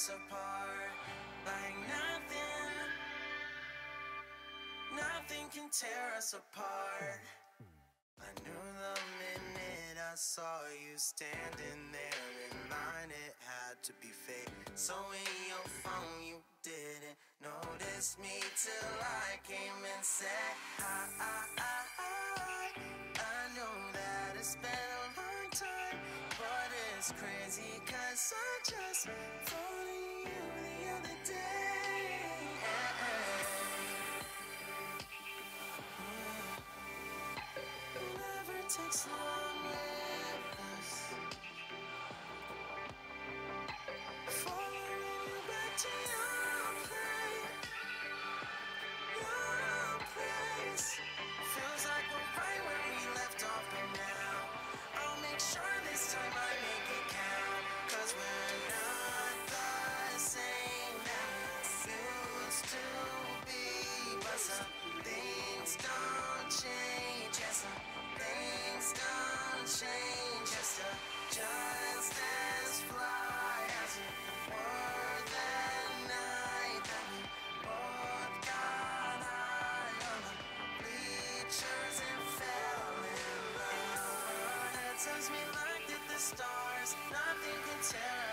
us apart like nothing. Nothing can tear us apart. I knew the minute I saw you standing there in line, it had to be fate. So in your phone, you didn't notice me till I came and said hi. I, I, I, I know that it's been a long time, but it's crazy cause I just takes long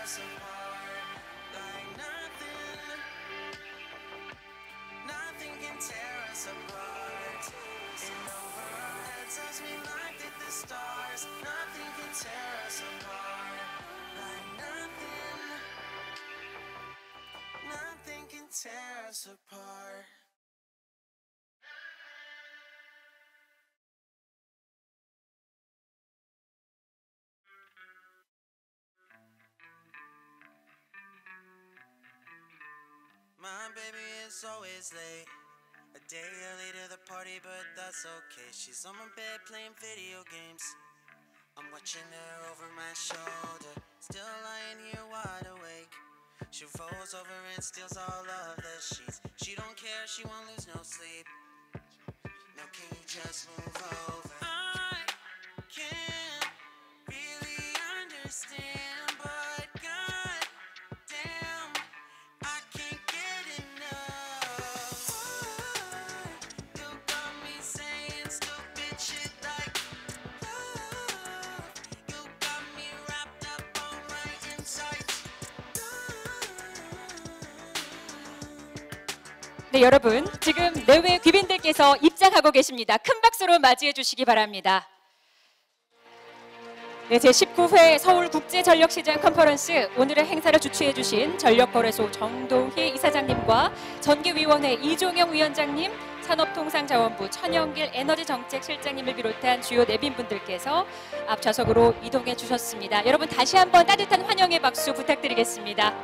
Like nothing, nothing can tear us apart. The stars, nothing can tear us apart. Like nothing, nothing can tear us apart. Baby is always late. A day early to the party, but that's okay. She's on my bed playing video games. I'm watching her over my shoulder, still lying here wide awake. She rolls over and steals all of the sheets. She don't care, she won't lose no sleep. Now can you just move over? 네, 여러분. 지금 내외 귀빈들께서 입장하고 계십니다. 큰 박수로 맞이해 주시기 바랍니다. 네, 제19회 서울국제전력시장 컨퍼런스 오늘의 행사를 주최해 주신 전력거래소 정동희 이사장님과 전기위원회 이종영 위원장님, 산업통상자원부 천영길 에너지정책실장님을 비롯한 주요 내빈분들께서 앞 좌석으로 이동해 주셨습니다. 여러분 다시 한번 따뜻한 환영의 박수 부탁드리겠습니다.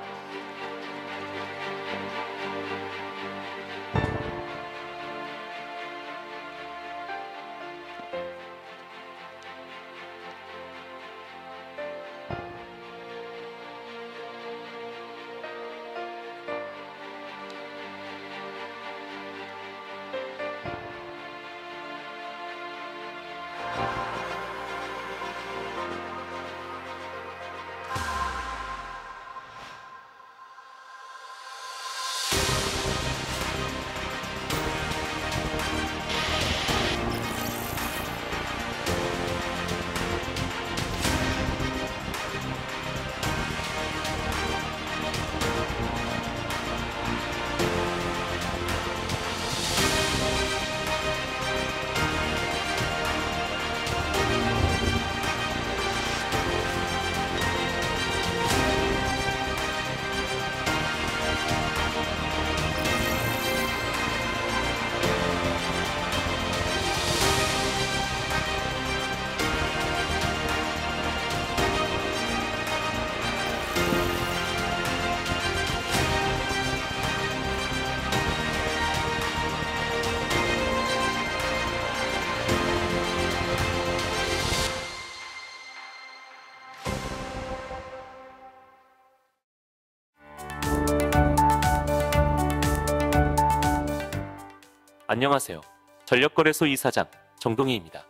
안녕하세요. 전력거래소 이사장 정동희입니다.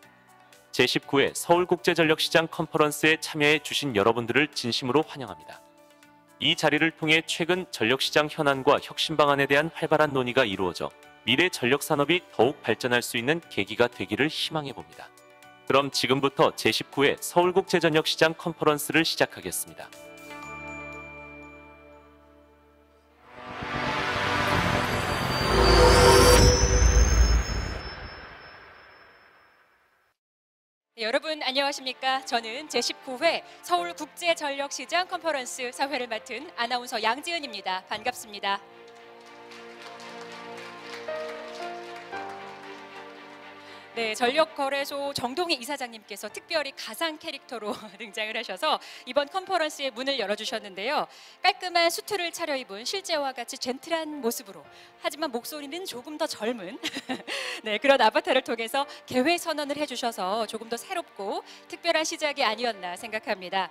제19회 서울국제전력시장 컨퍼런스에 참여해 주신 여러분들을 진심으로 환영합니다. 이 자리를 통해 최근 전력시장 현안과 혁신 방안에 대한 활발한 논의가 이루어져 미래 전력 산업이 더욱 발전할 수 있는 계기가 되기를 희망해 봅니다. 그럼 지금부터 제19회 서울국제전력시장 컨퍼런스를 시작하겠습니다. 여러분 안녕하십니까? 저는 제19회 서울국제전력시장 컨퍼런스 사회를 맡은 아나운서 양지은입니다. 반갑습니다. 네, 전력거래소 정동희 이사장님께서 특별히 가상 캐릭터로 등장을 하셔서 이번 컨퍼런스의 문을 열어주셨는데요. 깔끔한 수트를 차려입은 실제와 같이 젠틀한 모습으로 하지만 목소리는 조금 더 젊은 네, 그런 아바타를 통해서 개회 선언을 해주셔서 조금 더 새롭고 특별한 시작이 아니었나 생각합니다.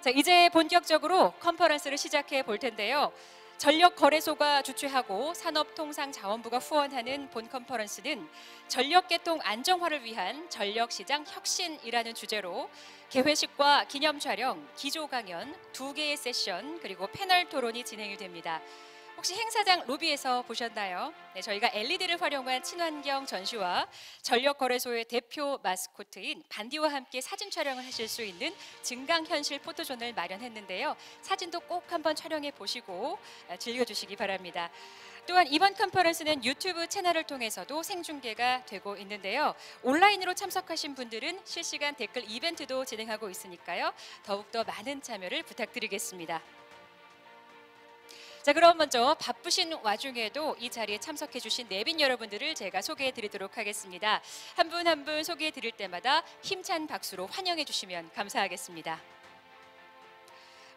자, 이제 본격적으로 컨퍼런스를 시작해 볼 텐데요. 전력거래소가 주최하고 산업통상자원부가 후원하는 본 컨퍼런스는 전력계통 안정화를 위한 전력시장 혁신이라는 주제로 개회식과 기념 촬영, 기조 강연, 두 개의 세션 그리고 패널 토론이 진행이 됩니다. 혹시 행사장 로비에서 보셨나요? 네, 저희가 LED를 활용한 친환경 전시와 전력거래소의 대표 마스코트인 반디와 함께 사진 촬영을 하실 수 있는 증강현실 포토존을 마련했는데요. 사진도 꼭 한번 촬영해 보시고 아, 즐겨주시기 바랍니다. 또한 이번 컨퍼런스는 유튜브 채널을 통해서도 생중계가 되고 있는데요. 온라인으로 참석하신 분들은 실시간 댓글 이벤트도 진행하고 있으니까요. 더욱더 많은 참여를 부탁드리겠습니다. 자 그럼 먼저 바쁘신 와중에도 이 자리에 참석해 주신 내빈 여러분들을 제가 소개해 드리도록 하겠습니다. 한 분 한 분 소개해 드릴 때마다 힘찬 박수로 환영해 주시면 감사하겠습니다.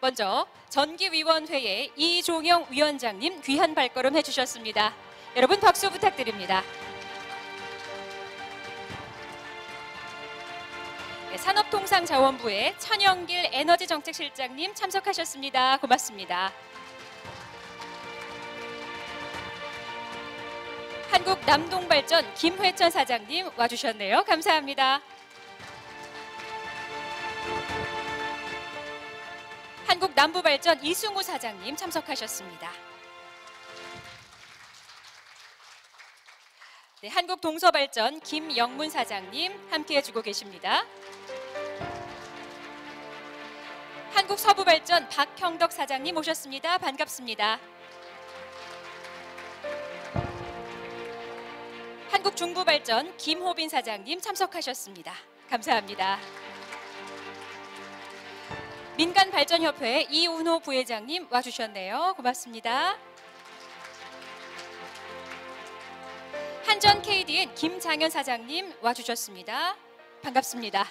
먼저 전기위원회의 이종영 위원장님 귀한 발걸음 해주셨습니다. 여러분 박수 부탁드립니다. 네, 산업통상자원부의 천영길 에너지정책실장님 참석하셨습니다. 고맙습니다. 한국 남동발전 김회천 사장님 와주셨네요. 감사합니다. 한국 남부발전 이승우 사장님 참석하셨습니다. 네, 한국 동서발전 김영문 사장님 함께해주고 계십니다. 한국 서부발전 박형덕 사장님 오셨습니다. 반갑습니다. 한국중부발전 김호빈 사장님 참석하셨습니다. 감사합니다. 민간발전협회 이운호 부회장님 와주셨네요. 고맙습니다. 한전 KDN 김장현 사장님 와주셨습니다. 반갑습니다.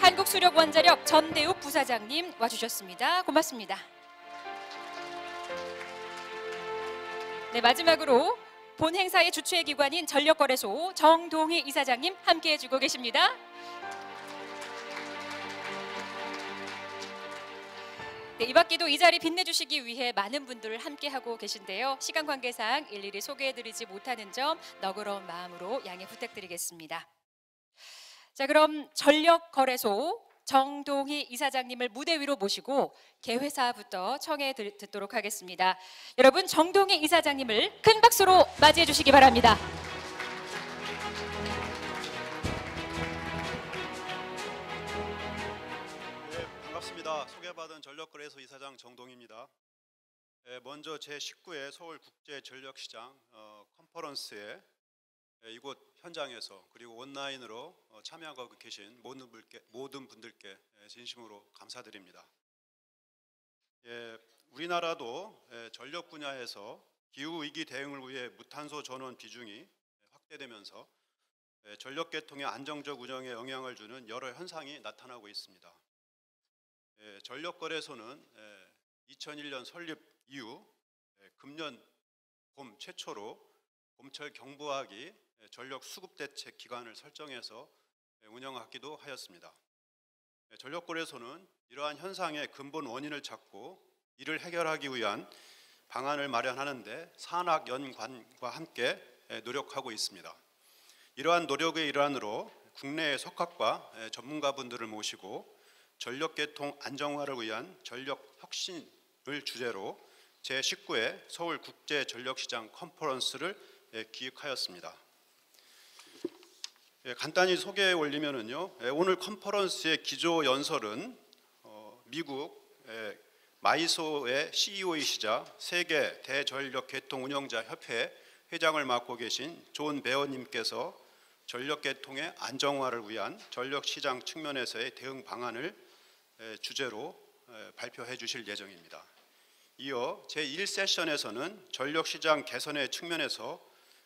한국수력원자력 전대욱 부사장님 와주셨습니다. 고맙습니다. 네, 마지막으로 본 행사의 주최 기관인 전력거래소 정동희 이사장님 함께해 주고 계십니다. 네, 이 밖에도 이 자리 빛내주시기 위해 많은 분들을 함께하고 계신데요. 시간 관계상 일일이 소개해드리지 못하는 점 너그러운 마음으로 양해 부탁드리겠습니다. 자, 그럼 전력거래소 정동희 이사장님을 무대 위로 모시고 개회사부터 청해 들- 듣도록 하겠습니다. 여러분 정동희 이사장님을 큰 박수로 맞이해 주시기 바랍니다. 네, 반갑습니다. 소개받은 전력거래소 이사장 정동입니다. 예, 먼저 제 19회 서울 국제 전력시장 어, 컨퍼런스에 예, 이곳 현장에서 그리고 온라인으로 어, 참여하고 계신 모든 분들께, 모든 분들께 예, 진심으로 감사드립니다. 예, 우리나라도 예, 전력 분야에서 기후 위기 대응을 위해 무탄소 전원 비중이 확대되면서 예, 전력 계통의 안정적 운영에 영향을 주는 여러 현상이 나타나고 있습니다. 예, 전력 거래소는 예, 2001년 설립 이후 예, 금년 봄 최초로 봄철 경부하기 예, 전력 수급 대책 기간을 설정해서 예, 운영하기도 하였습니다. 예, 전력거래소는 이러한 현상의 근본 원인을 찾고 이를 해결하기 위한 방안을 마련하는데 산학 연관과 함께 예, 노력하고 있습니다. 이러한 노력의 일환으로 국내의 석학과 예, 전문가분들을 모시고 전력계통 안정화를 위한 전력 혁신을 주제로 제19회 서울 국제 전력시장 컨퍼런스를 예, 기획하였습니다. 예, 간단히 소개해 올리면은요. 예, 오늘 컨퍼런스의 기조 연설은 어, 미국 예, MISO의 CEO이시자 세계 대전력 계통 운영자 협회 회장을 맡고 계신 존 베어님께서 전력 계통의 안정화를 위한 전력 시장 측면에서의 대응 방안을 에, 주제로 에, 발표해 주실 예정입니다. 이어 제1세션에서는 전력 시장 개선의 측면에서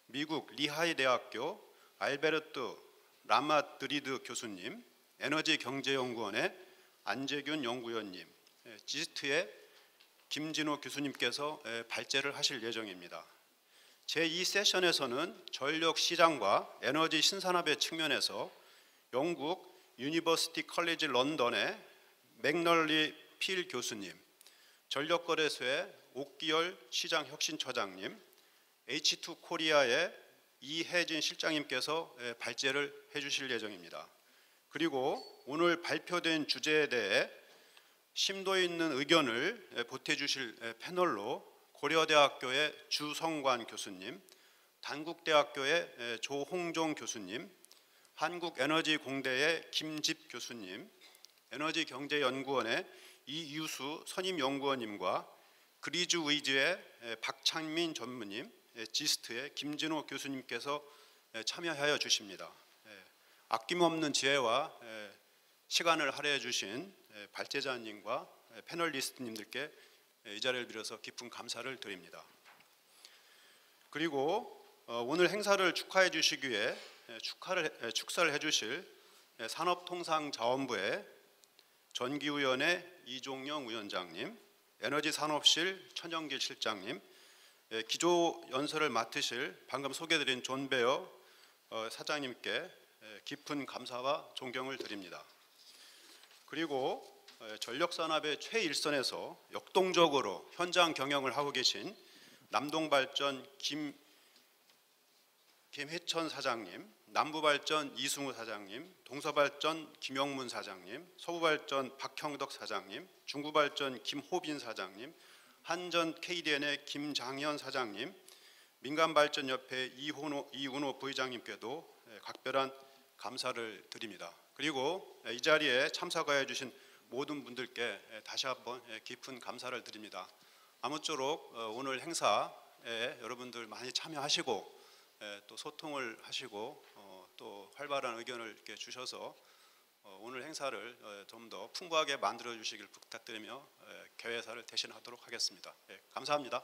미국 리하이 대학교 알베르토 라마드리드 교수님, 에너지 경제연구원의 안재균 연구위원님, 에, GIST의 김진호 교수님께서 에, 발제를 하실 예정입니다. 제2세션에서는 전력 시장과 에너지 신산업의 측면에서 영국 University College London의 맥널리 필 교수님, 전력거래소의 옥기열 시장혁신처장님, H2 코리아의 이혜진 실장님께서 에, 발제를 해주실 예정입니다. 그리고 오늘 발표된 주제에 대해 심도 있는 의견을 에, 보태주실 에, 패널로 고려대학교의 주성관 교수님, 단국대학교의 에, 조홍종 교수님, 한국에너지공대의 김집 교수님, 에너지경제연구원의 이유수 선임연구원님과 그리즈 위즈의 에, 박창민 전무님, 에, 지스트의 김진호 교수님께서 에, 참여하여 주십니다. 에, 아낌없는 지혜와 에, 시간을 할애해 주신 에, 발제자님과 에, 패널리스트님들께 에, 이 자리를 빌어서 깊은 감사를 드립니다. 그리고 어, 오늘 행사를 축하해 주시기 위해 에, 축하를 축사를 해 주실 에, 산업통상자원부의 전기위원회 이종영 위원장님, 에너지산업실 천영길 실장님, 예, 기조 연설을 맡으실 방금 소개드린 존 베어 어, 사장님께 예, 깊은 감사와 존경을 드립니다. 그리고 예, 전력산업의 최일선에서 역동적으로 현장 경영을 하고 계신 남동발전 김 김혜천 사장님, 남부발전 이승우 사장님, 동서발전 김영문 사장님, 서부발전 박형덕 사장님, 중부발전 김호빈 사장님, 한전 KDN의 김장현 사장님, 민간발전협회 이훈호, 이운호 부회장님께도 예, 각별한 감사를 드립니다. 그리고 예, 이 자리에 참석하여 주신 모든 분들께 예, 다시 한번 예, 깊은 감사를 드립니다. 아무쪼록 어, 오늘 행사에 여러분들 많이 참여하시고 예, 또 소통을 하시고 어, 또 활발한 의견을 주셔서 어, 오늘 행사를 좀 더 풍부하게 만들어 주시길 부탁드리며 예, 개회사를 대신하도록 하겠습니다. 예, 감사합니다.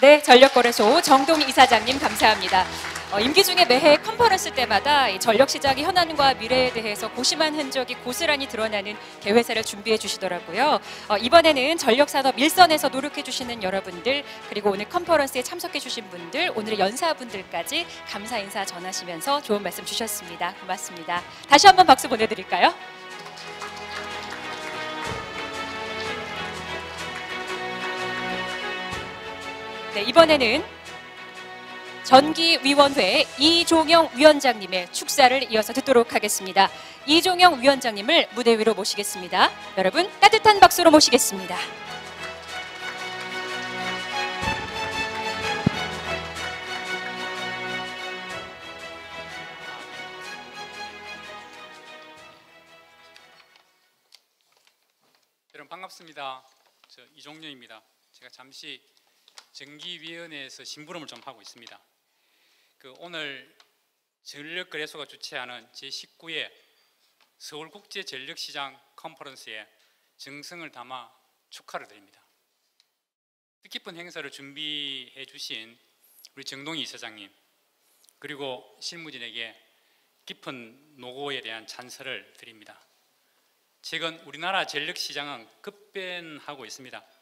네, 전력거래소 정동 이사장님 감사합니다. 어, 임기 중에 매해 컨퍼런스 때마다 이 전력 시장의 현안과 미래에 대해서 고심한 흔적이 고스란히 드러나는 개회사를 준비해 주시더라고요. 어, 이번에는 전력 산업 일선에서 노력해 주시는 여러분들 그리고 오늘 컨퍼런스에 참석해 주신 분들 오늘의 연사분들까지 감사 인사 전하시면서 좋은 말씀 주셨습니다. 고맙습니다. 다시 한번 박수 보내드릴까요? 네, 이번에는 전기위원회 이종영 위원장님의 축사를 이어서 듣도록 하겠습니다. 이종영 위원장님을 무대 위로 모시겠습니다. 여러분 따뜻한 박수로 모시겠습니다. 여러분 반갑습니다. 저 이종렬입니다. 제가 잠시 정기위원회에서 심부름을 좀 하고 있습니다. 그 오늘 전력거래소가 주최하는 제19회 서울국제전력시장 컨퍼런스에 정성을 담아 축하를 드립니다. 뜻깊은 행사를 준비해 주신 우리 정동희 이사장님 그리고 실무진에게 깊은 노고에 대한 찬사를 드립니다. 최근 우리나라 전력 시장은 급변하고 있습니다.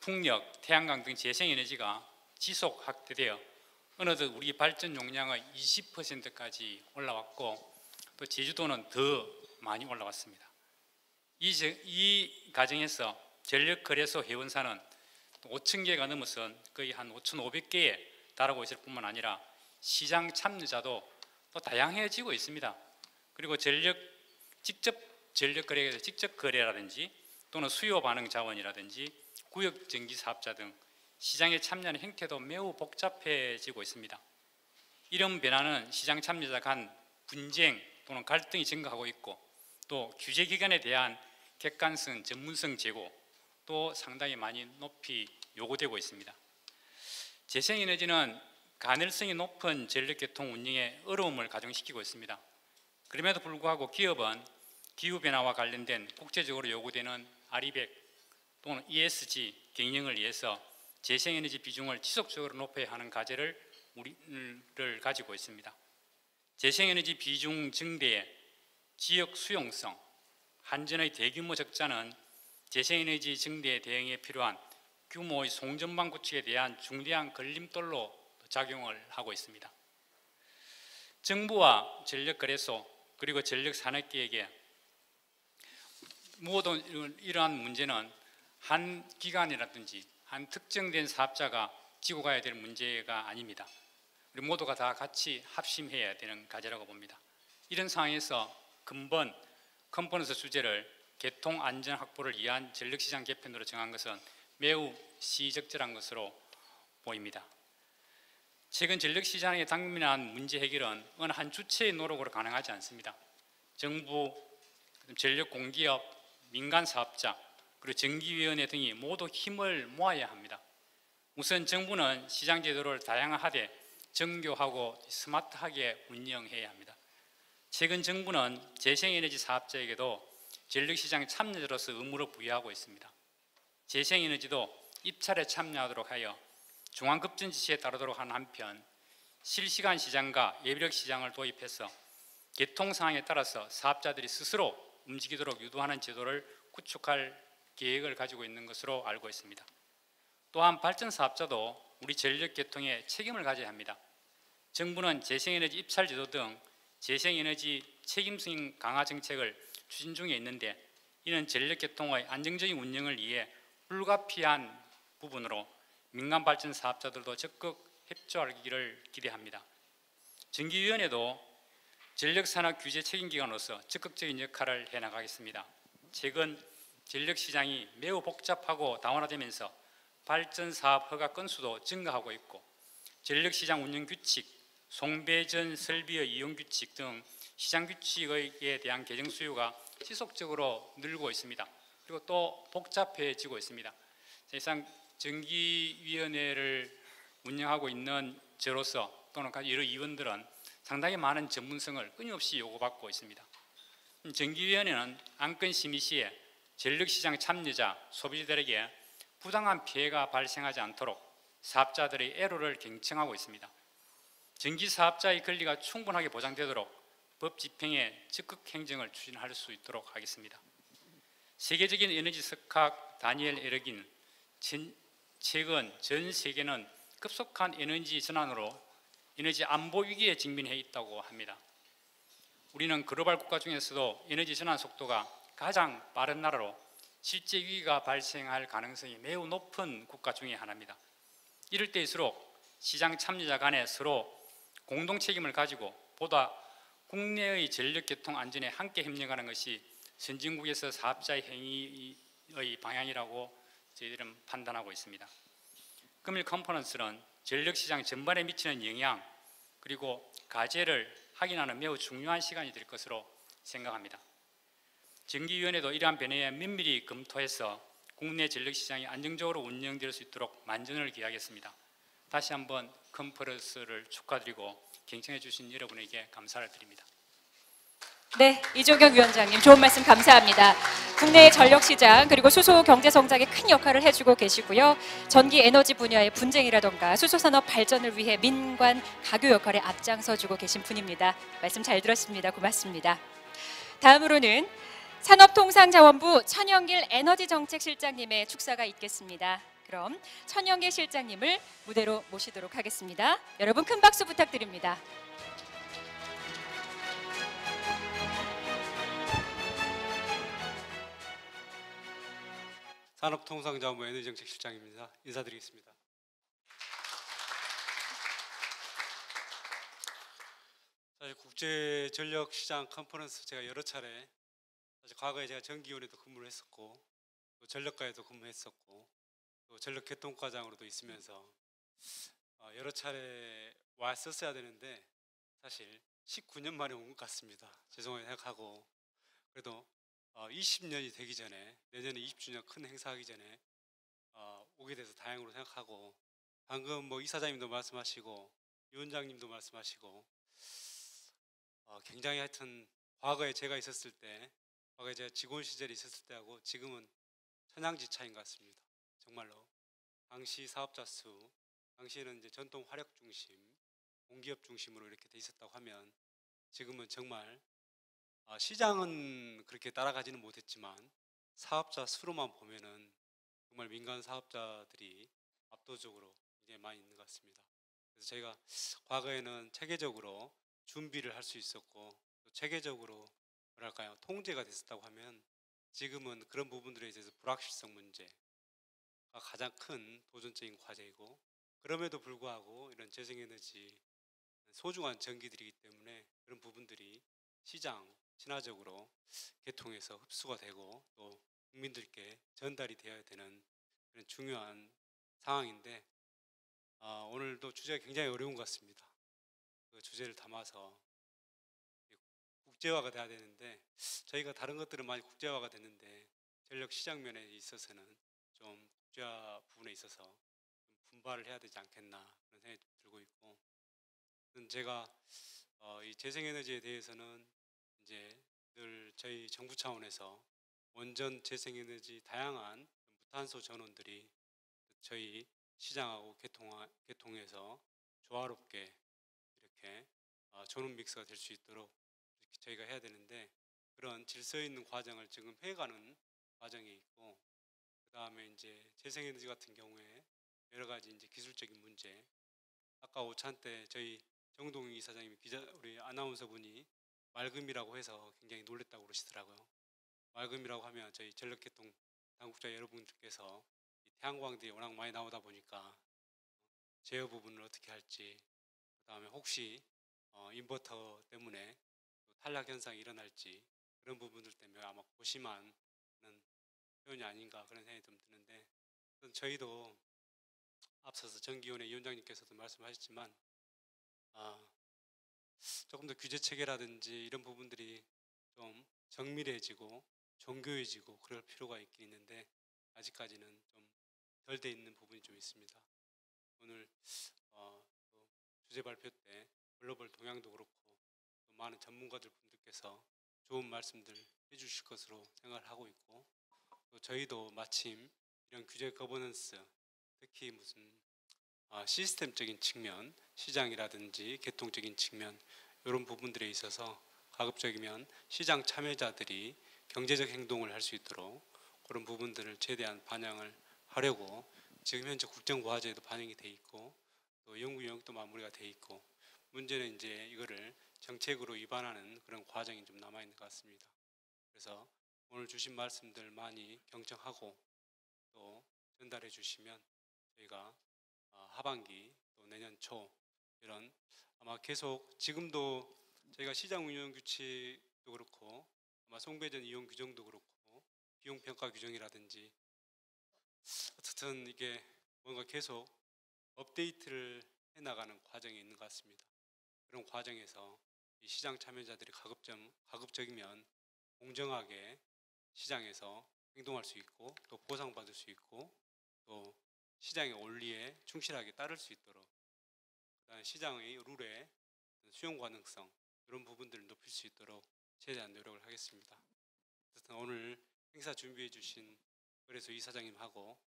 풍력, 태양광 등 재생에너지가 지속 확대되어 어느덧 우리 발전 용량의 20%까지 올라왔고 또 제주도는 더 많이 올라왔습니다. 이, 저- 이 과정에서 전력거래소 회원사는 5천 개가 넘어선 거의 한 5,500개에 달하고 있을 뿐만 아니라 시장 참여자도 또 다양해지고 있습니다. 그리고 전력 직접 전력 거래에서 직접 거래라든지 또는 수요 반응 자원이라든지 구역 전기 사업자 등 시장에 참여하는 형태도 매우 복잡해지고 있습니다. 이런 변화는 시장 참여자 간 분쟁 또는 갈등이 증가하고 있고 또 규제 기관에 대한 객관성, 전문성 제고 또 상당히 많이 높이 요구되고 있습니다. 재생에너지는 가능성이 높은 전력계통 운영에 어려움을 가중시키고 있습니다. 그럼에도 불구하고 기업은 기후변화와 관련된 국제적으로 요구되는 아리백 또는 ESG 경영을 위해서 재생에너지 비중을 지속적으로 높여야 하는 과제를 우리를 가지고 있습니다. 재생에너지 비중 증대에 지역 수용성, 한전의 대규모 적자는 재생에너지 증대 대응에 필요한 규모의 송전방 구축에 대한 중대한 걸림돌로 작용을 하고 있습니다. 정부와 전력거래소 그리고 전력산업계에게 모든 이러한 문제는 한 기관이라든지 한 특정된 사업자가 지고 가야 될 문제가 아닙니다. 우리 모두가 다 같이 합심해야 되는 과제라고 봅니다. 이런 상황에서 근본 컨퍼런스 주제를 개통 안전 확보를 위한 전력시장 개편으로 정한 것은 매우 시적절한 것으로 보입니다. 최근 전력시장에 당면한 문제 해결은 어느 한 주체의 노력으로 가능하지 않습니다. 정부, 전력 공기업, 민간 사업자, 그리고 정기위원회 등이 모두 힘을 모아야 합니다. 우선 정부는 시장 제도를 다양화하되 정교하고 스마트하게 운영해야 합니다. 최근 정부는 재생에너지 사업자에게도 전력시장 참여자로서 의무를 부여하고 있습니다. 재생에너지도 입찰에 참여하도록 하여 중앙급전 지시에 따르도록 하는 한편 실시간 시장과 예비력 시장을 도입해서 개통 상황에 따라서 사업자들이 스스로 움직이도록 유도하는 제도를 구축할 계획을 가지고 있는 것으로 알고 있습니다. 또한 발전 사업자도 우리 전력 개통에 책임을 가져야 합니다. 정부는 재생에너지 입찰 제도 등 재생에너지 책임성 강화 정책을 추진 중에 있는데 이는 전력 개통의 안정적인 운영을 위해 불가피한 부분으로 민간 발전 사업자들도 적극 협조하기를 기대합니다. 전기위원회도 전력산업 규제 책임기관으로서 적극적인 역할을 해나가겠습니다. 최근 전력 시장이 매우 복잡하고 다원화되면서 발전 사업 허가 건수도 증가하고 있고 전력 시장 운영 규칙, 송배전 설비의 이용 규칙 등 시장 규칙에 대한 개정 수요가 지속적으로 늘고 있습니다. 그리고 또 복잡해지고 있습니다. 사실상 전기위원회를 운영하고 있는 저로서 또는 여러 위원들은 상당히 많은 전문성을 끊임없이 요구받고 있습니다. 전기위원회는 안건 심의 시에 전력시장 참여자, 소비자들에게 부당한 피해가 발생하지 않도록 사업자들의 애로를 경청하고 있습니다. 전기 사업자의 권리가 충분하게 보장되도록 법 집행에 적극 행정을 추진할 수 있도록 하겠습니다. 세계적인 에너지 석학 다니엘 에르긴 전, 최근 전 세계는 급속한 에너지 전환으로 에너지 안보 위기에 직면해 있다고 합니다. 우리는 글로벌 국가 중에서도 에너지 전환 속도가 가장 빠른 나라로 실제 위기가 발생할 가능성이 매우 높은 국가 중의 하나입니다. 이럴 때일수록 시장 참여자 간에 서로 공동 책임을 가지고 보다 국내의 전력 개통 안전에 함께 협력하는 것이 선진국에서 사업자의 행위의 방향이라고 저희들은 판단하고 있습니다. 금일 컨퍼런스는 전력 시장 전반에 미치는 영향 그리고 과제를 확인하는 매우 중요한 시간이 될 것으로 생각합니다. 정기위원회도 이러한 변화에 면밀히 검토해서 국내 전력 시장이 안정적으로 운영될 수 있도록 만전을 기하겠습니다. 다시 한번 컨퍼런스를 축하드리고 경청해 주신 여러분에게 감사를 드립니다. 네, 이종경 위원장님 좋은 말씀 감사합니다. 국내 전력 시장 그리고 수소 경제 성장에 큰 역할을 해주고 계시고요. 전기 에너지 분야의 분쟁이라던가 수소 산업 발전을 위해 민관 가교 역할에 앞장서주고 계신 분입니다. 말씀 잘 들었습니다. 고맙습니다. 다음으로는 산업통상자원부 천영길 에너지정책실장님의 축사가 있겠습니다. 그럼 천영길 실장님을 무대로 모시도록 하겠습니다. 여러분 큰 박수 부탁드립니다. 산업통상자원부 에너지정책실장입니다. 인사드리겠습니다. 사실 국제 전력 시장 컨퍼런스 제가 여러 차례 과거에 제가 전기원에도 근무를 했었고 또 전력과에도 근무했었고 또 전력 개통과장으로도 있으면서 어, 여러 차례 왔었어야 되는데 사실 19년 만에 온 것 같습니다. 죄송하게 생각하고 그래도 어, 20년이 되기 전에 내년에 20주년 큰 행사하기 전에 어, 오게 돼서 다행으로 생각하고 방금 뭐 이사장님도 말씀하시고 위원장님도 말씀하시고 어, 굉장히 하여튼 과거에 제가 있었을 때 과거에 제가 직원 시절에 있었을 때하고 지금은 천양지 차인 것 같습니다. 정말로 당시 사업자 수 당시에는 이제 전통 화력 중심 공기업 중심으로 이렇게 돼 있었다고 하면 지금은 정말 아, 시장은 그렇게 따라가지는 못했지만 사업자 수로만 보면은 정말 민간 사업자들이 압도적으로 굉장히 많이 있는 것 같습니다. 그래서 저희가 과거에는 체계적으로 준비를 할 수 있었고 또 체계적으로 뭐랄까요 통제가 됐었다고 하면 지금은 그런 부분들에 대해서 불확실성 문제가 가장 큰 도전적인 과제이고 그럼에도 불구하고 이런 재생에너지 소중한 전기들이기 때문에 그런 부분들이 시장 친화적으로 개통해서 흡수가 되고 또 국민들께 전달이 되어야 되는 그런 중요한 상황인데 아, 오늘도 주제가 굉장히 어려운 것 같습니다. 그 주제를 담아서 국제화가 돼야 되는데 저희가 다른 것들은 많이 국제화가 됐는데 전력 시장 면에 있어서는 좀 국제화 부분에 있어서 좀 분발을 해야 되지 않겠나 그런 생각이 좀 들고 있고 제가 어, 이 재생에너지에 대해서는 이제 늘 저희 정부 차원에서 원전 재생에너지 다양한 무탄소 전원들이 저희 시장하고 개통해서 조화롭게 이렇게 어, 전원 믹스가 될 수 있도록 저희가 해야 되는데 그런 질서 있는 과정을 지금 해가는 과정이 있고 그 다음에 이제 재생에너지 같은 경우에 여러 가지 이제 기술적인 문제 아까 오찬 때 저희 정동희 이사장님이 기자 우리 아나운서 분이 맑음이라고 해서 굉장히 놀랬다고 그러시더라고요. 맑음이라고 하면 저희 전력개통 당국자 여러분들께서 이 태양광들이 워낙 많이 나오다 보니까 제어 부분을 어떻게 할지 그 다음에 혹시 어, 인버터 때문에 또 탈락 현상이 일어날지 그런 부분들 때문에 아마 그런 표현이 아닌가 그런 생각이 좀 드는데 저희도 앞서서 정기원의 위원장님께서도 말씀하셨지만 아, 조금 더 규제 체계라든지 이런 부분들이 좀 정밀해지고 정교해지고 그럴 필요가 있긴 있는데 아직까지는 좀 덜 돼 있는 부분이 좀 있습니다. 오늘 어, 또 주제 발표 때 글로벌 동향도 그렇고 또 많은 전문가들 분들께서 좋은 말씀들 해주실 것으로 생각을 하고 있고 또 저희도 마침 이런 규제 거버넌스 특히 무슨 아, 시스템적인 측면, 시장이라든지 계통적인 측면 이런 부분들에 있어서 가급적이면 시장 참여자들이 경제적 행동을 할 수 있도록 그런 부분들을 최대한 반영을 하려고 지금 현재 국정과제에도 반영이 돼 있고 또 연구 영역도 마무리가 돼 있고 문제는 이제 이거를 정책으로 위반하는 그런 과정이 좀 남아 있는 것 같습니다. 그래서 오늘 주신 말씀들 많이 경청하고 또 전달해 주시면 저희가 어, 하반기 또 내년 초 이런 아마 계속 지금도 저희가 시장 운영 규칙도 그렇고 아마 송배전 이용 규정도 그렇고 비용 평가 규정이라든지 어쨌든 이게 뭔가 계속 업데이트를 해 나가는 과정이 있는 것 같습니다. 그런 과정에서 이 시장 참여자들이 가급적 가급적이면 공정하게 시장에서 행동할 수 있고 또 보상받을 수 있고 또 시장의 원리에 충실하게 따를 수 있도록 그다음에 시장의 룰에 수용 가능성 이런 부분들을 높일 수 있도록 최대한 노력을 하겠습니다. 어쨌든 오늘 행사 준비해 주신 그래서 이사장님하고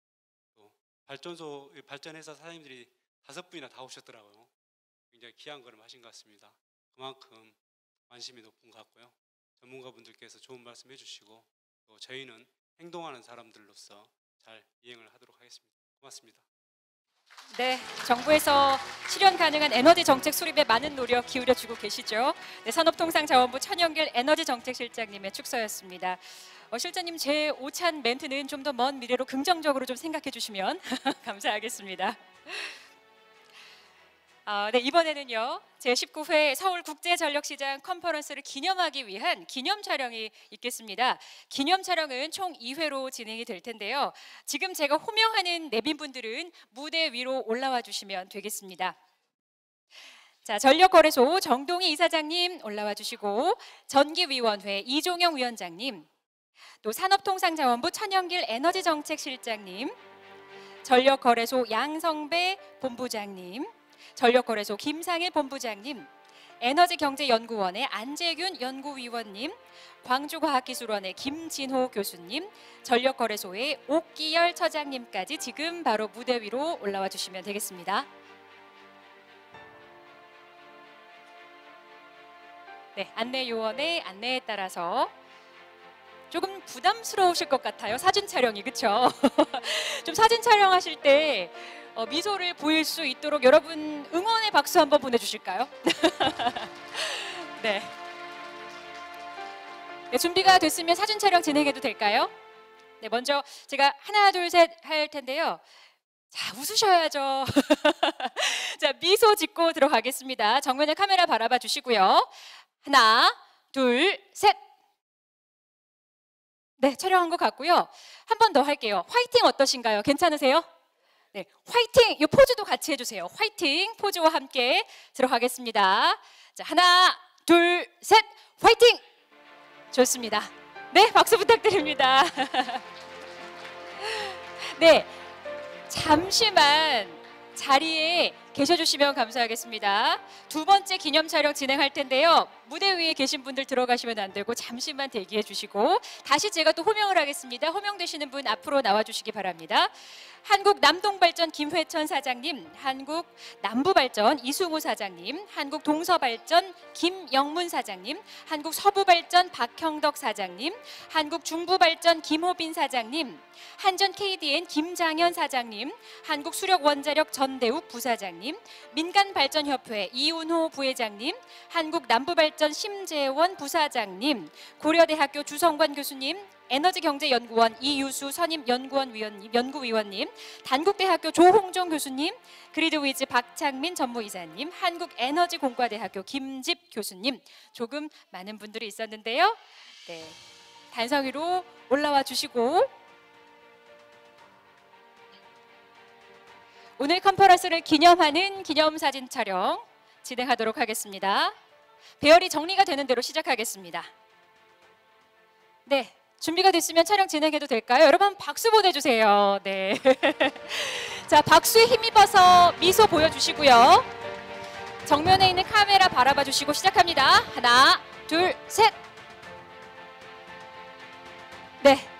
또 발전소 발전회사 사장님들이 다섯 분이나 다 오셨더라고요. 굉장히 귀한 걸음 하신 것 같습니다. 그만큼 관심이 높은 것 같고요. 전문가분들께서 좋은 말씀 해주시고 또 저희는 행동하는 사람들로서 잘 이행을 하도록 하겠습니다. 고맙습니다. 네, 정부에서 실현 가능한 에너지 정책 수립에 많은 노력 기울여 주고 계시죠. 네, 산업통상자원부 천영길 에너지 정책 실장님의 축서였습니다. 어, 실장님 제 오찬 멘트는 좀 더 먼 미래로 긍정적으로 좀 생각해 주시면 감사하겠습니다. 아, 네, 이번에는요. 제19회 서울국제전력시장 컨퍼런스를 기념하기 위한 기념 촬영이 있겠습니다. 기념 촬영은 총 2회로 진행이 될 텐데요. 지금 제가 호명하는 내빈분들은 무대 위로 올라와 주시면 되겠습니다. 자, 전력거래소 정동희 이사장님 올라와 주시고 전기위원회 이종영 위원장님 또 산업통상자원부 천영길 에너지정책실장님 전력거래소 양성배 본부장님 전력거래소 김상일 본부장님, 에너지경제연구원의 안재균 연구위원님, 광주과학기술원의 김진호 교수님, 전력거래소의 옥기열 처장님까지 지금 바로 무대 위로 올라와 주시면 되겠습니다. 네, 안내 요원의 안내에 따라서 조금 부담스러우실 것 같아요. 사진 촬영이 그렇죠? 좀 사진 촬영하실 때 어, 미소를 보일 수 있도록 여러분 응원의 박수 한번 보내주실까요? 네. 네. 준비가 됐으면 사진 촬영 진행해도 될까요? 네, 먼저 제가 하나 둘 셋 할 텐데요. 자, 웃으셔야죠. 자, 미소 짓고 들어가겠습니다. 정면에 카메라 바라봐 주시고요. 하나, 둘, 셋. 네, 촬영한 것 같고요. 한 번 더 할게요. 화이팅 어떠신가요? 괜찮으세요? 네, 화이팅! 이 포즈도 같이 해주세요. 화이팅! 포즈와 함께 들어가겠습니다. 자, 하나, 둘, 셋! 화이팅! 좋습니다. 네, 박수 부탁드립니다. 네, 잠시만 자리에 계셔주시면 감사하겠습니다. 두 번째 기념 촬영 진행할 텐데요. 무대 위에 계신 분들 들어가시면 안 되고 잠시만 대기해 주시고 다시 제가 또 호명을 하겠습니다. 호명되시는 분 앞으로 나와 주시기 바랍니다. 한국 남동발전 김회천 사장님, 한국 남부발전 이승우 사장님, 한국 동서발전 김영문 사장님, 한국 서부발전 박형덕 사장님, 한국 중부발전 김호빈 사장님, 한전 KDN 김장현 사장님, 한국 수력 원자력 전대욱 부사장님, 민간발전협회 이운호 부회장님, 한국 남부발전 심재원 부사장님, 고려대학교 주성관 교수님, 에너지경제연구원 이유수 선임 연구원 위원님, 연구위원님, 단국대학교 조홍종 교수님, 그리드위즈 박창민 전무이사님, 한국에너지공과대학교 김집 교수님, 조금 많은 분들이 있었는데요. 네, 단상 위로 올라와 주시고 오늘 컨퍼런스를 기념하는 기념사진 촬영 진행하도록 하겠습니다. 배열이 정리가 되는 대로 시작하겠습니다. 네, 준비가 됐으면 촬영 진행해도 될까요? 여러분 박수 보내주세요. 네. 자, 박수에 힘입어서 미소 보여주시고요. 정면에 있는 카메라 바라봐 주시고 시작합니다. 하나, 둘, 셋. 네.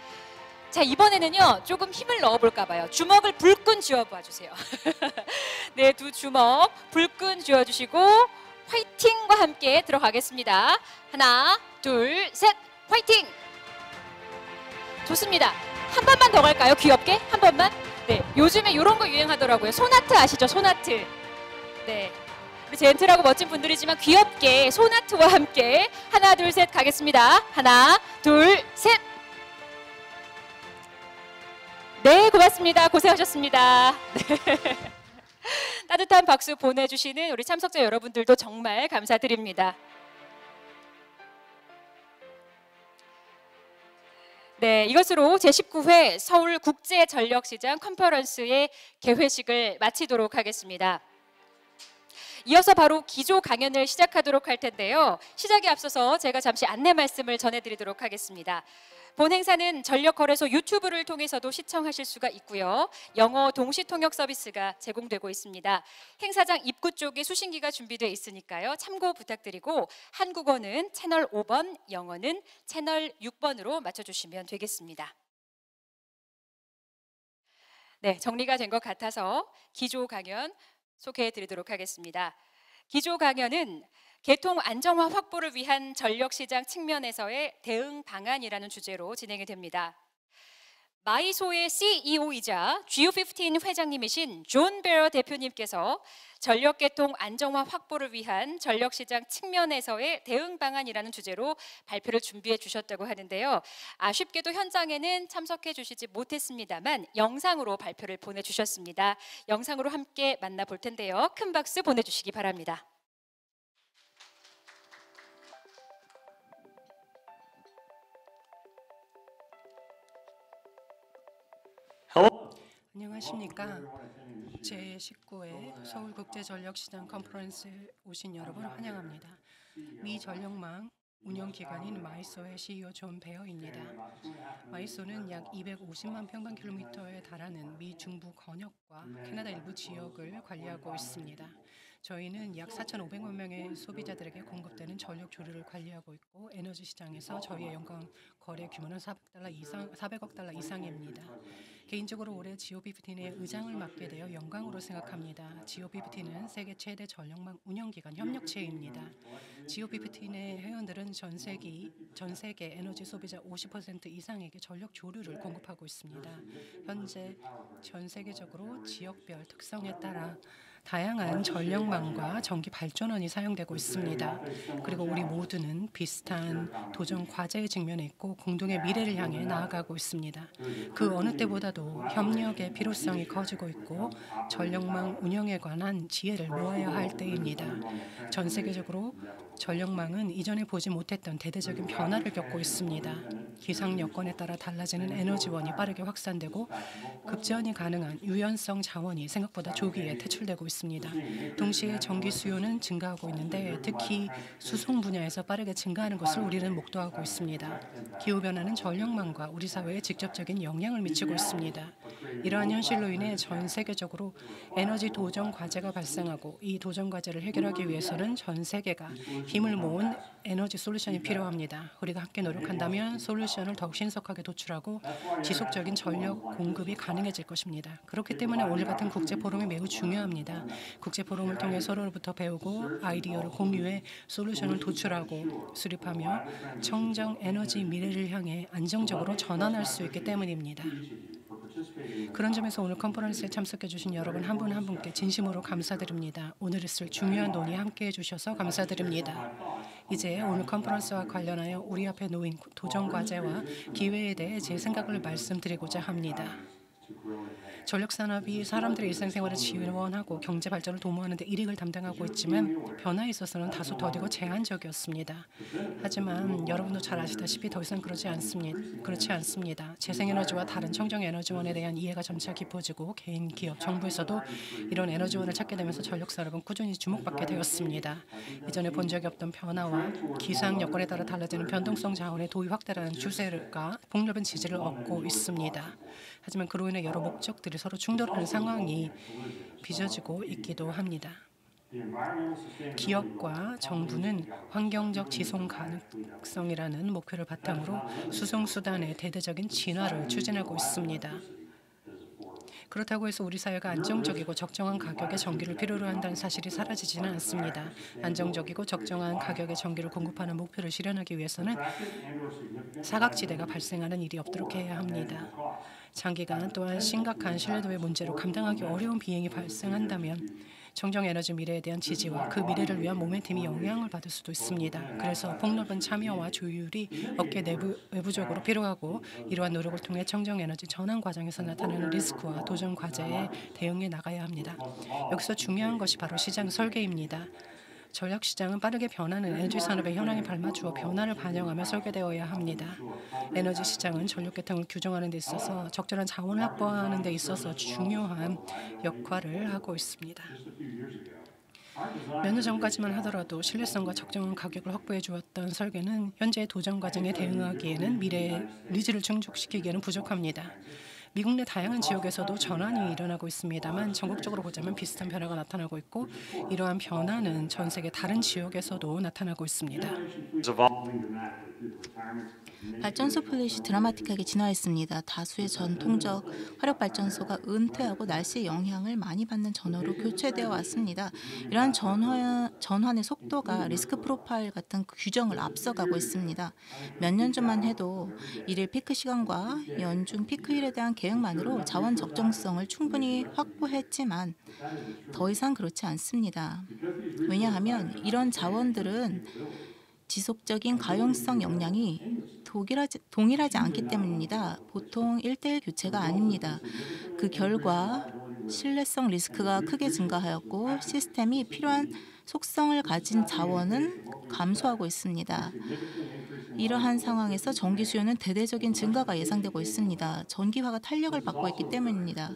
자, 이번에는요, 조금 힘을 넣어볼까 봐요. 주먹을 불끈 쥐어봐 주세요. 네, 두 주먹 불끈 쥐어주시고, 화이팅과 함께 들어가겠습니다. 하나, 둘, 셋, 화이팅! 좋습니다. 한 번만 더 갈까요? 귀엽게? 한 번만? 네. 요즘에 이런 거 유행하더라고요. 소나트 아시죠? 소나트. 네. 우리 젠틀하고 멋진 분들이지만 귀엽게 소나트와 함께 하나, 둘, 셋 가겠습니다. 하나, 둘, 셋. 네, 고맙습니다. 고생하셨습니다. 네. 따뜻한 박수 보내주시는 우리 참석자 여러분들도 정말 감사드립니다. 네, 이것으로 제19회 서울 국제 전력 시장 컨퍼런스의 개회식을 마치도록 하겠습니다. 이어서 바로 기조 강연을 시작하도록 할 텐데요. 시작에 앞서서 제가 잠시 안내 말씀을 전해드리도록 하겠습니다. 본 행사는 전력거래소 유튜브를 통해서도 시청하실 수가 있고요. 영어 동시 통역 서비스가 제공되고 있습니다. 행사장 입구 쪽에 수신기가 준비되어 있으니까요. 참고 부탁드리고 한국어는 채널 5번, 영어는 채널 6번으로 맞춰주시면 되겠습니다. 네, 정리가 된 것 같아서 기조 강연 소개해 드리도록 하겠습니다. 기조 강연은 계통 안정화 확보를 위한 전력 시장 측면에서의 대응 방안이라는 주제로 진행이 됩니다. MISO의 CEO이자 GO15 회장님이신 존 베어 대표님께서 전력 계통 안정화 확보를 위한 전력 시장 측면에서의 대응 방안이라는 주제로 발표를 준비해 주셨다고 하는데요. 아쉽게도 현장에는 참석해 주시지 못했습니다만 영상으로 발표를 보내 주셨습니다. 영상으로 함께 만나 볼 텐데요. 큰 박수 보내 주시기 바랍니다. 안녕하십니까. 제19회 서울국제전력시장 컨퍼런스에 오신 여러분 환영합니다. 미 전력망 운영기관인 MISO의 CEO 존 베어입니다. 마이소는 약 250만 평방킬로미터에 달하는 미 중부 건역과 캐나다 일부 지역을 관리하고 있습니다. 저희는 약 4,500만 명의 소비자들에게 공급되는 전력 조류를 관리하고 있고 에너지 시장에서 저희의 연간 거래 규모는 400달러 이상, 400억 달러 이상입니다. 개인적으로 올해 GOP15의 의장을 맡게 되어 영광으로 생각합니다. GOP15는 세계 최대 전력망 운영기관 협력체입니다. GOP15의 회원들은 전 세계 전 세계 에너지 소비자 50% 이상에게 전력 조류를 공급하고 있습니다. 현재 전 세계적으로 지역별 특성에 따라 다양한 전력망과 전기 발전원이 사용되고 있습니다. 그리고 우리 모두는 비슷한 도전 과제에 직면해 있고 공동의 미래를 향해 나아가고 있습니다. 그 어느 때보다도 협력의 필요성이 커지고 있고 전력망 운영에 관한 지혜를 모아야 할 때입니다. 전 세계적으로 전력망은 이전에 보지 못했던 대대적인 변화를 겪고 있습니다. 기상 여건에 따라 달라지는 에너지원이 빠르게 확산되고 급전이 가능한 유연성 자원이 생각보다 조기에 퇴출되고 있습니다. 동시에 전기 수요는 증가하고 있는데 특히 수송 분야에서 빠르게 증가하는 것을 우리는 목도하고 있습니다. 기후 변화는 전력망과 우리 사회에 직접적인 영향을 미치고 있습니다. 이러한 현실로 인해 전 세계적으로 에너지 도전 과제가 발생하고 이 도전 과제를 해결하기 위해서는 전 세계가 힘을 모은 에너지 솔루션이 필요합니다. 우리가 함께 노력한다면 솔루션을 더욱 신속하게 도출하고 지속적인 전력 공급이 가능해질 것입니다. 그렇기 때문에 오늘 같은 국제 포럼이 매우 중요합니다. 국제 포럼을 통해 서로로부터 배우고 아이디어를 공유해 솔루션을 도출하고 수립하며 청정 에너지 미래를 향해 안정적으로 전환할 수 있기 때문입니다. 그런 점에서 오늘 컨퍼런스에 참석해 주신 여러분 한분한 분께 진심으로 감사드립니다. 오늘 있을 중요한 논의 함께 해 주셔서 감사드립니다. 이제 오늘 컨퍼런스와 관련하여 우리 앞에 놓인 도전 과제와 기회에 대해 제 생각을 말씀드리고자 합니다. 전력 산업이 사람들의 일상생활을 지원하고 경제 발전을 도모하는 데 일익을 담당하고 있지만 변화에 있어서는 다소 더디고 제한적이었습니다. 하지만 여러분도 잘 아시다시피 더 이상 그렇지 않습니다. 그렇지 않습니다. 재생에너지와 다른 청정 에너지원에 대한 이해가 점차 깊어지고 개인, 기업, 정부에서도 이런 에너지원을 찾게 되면서 전력 산업은 꾸준히 주목받게 되었습니다. 이전에 본 적이 없던 변화와 기상 여건에 따라 달라지는 변동성 자원의 도입 확대라는 추세가 폭넓은 지지를 얻고 있습니다. 하지만 그로 인해 여러 목적들이 서로 충돌하는 상황이 빚어지고 있기도 합니다. 기업과 정부는 환경적 지속 가능성이라는 목표를 바탕으로 수송 수단의 대대적인 진화를 추진하고 있습니다. 그렇다고 해서 우리 사회가 안정적이고 적정한 가격의 전기를 필요로 한다는 사실이 사라지지는 않습니다. 안정적이고 적정한 가격의 전기를 공급하는 목표를 실현하기 위해서는 사각지대가 발생하는 일이 없도록 해야 합니다. 장기간 또한 심각한 신뢰도의 문제로 감당하기 어려운 비행이 발생한다면 청정 에너지 미래에 대한 지지와 그 미래를 위한 모멘텀이 영향을 받을 수도 있습니다. 그래서 폭넓은 참여와 조율이 업계 내부 외부적으로 필요하고 이러한 노력을 통해 청정 에너지 전환 과정에서 나타나는 리스크와 도전 과제에 대응해 나가야 합니다. 여기서 중요한 것이 바로 시장 설계입니다. 전력 시장은 빠르게 변하는 에너지 산업의 현황에 발맞추어 변화를 반영하며 설계되어야 합니다. 에너지 시장은 전력 계통을 규정하는 데 있어서 적절한 자원을 확보하는 데 있어서 중요한 역할을 하고 있습니다. 몇년 전까지만 하더라도 신뢰성과 적정한 가격을 확보해 주었던 설계는 현재의 도전 과정에 대응하기에는 미래의 needs를 충족시키기에는 부족합니다. 미국 내 다양한 지역에서도 전환이 일어나고 있습니다만 전국적으로 보자면 비슷한 변화가 나타나고 있고 이러한 변화는 전 세계 다른 지역에서도 나타나고 있습니다. 발전소 플릿이 드라마틱하게 진화했습니다. 다수의 전통적 화력 발전소가 은퇴하고 날씨의 영향을 많이 받는 전원으로 교체되어 왔습니다. 이러한 전환, 전환의 속도가 리스크 프로파일 같은 규정을 앞서가고 있습니다. 몇 년 전만 해도 일일 피크 시간과 연중 피크일에 대한 계획만으로 자원 적정성을 충분히 확보했지만 더 이상 그렇지 않습니다. 왜냐하면 이런 자원들은 지속적인 가용성 역량이 동일하지, 동일하지 않기 때문입니다. 보통 1대1 교체가 아닙니다. 그 결과 신뢰성 리스크가 크게 증가하였고 시스템이 필요한 속성을 가진 자원은 감소하고 있습니다. 이러한 상황에서 전기 수요는 대대적인 증가가 예상되고 있습니다. 전기화가 탄력을 받고 있기 때문입니다.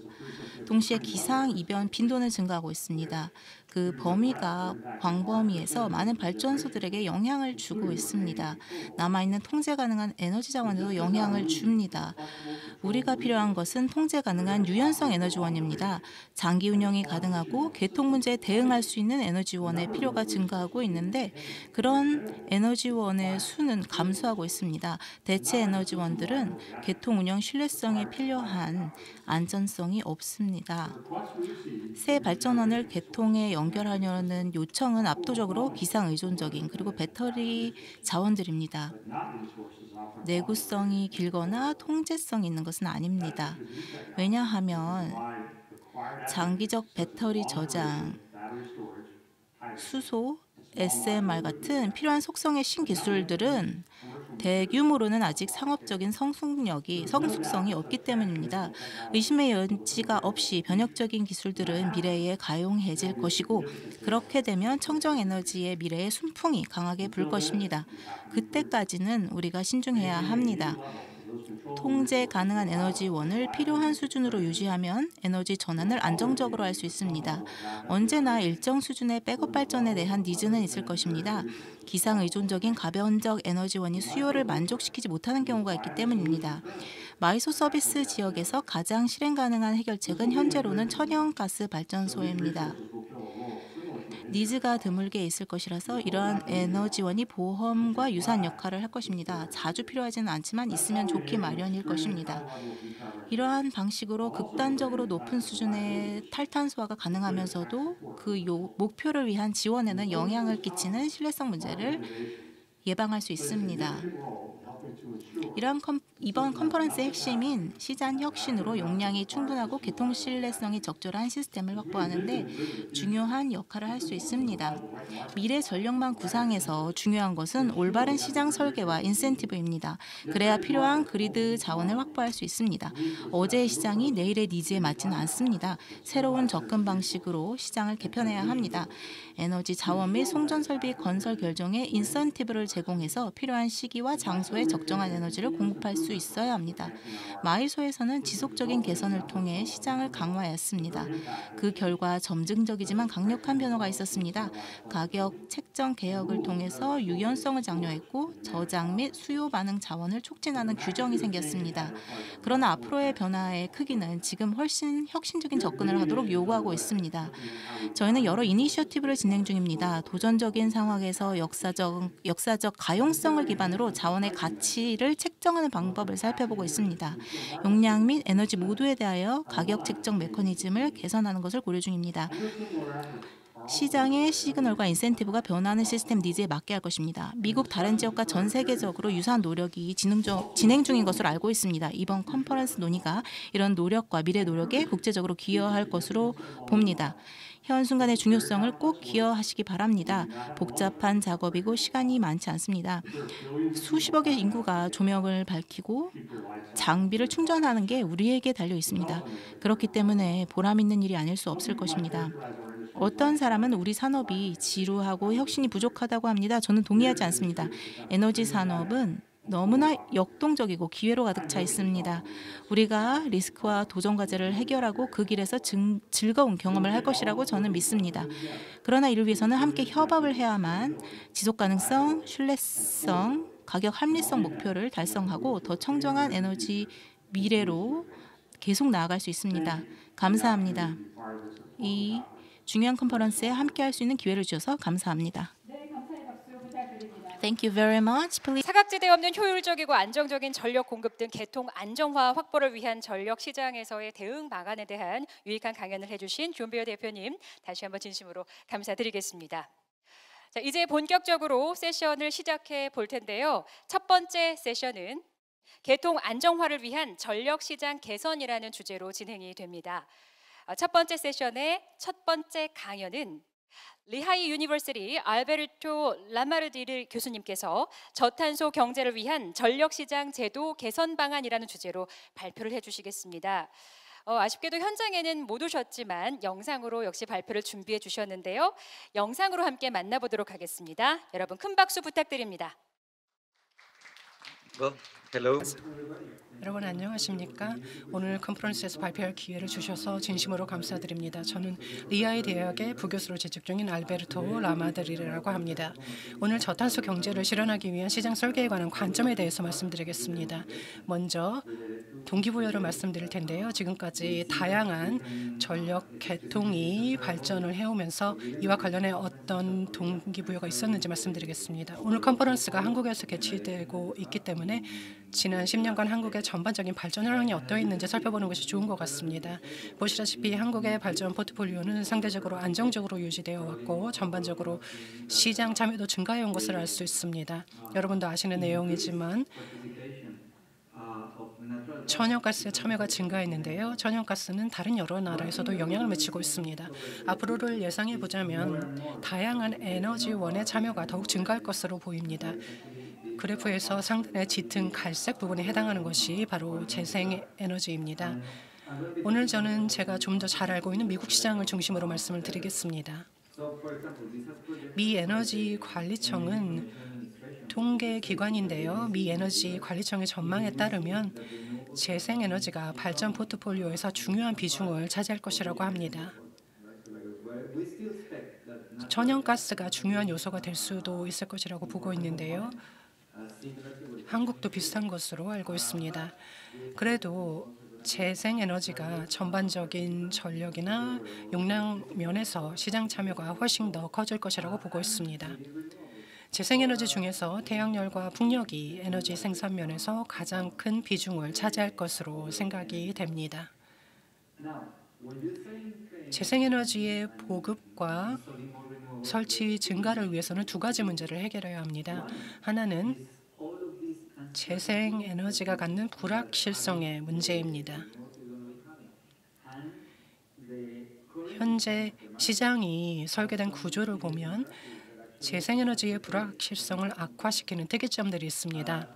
동시에 기상 이변 빈도는 증가하고 있습니다. 그 범위가 광범위에서 많은 발전소들에게 영향을 주고 있습니다. 남아있는 통제 가능한 에너지 자원에도 영향을 줍니다. 우리가 필요한 것은 통제 가능한 유연성 에너지원입니다. 장기 운영이 가능하고 개통 문제에 대응할 수 있는 에너지원의 필요가 증가하고 있는데 그런 에너지원의 수는 감 소하고 있습니다. 대체 에너지원들은 개통 운영 신뢰성에 필요한 안전성이 없습니다. 새 발전원을 개통에 연결하려는 요청은 압도적으로 기상 의존적인 그리고 배터리 자원들입니다. 내구성이 길거나 통제성이 있는 것은 아닙니다. 왜냐하면 장기적 배터리 저장, 수소, SMR 같은 필요한 속성의 신기술들은 대규모로는 아직 상업적인 성숙력이 성숙성이 없기 때문입니다. 의심의 여지가 없이 변혁적인 기술들은 미래에 가용해질 것이고 그렇게 되면 청정 에너지의 미래의 순풍이 강하게 불 것입니다. 그때까지는 우리가 신중해야 합니다. 통제 가능한 에너지원을 필요한 수준으로 유지하면 에너지 전환을 안정적으로 할 수 있습니다. 언제나 일정 수준의 백업 발전에 대한 니즈는 있을 것입니다. 기상 의존적인 가변적 에너지원이 수요를 만족시키지 못하는 경우가 있기 때문입니다. 마이소 서비스 지역에서 가장 실행 가능한 해결책은 현재로는 천연가스 발전소입니다. 니즈가 드물게 있을 것이라서 이러한 에너지원이 보험과 유사한 역할을 할 것입니다. 자주 필요하지는 않지만 있으면 좋기 마련일 것입니다. 이러한 방식으로 극단적으로 높은 수준의 탈탄소화가 가능하면서도 그 요, 목표를 위한 지원에는 영향을 끼치는 신뢰성 문제를 예방할 수 있습니다. 이러한 컴, 이번 컨퍼런스의 핵심인 시장 혁신으로 용량이 충분하고 개통 신뢰성이 적절한 시스템을 확보하는데 중요한 역할을 할 수 있습니다. 미래 전력망 구상에서 중요한 것은 올바른 시장 설계와 인센티브입니다. 그래야 필요한 그리드 자원을 확보할 수 있습니다. 어제의 시장이 내일의 니즈에 맞지는 않습니다. 새로운 접근 방식으로 시장을 개편해야 합니다. 에너지 자원 및 송전 설비 건설 결정에 인센티브를 제공해서 필요한 시기와 장소에 적정한 에너지 를 공급할 수 있어야 합니다. 마이소에서는 지속적인 개선을 통해 시장을 강화했습니다. 그 결과 점증적이지만 강력한 변화가 있었습니다. 가격 책정 개혁을 통해서 유연성을 장려했고 저장 및 수요 반응 자원을 촉진하는 규정이 생겼습니다. 그러나 앞으로의 변화의 크기는 지금 훨씬 혁신적인 접근을 하도록 요구하고 있습니다. 저희는 여러 initiative를 진행 중입니다. 도전적인 상황에서 역사적 역사적 가용성을 기반으로 자원의 가치를 책정하는 방법을 살펴보고 있습니다. 용량 및 에너지 모두에 대하여 가격 책정 메커니즘을 개선하는 것을 고려 중입니다. 시장의 시그널과 인센티브가 변하는 시스템 needs에 맞게 할 것입니다. 미국 다른 지역과 전 세계적으로 유사한 노력이 진행 중인 것으로 알고 있습니다. 이번 컨퍼런스 논의가 이런 노력과 미래 노력에 국제적으로 기여할 것으로 봅니다. 현 순간의 중요성을 꼭 기여하시기 바랍니다. 복잡한 작업이고 시간이 많지 않습니다. 수십억의 인구가 조명을 밝히고 장비를 충전하는 게 우리에게 달려 있습니다. 그렇기 때문에 보람 있는 일이 아닐 수 없을 것입니다. 어떤 사람은 우리 산업이 지루하고 혁신이 부족하다고 합니다. 저는 동의하지 않습니다. 에너지 산업은 너무나 역동적이고 기회로 가득 차 있습니다. 우리가 리스크와 도전 과제를 해결하고 그 길에서 증, 즐거운 경험을 할 것이라고 저는 믿습니다. 그러나 이를 위해서는 함께 협업을 해야만 지속 가능성, 신뢰성, 가격 합리성 목표를 달성하고 더 청정한 에너지 미래로 계속 나아갈 수 있습니다. 감사합니다. 이 중요한 컨퍼런스에 함께 할 수 있는 기회를 주셔서 감사합니다. Thank you very much. Please. 사각지대 없는 효율적이고 안정적인 전력 공급 등 개통 안정화 확보를 위한 전력 시장에서의 대응 방안에 대한 유익한 강연을 해주신 존베어 대표님 다시 한번 진심으로 감사드리겠습니다. 자, 이제 본격적으로 세션을 시작해 볼 텐데요. 첫 번째 세션은 개통 안정화를 위한 전력 시장 개선이라는 주제로 진행이 됩니다. 아, 첫 번째 세션의 첫 번째 강연은 Lehigh University 알베르토 라마드리드 교수님께서 저탄소 경제를 위한 전력 시장 제도 개선 방안이라는 주제로 발표를 해주시겠습니다. 어, 아쉽게도 현장에는 못 오셨지만 영상으로 역시 발표를 준비해 주셨는데요. 영상으로 함께 만나보도록 하겠습니다. 여러분 큰 박수 부탁드립니다. Well, hello. 여러분 안녕하십니까? 오늘 컨퍼런스에서 발표할 기회를 주셔서 진심으로 감사드립니다. 저는 리아이 대학의 부교수로 재직 중인 알베르토 라마드리라고 합니다. 오늘 저탄소 경제를 실현하기 위한 시장 설계에 관한 관점에 대해서 말씀드리겠습니다. 먼저 동기부여를 말씀드릴 텐데요. 지금까지 다양한 전력 개통이 발전을 해오면서 이와 관련해 어떤 동기부여가 있었는지 말씀드리겠습니다. 오늘 컨퍼런스가 한국에서 개최되고 있기 때문에 지난 10년간 한국의 전반적인 발전 현황이 어떠했는지 살펴보는 것이 좋은 것 같습니다. 보시다시피 한국의 발전 포트폴리오는 상대적으로 안정적으로 유지되어 왔고 전반적으로 시장 참여도 증가해 온 것을 알 수 있습니다. 여러분도 아시는 내용이지만 천연가스의 참여가 증가했는데요. 천연가스는 다른 여러 나라에서도 영향을 미치고 있습니다. 앞으로를 예상해 보자면 다양한 에너지원의 참여가 더욱 증가할 것으로 보입니다. 그래프에서 상단의 짙은 갈색 부분에 해당하는 것이 바로 재생 에너지입니다. 오늘 저는 제가 좀 더 잘 알고 있는 미국 시장을 중심으로 말씀을 드리겠습니다. 미 에너지 관리청은 통계 기관인데요. 미 에너지 관리청의 전망에 따르면 재생 에너지가 발전 포트폴리오에서 중요한 비중을 차지할 것이라고 합니다. 천연가스가 중요한 요소가 될 수도 있을 것이라고 보고 있는데요. 한국도 비슷한 것으로 알고 있습니다. 그래도 재생에너지가 전반적인 전력이나 용량 면에서 시장 참여가 훨씬 더 커질 것이라고 보고 있습니다. 재생에너지 중에서 태양열과 풍력이 에너지 생산 면에서 가장 큰 비중을 차지할 것으로 생각이 됩니다. 재생에너지의 보급과 설치 증가를 위해서는 두 가지 문제를 해결해야 합니다. 하나는 재생 에너지가 갖는 불확실성의 문제입니다. 현재 시장이 설계된 구조를 보면 재생에너지의 불확실성을 악화시키는 특이점들이 있습니다.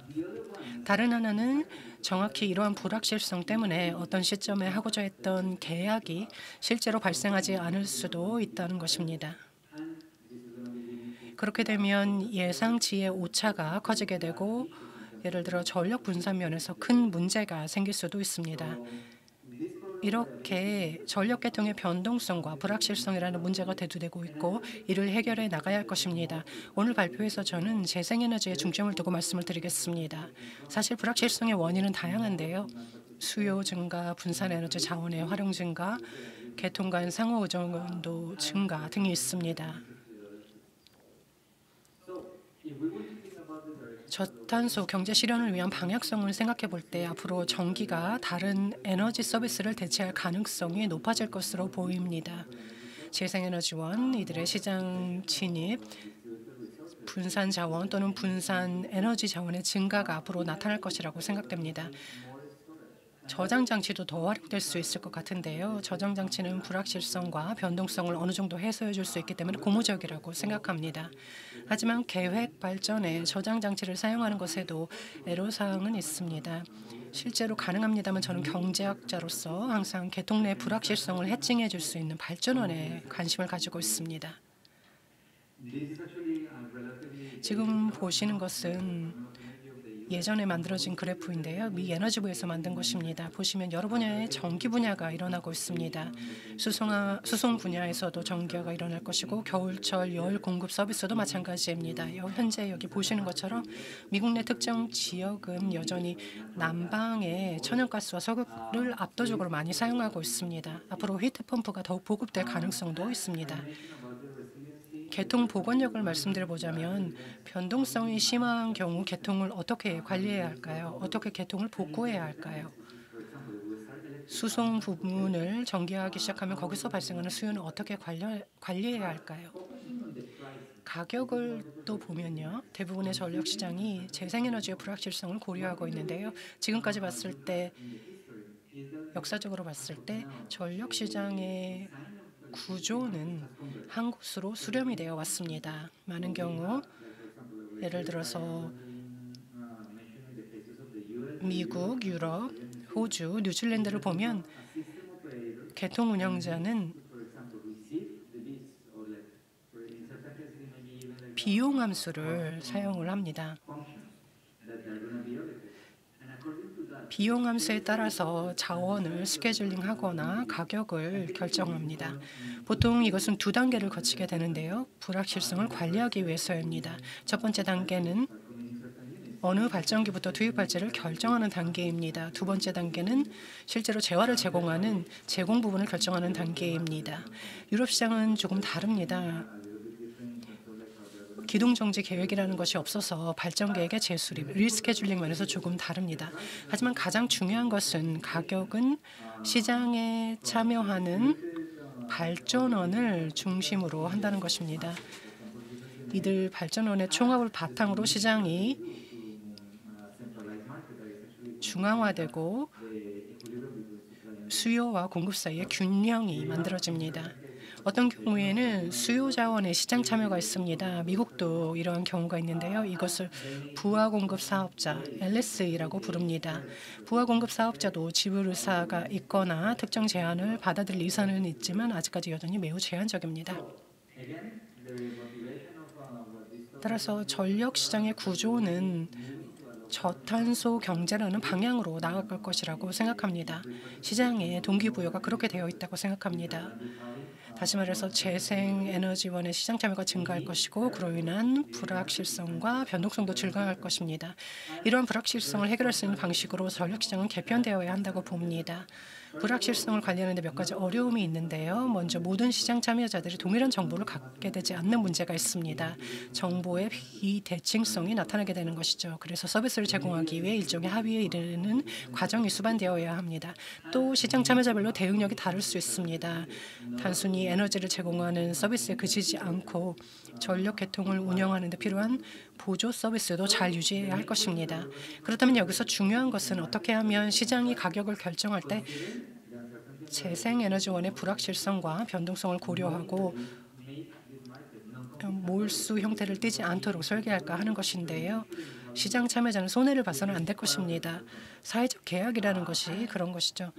다른 하나는 정확히 이러한 불확실성 때문에 어떤 시점에 하고자 했던 계약이 실제로 발생하지 않을 수도 있다는 것입니다. 그렇게 되면 예상치의 오차가 커지게 되고 예를 들어 전력 분산 면에서 큰 문제가 생길 수도 있습니다. 이렇게 전력 계통의 변동성과 불확실성이라는 문제가 대두되고 있고 이를 해결해 나가야 할 것입니다. 오늘 발표에서 저는 재생에너지에 중점을 두고 말씀을 드리겠습니다. 사실 불확실성의 원인은 다양한데요. 수요 증가, 분산 에너지 자원의 활용 증가, 계통 간 상호 의존도 증가 등이 있습니다. 저탄소 경제 실현을 위한 방향성을 생각해 볼 때 앞으로 전기가 다른 에너지 서비스를 대체할 가능성이 높아질 것으로 보입니다. 재생에너지원 이들의 시장 진입, 분산 자원 또는 분산 에너지 자원의 증가가 앞으로 나타날 것이라고 생각됩니다. 저장 장치도 더 활용될 수 있을 것 같은데요. 저장 장치는 불확실성과 변동성을 어느 정도 해소해 줄 수 있기 때문에 고무적이라고 생각합니다. 하지만 계획 발전에 저장 장치를 사용하는 것에도 애로사항은 있습니다. 실제로 가능합니다만 저는 경제학자로서 항상 개통 내 불확실성을 해칭해 줄 수 있는 발전원에 관심을 가지고 있습니다. 지금 보시는 것은 예전에 만들어진 그래프인데요. 미 에너지부에서 만든 것입니다. 보시면 여러 분야의 전기 분야가 일어나고 있습니다. 수송화, 수송 분야에서도 전기화가 일어날 것이고 겨울철 열 공급 서비스도 마찬가지입니다. 현재 여기 보시는 것처럼 미국 내 특정 지역은 여전히 난방에 천연가스와 석유를 압도적으로 많이 사용하고 있습니다. 앞으로 히트 펌프가 더욱 보급될 가능성도 있습니다. 개통 복원력을 말씀드려보자면 변동성이 심한 경우 개통을 어떻게 관리해야 할까요? 어떻게 개통을 복구해야 할까요? 수송 부분을 전개하기 시작하면 거기서 발생하는 수요는 어떻게 관리, 관리해야 할까요? 가격을 또 보면요. 대부분의 전력 시장이 재생에너지의 불확실성을 고려하고 있는데요. 지금까지 봤을 때 역사적으로 봤을 때 전력 시장의 구조는 한 곳으로 수렴이 되어 왔습니다. 많은 경우 예를 들어서 미국, 유럽, 호주, 뉴질랜드를 보면 개통 운영자는 비용 함수를 사용을 합니다. 비용 함수에 따라서 자원을 스케줄링하거나 가격을 결정합니다. 보통 이것은 두 단계를 거치게 되는데요. 불확실성을 관리하기 위해서입니다. 첫 번째 단계는 어느 발전기부터 투입할지를 결정하는 단계입니다. 두 번째 단계는 실제로 재화를 제공하는 제공 부분을 결정하는 단계입니다. 유럽 시장은 조금 다릅니다. 기동 정지 계획이라는 것이 없어서 발전 계획의 재수립, rescheduling 면에서 조금 다릅니다. 하지만 가장 중요한 것은 가격은 시장에 참여하는 발전원을 중심으로 한다는 것입니다. 이들 발전원의 총합을 바탕으로 시장이 중앙화되고 수요와 공급 사이의 균형이 만들어집니다. 어떤 경우에는 수요 자원의 시장 참여가 있습니다. 미국도 이러한 경우가 있는데요. 이것을 부하 공급 사업자 LS라고 부릅니다. 부하 공급 사업자도 지불 의사가 있거나 특정 제한을 받아들일 의사는 있지만 아직까지 여전히 매우 제한적입니다. 따라서 전력 시장의 구조는 저탄소 경제라는 방향으로 나아갈 것이라고 생각합니다. 시장의 동기부여가 그렇게 되어 있다고 생각합니다. 다시 말해서 재생 에너지원의 시장 참여가 증가할 것이고 그로 인한 불확실성과 변동성도 증가할 것입니다. 이러한 불확실성을 해결할 수 있는 방식으로 전력 시장은 개편되어야 한다고 봅니다. 불확실성을 관리하는 데 몇 가지 어려움이 있는데요. 먼저 모든 시장 참여자들이 동일한 정보를 갖게 되지 않는 문제가 있습니다. 정보의 비대칭성이 나타나게 되는 것이죠. 그래서 서비스를 제공하기 위해 일종의 합의에 이르는 과정이 수반되어야 합니다. 또 시장 참여자별로 대응력이 다를 수 있습니다. 단순히 에너지를 제공하는 서비스에 그치지 않고 전력 개통을 운영하는 데 필요한 보조 서비스도 잘 유지해야 할 것입니다. 그렇다면 여기서 중요한 것은 어떻게 하면 시장이 가격을 결정할 때 재생에너지원의 불확실성과 변동성을 고려하고 몰수 형태를 띠지 않도록 설계할까 하는 것인데요. 시장 참여자는 손해를 봐서는 안 될 것입니다. 사회적 계약이라는 것이 그런 것이죠.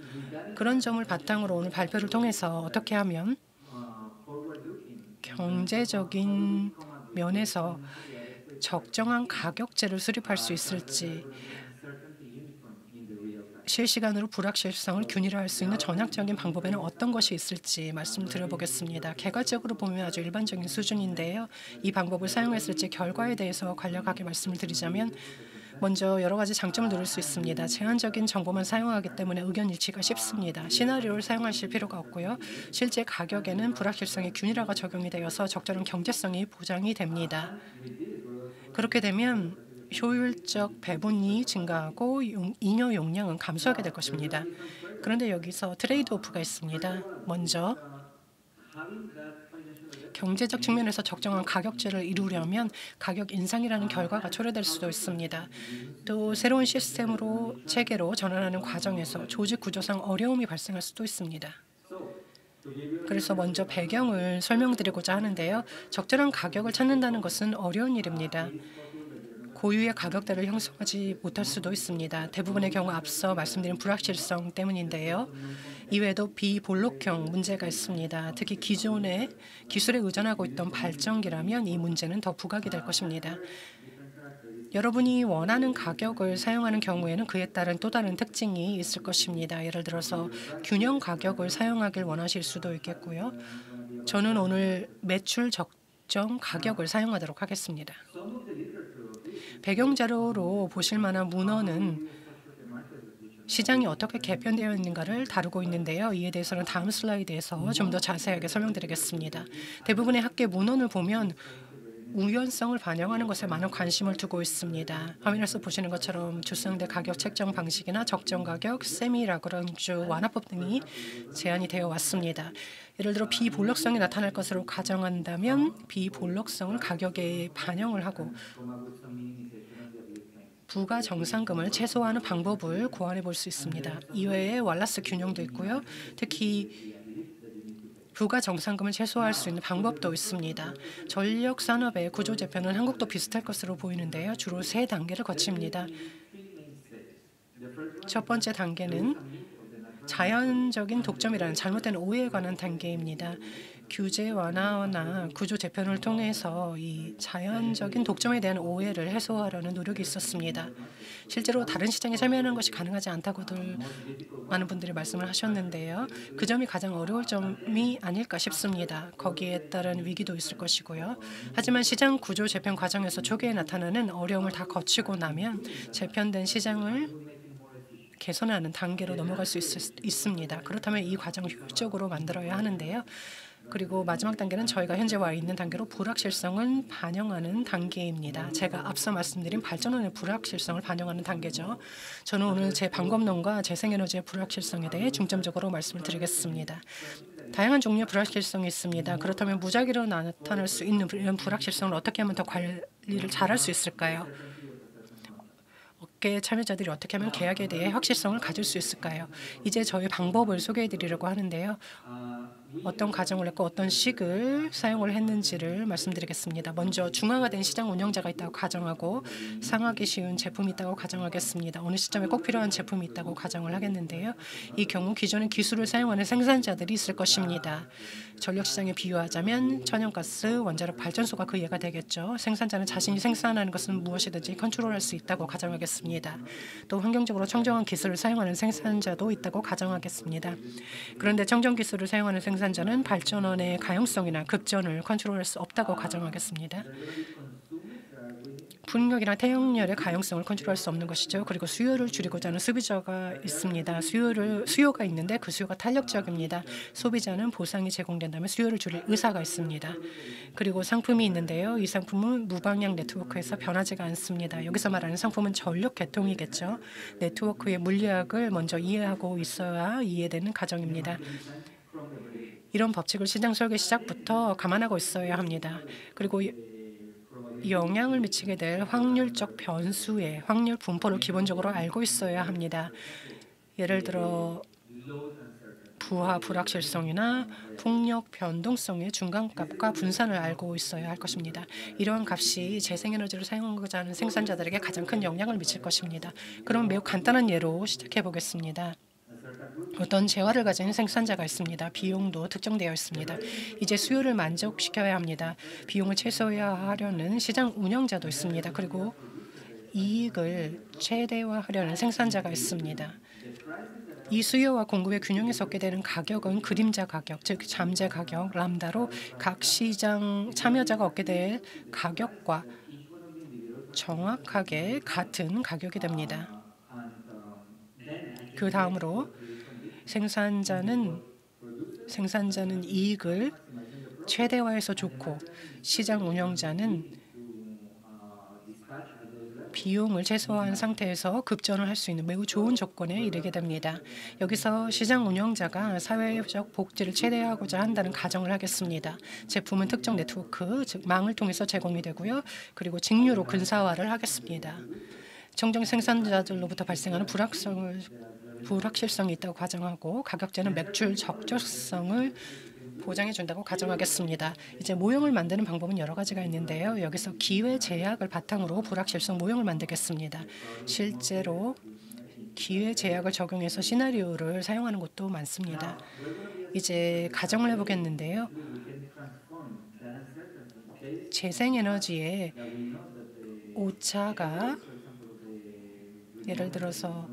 그런 점을 바탕으로 오늘 발표를 통해서 어떻게 하면 경제적인 면에서 적정한 가격제를 수립할 수 있을지 실시간으로 불확실성을 균일화할 수 있는 전략적인 방법에는 어떤 것이 있을지 말씀드려보겠습니다. 개괄적으로 보면 아주 일반적인 수준인데요. 이 방법을 사용했을지 결과에 대해서 간략하게 말씀을 드리자면 먼저 여러 가지 장점을 누릴 수 있습니다. 제한적인 정보만 사용하기 때문에 의견 일치가 쉽습니다. 시나리오를 사용하실 필요가 없고요. 실제 가격에는 불확실성의 균일화가 적용이 되어서 적절한 경제성이 보장이 됩니다. 그렇게 되면 효율적 배분이 증가하고 잉여 용량은 감소하게 될 것입니다. 그런데 여기서 트레이드 오프가 있습니다. 먼저 경제적 측면에서 적정한 가격제를 이루려면 가격 인상이라는 결과가 초래될 수도 있습니다. 또 새로운 시스템으로 체계로 전환하는 과정에서 조직 구조상 어려움이 발생할 수도 있습니다. 그래서 먼저 배경을 설명드리고자 하는데요. 적절한 가격을 찾는다는 것은 어려운 일입니다. 고유의 가격대를 형성하지 못할 수도 있습니다. 대부분의 경우 앞서 말씀드린 불확실성 때문인데요. 이외에도 비볼록형 문제가 있습니다. 특히 기존의 기술에 의존하고 있던 발전기라면 이 문제는 더 부각이 될 것입니다. 여러분이 원하는 가격을 사용하는 경우에는 그에 따른 또 다른 특징이 있을 것입니다. 예를 들어서 균형 가격을 사용하길 원하실 수도 있겠고요. 저는 오늘 매출 적정 가격을 사용하도록 하겠습니다. 배경 자료로 보실 만한 문헌은 시장이 어떻게 개편되어 있는가를 다루고 있는데요. 이에 대해서는 다음 슬라이드에서 좀 더 자세하게 설명드리겠습니다. 대부분의 학계 문헌을 보면 우연성을 반영하는 것에 많은 관심을 두고 있습니다. 화면에서 보시는 것처럼 주성대 가격 책정 방식이나 적정 가격, 세미 라그랑주 완화법 등이 제한이 되어 왔습니다. 예를 들어 비볼록성이 나타날 것으로 가정한다면 비볼록성을 가격에 반영을 하고 부가 정상금을 최소화하는 방법을 고안해 볼 수 있습니다. 이외에 왈라스 균형도 있고요. 특히 부가 정상금을 최소화할 수 있는 방법도 있습니다. 전력 산업의 구조 재편은 한국도 비슷할 것으로 보이는데요. 주로 세 단계를 거칩니다. 첫 번째 단계는 자연적인 독점이라는 잘못된 오해에 관한 단계입니다. 규제 완화나 구조 재편을 통해서 이 자연적인 독점에 대한 오해를 해소하려는 노력이 있었습니다. 실제로 다른 시장에 참여하는 것이 가능하지 않다고들 많은 분들이 말씀을 하셨는데요. 그 점이 가장 어려울 점이 아닐까 싶습니다. 거기에 따른 위기도 있을 것이고요. 하지만 시장 구조 재편 과정에서 초기에 나타나는 어려움을 다 거치고 나면 재편된 시장을 개선하는 단계로 넘어갈 수 있, 있습니다. 그렇다면 이 과정을 효율적으로 만들어야 하는데요. 그리고 마지막 단계는 저희가 현재 와 있는 단계로 불확실성을 반영하는 단계입니다. 제가 앞서 말씀드린 발전원의 불확실성을 반영하는 단계죠. 저는 오늘 제 방법론과 재생에너지의 불확실성에 대해 중점적으로 말씀을 드리겠습니다. 다양한 종류의 불확실성이 있습니다. 그렇다면 무작위로 나타날 수 있는 불확실성을 어떻게 하면 더 관리를 잘할 수 있을까요? 업계 참여자들이 어떻게 하면 계약에 대해 확실성을 가질 수 있을까요? 이제 저희 방법을 소개해 드리려고 하는데요. 어떤 가정을 했고 어떤 식을 사용을 했는지를 말씀드리겠습니다. 먼저 중화가된 시장 운영자가 있다고 가정하고 상하기 쉬운 제품이 있다고 가정하겠습니다. 어느 시점에 꼭 필요한 제품이 있다고 가정을 하겠는데요. 이 경우 기존의 기술을 사용하는 생산자들이 있을 것입니다. 전력시장에 비유하자면 천연가스 원자력 발전소가 그 예가 되겠죠. 생산자는 자신이 생산하는 것은 무엇이든지 컨트롤할 수 있다고 가정하겠습니다. 또 환경적으로 청정한 기술을 사용하는 생산자도 있다고 가정하겠습니다. 그런데 청정 기술을 사용하는 생산 생산자는 발전원의 가용성이나 급전을 컨트롤할 수 없다고 가정하겠습니다. 풍력이나 태양열의 가용성을 컨트롤할 수 없는 것이죠. 그리고 수요를 줄이고자 하는 소비자가 있습니다. 수요를 수요가 있는데 그 수요가 탄력적입니다. 소비자는 보상이 제공된다면 수요를 줄일 의사가 있습니다. 그리고 상품이 있는데요. 이 상품은 무방향 네트워크에서 변하지가 않습니다. 여기서 말하는 상품은 전력 계통이겠죠. 네트워크의 물리학을 먼저 이해하고 있어야 이해되는 가정입니다. 이런 법칙을 시장 설계 시작부터 감안하고 있어야 합니다. 그리고 영향을 미치게 될 확률적 변수의 확률 분포를 기본적으로 알고 있어야 합니다. 예를 들어 부하 불확실성이나 풍력 변동성의 중간값과 분산을 알고 있어야 할 것입니다. 이러한 값이 재생에너지를 사용하고자 하는 생산자들에게 가장 큰 영향을 미칠 것입니다. 그럼 매우 간단한 예로 시작해 보겠습니다. 어떤 재화를 가진 생산자가 있습니다. 비용도 특정되어 있습니다. 이제 수요를 만족시켜야 합니다. 비용을 최소화하려는 시장 운영자도 있습니다. 그리고 이익을 최대화하려는 생산자가 있습니다. 이 수요와 공급의 균형에 섰게 되는 가격은 그림자 가격, 즉 잠재 가격, 람다로 각 시장 참여자가 얻게 될 가격과 정확하게 같은 가격이 됩니다. 그 다음으로 생산자는 생산자는 이익을 최대화해서 좋고 시장 운영자는 비용을 최소화한 상태에서 급전을 할 수 있는 매우 좋은 조건에 이르게 됩니다. 여기서 시장 운영자가 사회적 복지를 최대화하고자 한다는 가정을 하겠습니다. 제품은 특정 네트워크, 즉 망을 통해서 제공이 되고요. 그리고 직류로 근사화를 하겠습니다. 청정 생산자들로부터 발생하는 불확성을 불확실성이 있다고 가정하고 가격제는 매출 적절성을 보장해 준다고 가정하겠습니다. 이제 모형을 만드는 방법은 여러 가지가 있는데요. 여기서 기회 제약을 바탕으로 불확실성 모형을 만들겠습니다. 실제로 기회 제약을 적용해서 시나리오를 사용하는 곳도 많습니다. 이제 가정을 해보겠는데요. 재생에너지의 오차가 예를 들어서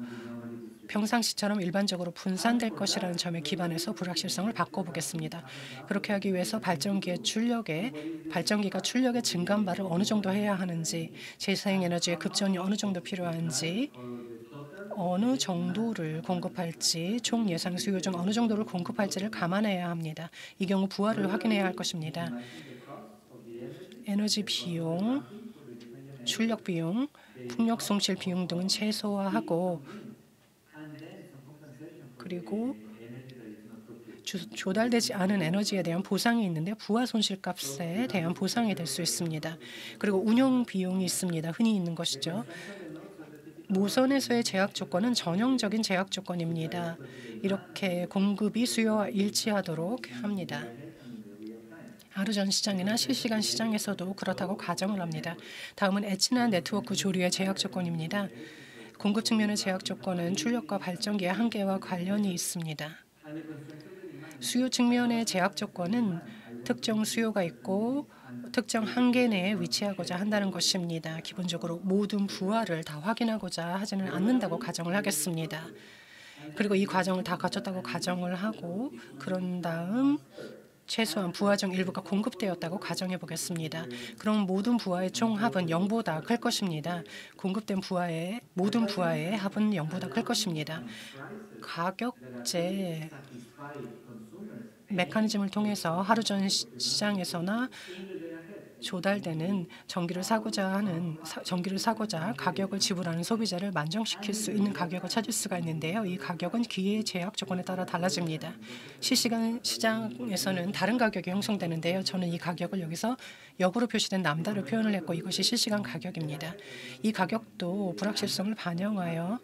평상시처럼 일반적으로 분산될 것이라는 점에 기반해서 불확실성을 바꿔보겠습니다. 그렇게 하기 위해서 발전기의 출력에 발전기가 출력의 증감발을 어느 정도 해야 하는지 재생에너지의 급전이 어느 정도 필요한지 어느 정도를 공급할지 총 예상 수요 중 어느 정도를 공급할지를 감안해야 합니다. 이 경우 부하를 확인해야 할 것입니다. 에너지 비용, 출력 비용, 풍력 손실 비용 등은 최소화하고 그리고 주- 조달되지 않은 에너지에 대한 보상이 있는데 부하 손실값에 대한 보상이 될 수 있습니다. 그리고 운영 비용이 있습니다. 흔히 있는 것이죠. 모선에서의 제약 조건은 전형적인 제약 조건입니다. 이렇게 공급이 수요와 일치하도록 합니다. 하루 전 시장이나 실시간 시장에서도 그렇다고 가정을 합니다. 다음은 엣지나 네트워크 조류의 제약 조건입니다. 공급 측면의 제약 조건은 출력과 발전기의 한계와 관련이 있습니다. 수요 측면의 제약 조건은 특정 수요가 있고 특정 한계 내에 위치하고자 한다는 것입니다. 기본적으로 모든 부하를 다 확인하고자 하지는 않는다고 가정을 하겠습니다. 그리고 이 과정을 다 거쳤다고 가정을 하고 그런 다음 최소한 부하 중 일부가 공급되었다고 가정해 보겠습니다. 그럼 모든 부하의 총 합은 0보다 클 것입니다. 공급된 부하의 모든 부하의 합은 0보다 클 것입니다. 가격제 메커니즘을 통해서 하루 전 시- 시장에서나 조달되는 전기를 사고자 하는 사- 전기를 사고자 가격을 지불하는 소비자를 만족시킬 수 있는 가격을 찾을 수가 있는데요. 이 가격은 기회의 제약 조건에 따라 달라집니다. 실시간 시장에서는 다른 가격이 형성되는데요. 저는 이 가격을 여기서 역으로 표시된 남다를 표현을 했고 이것이 실시간 가격입니다. 이 가격도 불확실성을 반영하여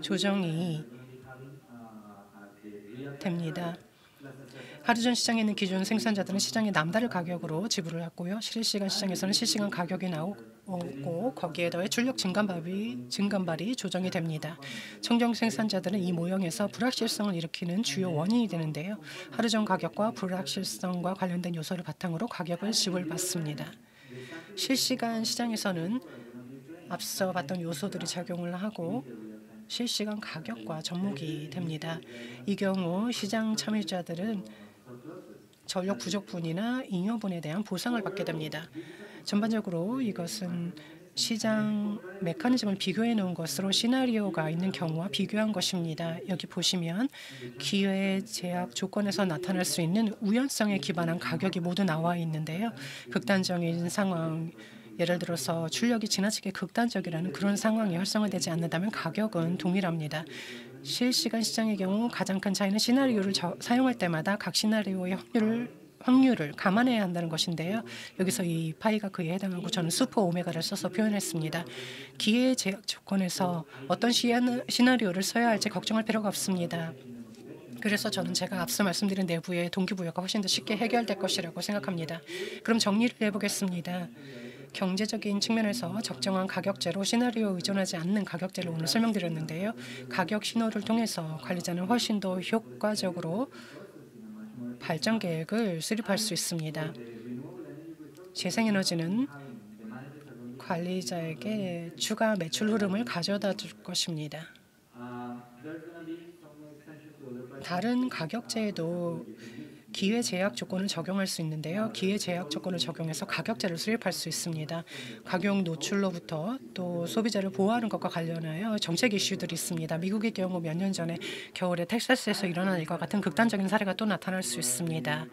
조정이 됩니다. 하루 전 시장에 있는 기존 생산자들은 시장의 남다른 가격으로 지불을 했고요. 실시간 시장에서는 실시간 가격이 나오고 거기에 더해 출력 증감발이 증감발이 조정이 됩니다. 청정 생산자들은 이 모형에서 불확실성을 일으키는 주요 원인이 되는데요. 하루 전 가격과 불확실성과 관련된 요소를 바탕으로 가격을 지불받습니다. 실시간 시장에서는 앞서 봤던 요소들이 작용을 하고 실시간 가격과 접목이 됩니다. 이 경우 시장 참여자들은 전력 부족분이나 잉여분에 대한 보상을 받게 됩니다. 전반적으로 이것은 시장 메커니즘을 비교해 놓은 것으로 시나리오가 있는 경우와 비교한 것입니다. 여기 보시면 기회 제약 조건에서 나타날 수 있는 우연성에 기반한 가격이 모두 나와 있는데요. 극단적인 상황 예를 들어서 출력이 지나치게 극단적이라는 그런 상황이 활성화되지 않는다면 가격은 동일합니다. 실시간 시장의 경우 가장 큰 차이는 시나리오를 저- 사용할 때마다 각 시나리오의 확률을 확률을 감안해야 한다는 것인데요. 여기서 이 파이가 그에 해당하고 저는 슈퍼 오메가를 써서 표현했습니다. 기회 제약 조건에서 어떤 시나- 시나리오를 써야 할지 걱정할 필요가 없습니다. 그래서 저는 제가 앞서 말씀드린 내부의 동기부여가 훨씬 더 쉽게 해결될 것이라고 생각합니다. 그럼 정리를 해보겠습니다. 경제적인 측면에서 적정한 가격제로 시나리오 의존하지 않는 가격제를 오늘 설명드렸는데요. 가격 신호를 통해서 관리자는 훨씬 더 효과적으로 발전 계획을 수립할 수 있습니다. 재생에너지는 관리자에게 추가 매출 흐름을 가져다 줄 것입니다. 다른 가격제에도 기회 제약 조건을 적용할 수 있는데요. 기회 제약 조건을 적용해서 가격제를 수립할 수 있습니다. 가격 노출로부터 또 소비자를 보호하는 것과 관련하여 정책 이슈들이 있습니다. 미국의 경우 몇 년 전에 겨울에 텍사스에서 일어난 일과 같은 극단적인 사례가 또 나타날 수 있습니다.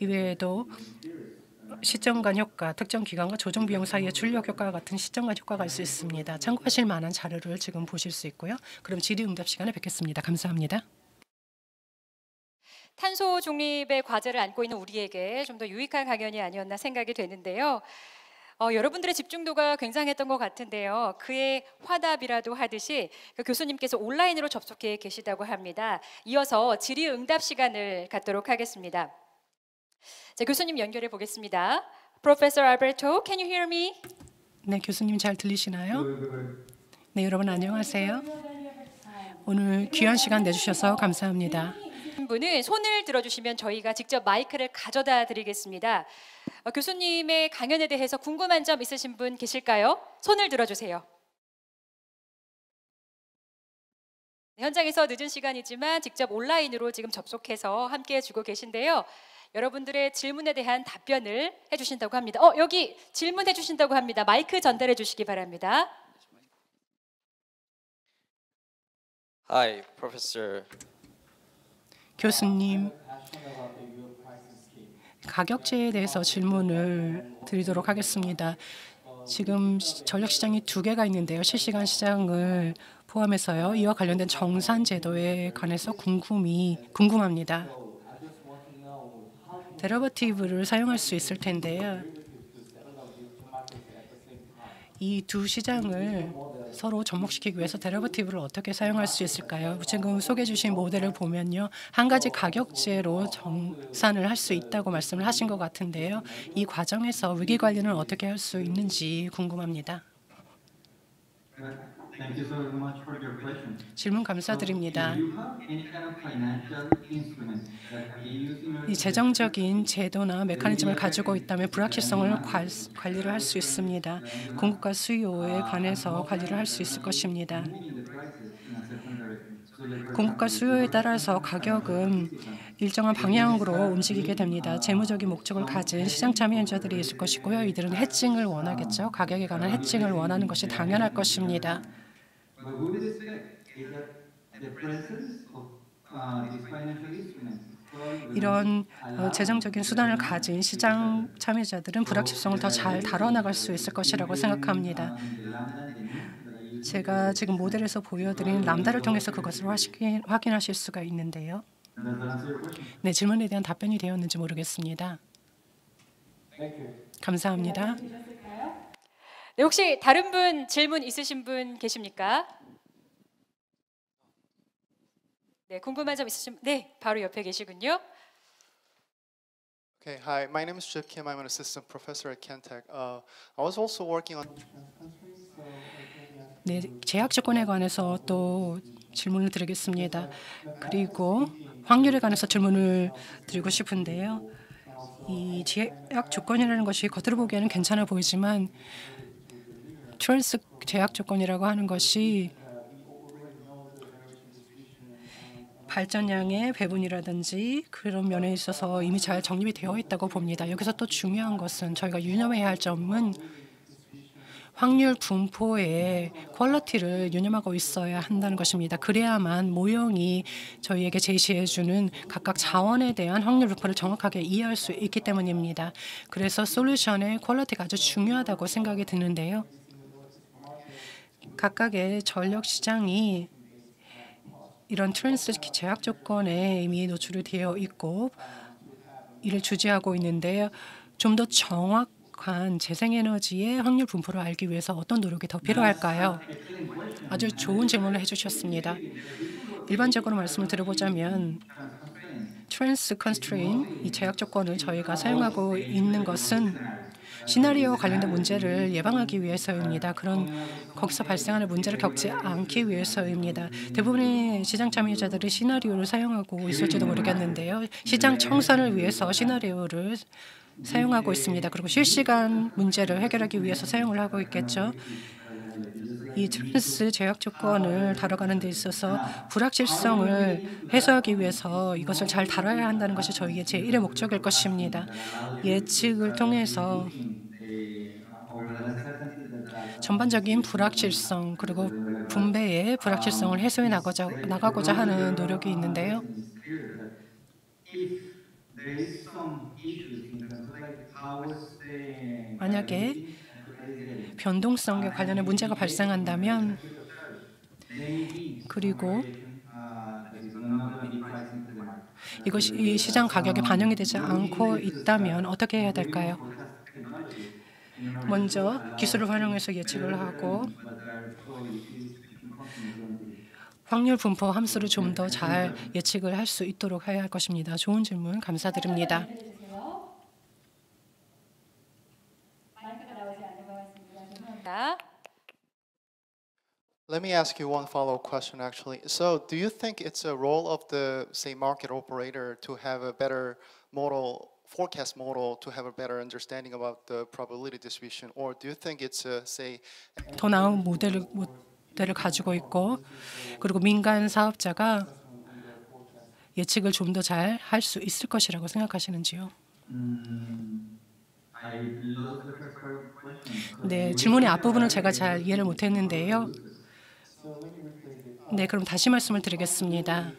이외에도 시점 간 효과, 특정 기간과 조정 비용 사이의 출력 효과와 같은 시점 간 효과가 있을 수 있습니다. 참고하실 만한 자료를 지금 보실 수 있고요. 그럼 질의응답 시간에 뵙겠습니다. 감사합니다. 탄소 중립의 과제를 안고 있는 우리에게 좀 더 유익한 강연이 아니었나 생각이 되는데요. 어, 여러분들의 집중도가 굉장했던 것 같은데요. 그의 화답이라도 하듯이 그 교수님께서 온라인으로 접속해 계시다고 합니다. 이어서 질의응답 시간을 갖도록 하겠습니다. 자, 교수님 연결해 보겠습니다. Professor Alberto, can you hear me? 네, 교수님 잘 들리시나요? 네, 여러분 안녕하세요. 오늘 귀한 시간 내주셔서 감사합니다. 분은 손을 들어주시면 저희가 직접 마이크를 가져다 드리겠습니다. 어, 교수님의 강연에 대해서 궁금한 점 있으신 분 계실까요? 손을 들어주세요. 네, 현장에서 늦은 시간이지만 직접 온라인으로 지금 접속해서 함께 해주고 계신데요. 여러분들의 질문에 대한 답변을 해주신다고 합니다. 어 여기 질문해 주신다고 합니다. 마이크 전달해 주시기 바랍니다. Hi, Professor. 교수님, 가격제에 대해서 질문을 드리도록 하겠습니다. 지금 시- 전력 시장이 두 개가 있는데요. 실시간 시장을 포함해서요. 이와 관련된 정산 제도에 관해서 궁금이 궁금합니다. 데러버티브를 사용할 수 있을 텐데요. 이 두 시장을 서로 접목시키기 위해서 데러버티브를 어떻게 사용할 수 있을까요? 지금 소개해 주신 모델을 보면요. 한 가지 가격제로 정산을 할 수 있다고 말씀을 하신 것 같은데요. 이 과정에서 위기 관리는 어떻게 할 수 있는지 궁금합니다. Thank you so much for your question. 질문 감사드립니다. 이 재정적인 제도나 메커니즘을 가지고 있다면 불확실성을 관, 관리를 할 수 있습니다. 공급과 수요에 관해서 관리를 할 수 있을 것입니다. 공급과 수요에 따라서 가격은 일정한 방향으로 움직이게 됩니다. 재무적인 목적을 가진 시장 참여자들이 있을 것이고요. 이들은 해칭을 원하겠죠. 가격에 관한 해칭을 원하는 것이 당연할 것입니다. But what we expect is that the presence of uh, these financial instruments will 이런 어, 재정적인 수단을 가진 시장 참여자들은 불확실성을 더 잘 다뤄나갈 수 있을 것이라고 생각합니다. 제가 지금 모델에서 보여드린 람다를 통해서 그것을 확인, 확인하실 수가 있는데요. Does? 네, 질문에 대한 답변이 되었는지 모르겠습니다. 감사합니다. 네, 혹시 다른 분 질문 있으신 분 계십니까? 네, 궁금한 점 있으신 네, 바로 옆에 계시군요. Okay, hi. My name is Jip Kim. I'm an assistant professor at Kentech. Uh, I was also working on 네, 제약 조건에 관해서 또 질문을 드리겠습니다. 그리고 확률에 관해서 질문을 드리고 싶은데요. 이 제약 조건이라는 것이 겉으로 보기에는 괜찮아 보이지만 chance 제약 조건이라고 하는 것이 발전량의 배분이라든지 그런 면에 있어서 이미 잘 정립이 되어 있다고 봅니다. 여기서 또 중요한 것은 저희가 유념해야 할 점은 확률 분포의 퀄리티를 유념하고 있어야 한다는 것입니다. 그래야만 모형이 저희에게 제시해주는 각각 자원에 대한 확률 분포를 정확하게 이해할 수 있기 때문입니다. 그래서 솔루션의 퀄리티가 아주 중요하다고 생각이 드는데요. 각각의 전력 시장이 이런 chance 제약 조건에 이미 노출이 되어 있고 이를 주지하고 있는데요. 좀더 정확한 재생에너지의 확률 분포를 알기 위해서 어떤 노력이 더 필요할까요? 아주 좋은 질문을 해주셨습니다. 일반적으로 말씀을 드려보자면 chance constraint 이 제약 조건을 저희가 사용하고 있는 것은 시나리오와 관련된 문제를 예방하기 위해서입니다. 그런 거기서 발생하는 문제를 겪지 않기 위해서입니다. 대부분의 시장 참여자들이 시나리오를 사용하고 있을지도 모르겠는데요. 시장 청산을 위해서 시나리오를 사용하고 있습니다. 그리고 실시간 문제를 해결하기 위해서 사용을 하고 있겠죠. 이 chance 제약 조건을 다뤄가는 데 있어서 불확실성을 해소하기 위해서 이것을 잘 다뤄야 한다는 것이 저희의 제1의 목적일 것입니다. 예측을 통해서 전반적인 불확실성 그리고 분배의 불확실성을 해소해 나가자, 나가고자 하는 노력이 있는데요. 만약에 변동성에 관련해 문제가 발생한다면 그리고. 이것이 이 시장 가격에 반영이 되지 않고 있다면 어떻게 해야 될까요? 먼저 기술을 활용해서 예측을 하고 확률 분포 함수를 좀 더 잘 예측을 할 수 있도록 해야 할 것입니다. 좋은 질문 감사드립니다. 자, Let me ask you one follow-up question, actually. So, do you think it's a role of the, say, market operator to have a better model, forecast model, to have a better understanding about the probability distribution, or do you think it's, a, say, 더 나은 모델을 모델을 가지고 있고 그리고 민간 사업자가 예측을 좀 더 잘 할 수 있을 것이라고 생각하시는지요? I lost 네, 질문의 앞부분을 제가 잘 이해를 못했는데요. 네, 그럼 다시 말씀을 드리겠습니다.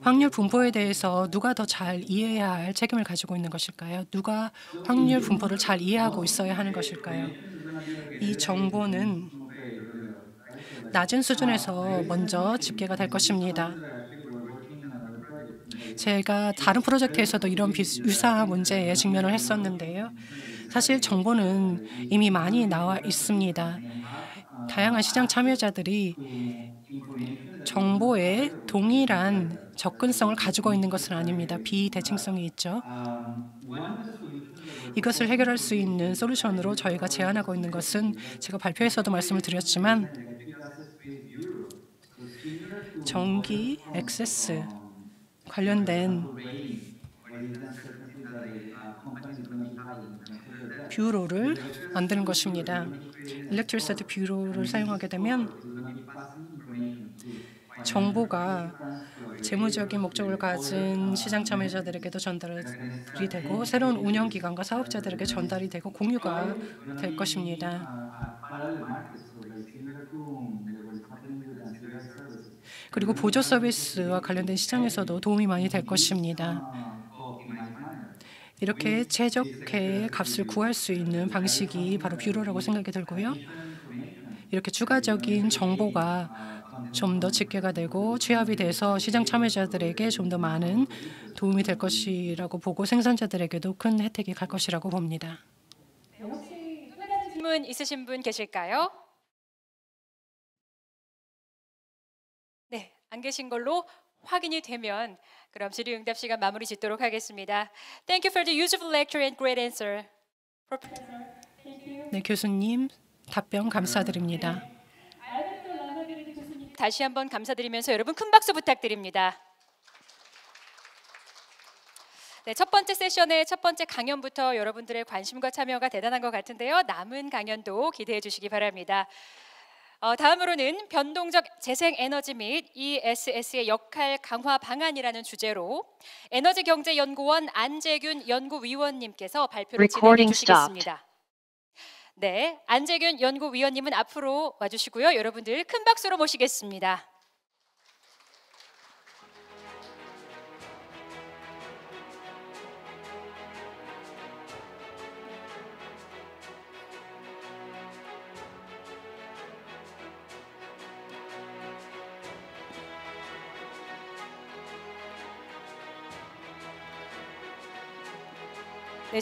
확률 분포에 대해서 누가 더 잘 이해해야 할 책임을 가지고 있는 것일까요? 누가 확률 분포를 잘 이해하고 있어야 하는 것일까요? 이 정보는 낮은 수준에서 먼저 집계가 될 것입니다. 제가 다른 프로젝트에서도 이런 비, 유사한 문제에 직면을 했었는데요. 사실 정보는 이미 많이 나와 있습니다. 다양한 시장 참여자들이 정보에 동일한 접근성을 가지고 있는 것은 아닙니다. 비대칭성이 있죠. 이것을 해결할 수 있는 솔루션으로 저희가 제안하고 있는 것은 제가 발표에서도 말씀을 드렸지만 전기 액세스 관련된 bureau를 만드는 것입니다. electricity bureau를 사용하게 되면 정보가 재무적인 목적을 가진 시장 참여자들에게도 전달이 되고 새로운 운영 기관과 사업자들에게 전달이 되고 공유가 될 것입니다. 그리고 보조 서비스와 관련된 시장에서도 도움이 많이 될 것입니다. 이렇게 최적의 값을 구할 수 있는 방식이 바로 뷰로라고 생각이 들고요. 이렇게 추가적인 정보가 좀 더 집계가 되고 취합이 돼서 시장 참여자들에게 좀 더 많은 도움이 될 것이라고 보고 생산자들에게도 큰 혜택이 갈 것이라고 봅니다. 질문 있으신 분 계실까요? 안 계신 걸로 확인이 되면 그럼 질의응답 시간 마무리 짓도록 하겠습니다. Thank you for the useful lecture and great answer. 네, 교수님 답변 감사드립니다. 다시 한번 감사드리면서 여러분 큰 박수 부탁드립니다. 네, 첫 번째 세션의 첫 번째 강연부터 여러분들의 관심과 참여가 대단한 것 같은데요. 남은 강연도 기대해 주시기 바랍니다. 어, 다음으로는 변동적 재생 에너지 및 ESS의 역할 강화 방안이라는 주제로 에너지 경제 연구원 안재균 연구위원님께서 발표를 진행해 주시겠습니다. 네, 안재균 연구위원님은 앞으로 와주시고요. 여러분들 큰 박수로 모시겠습니다.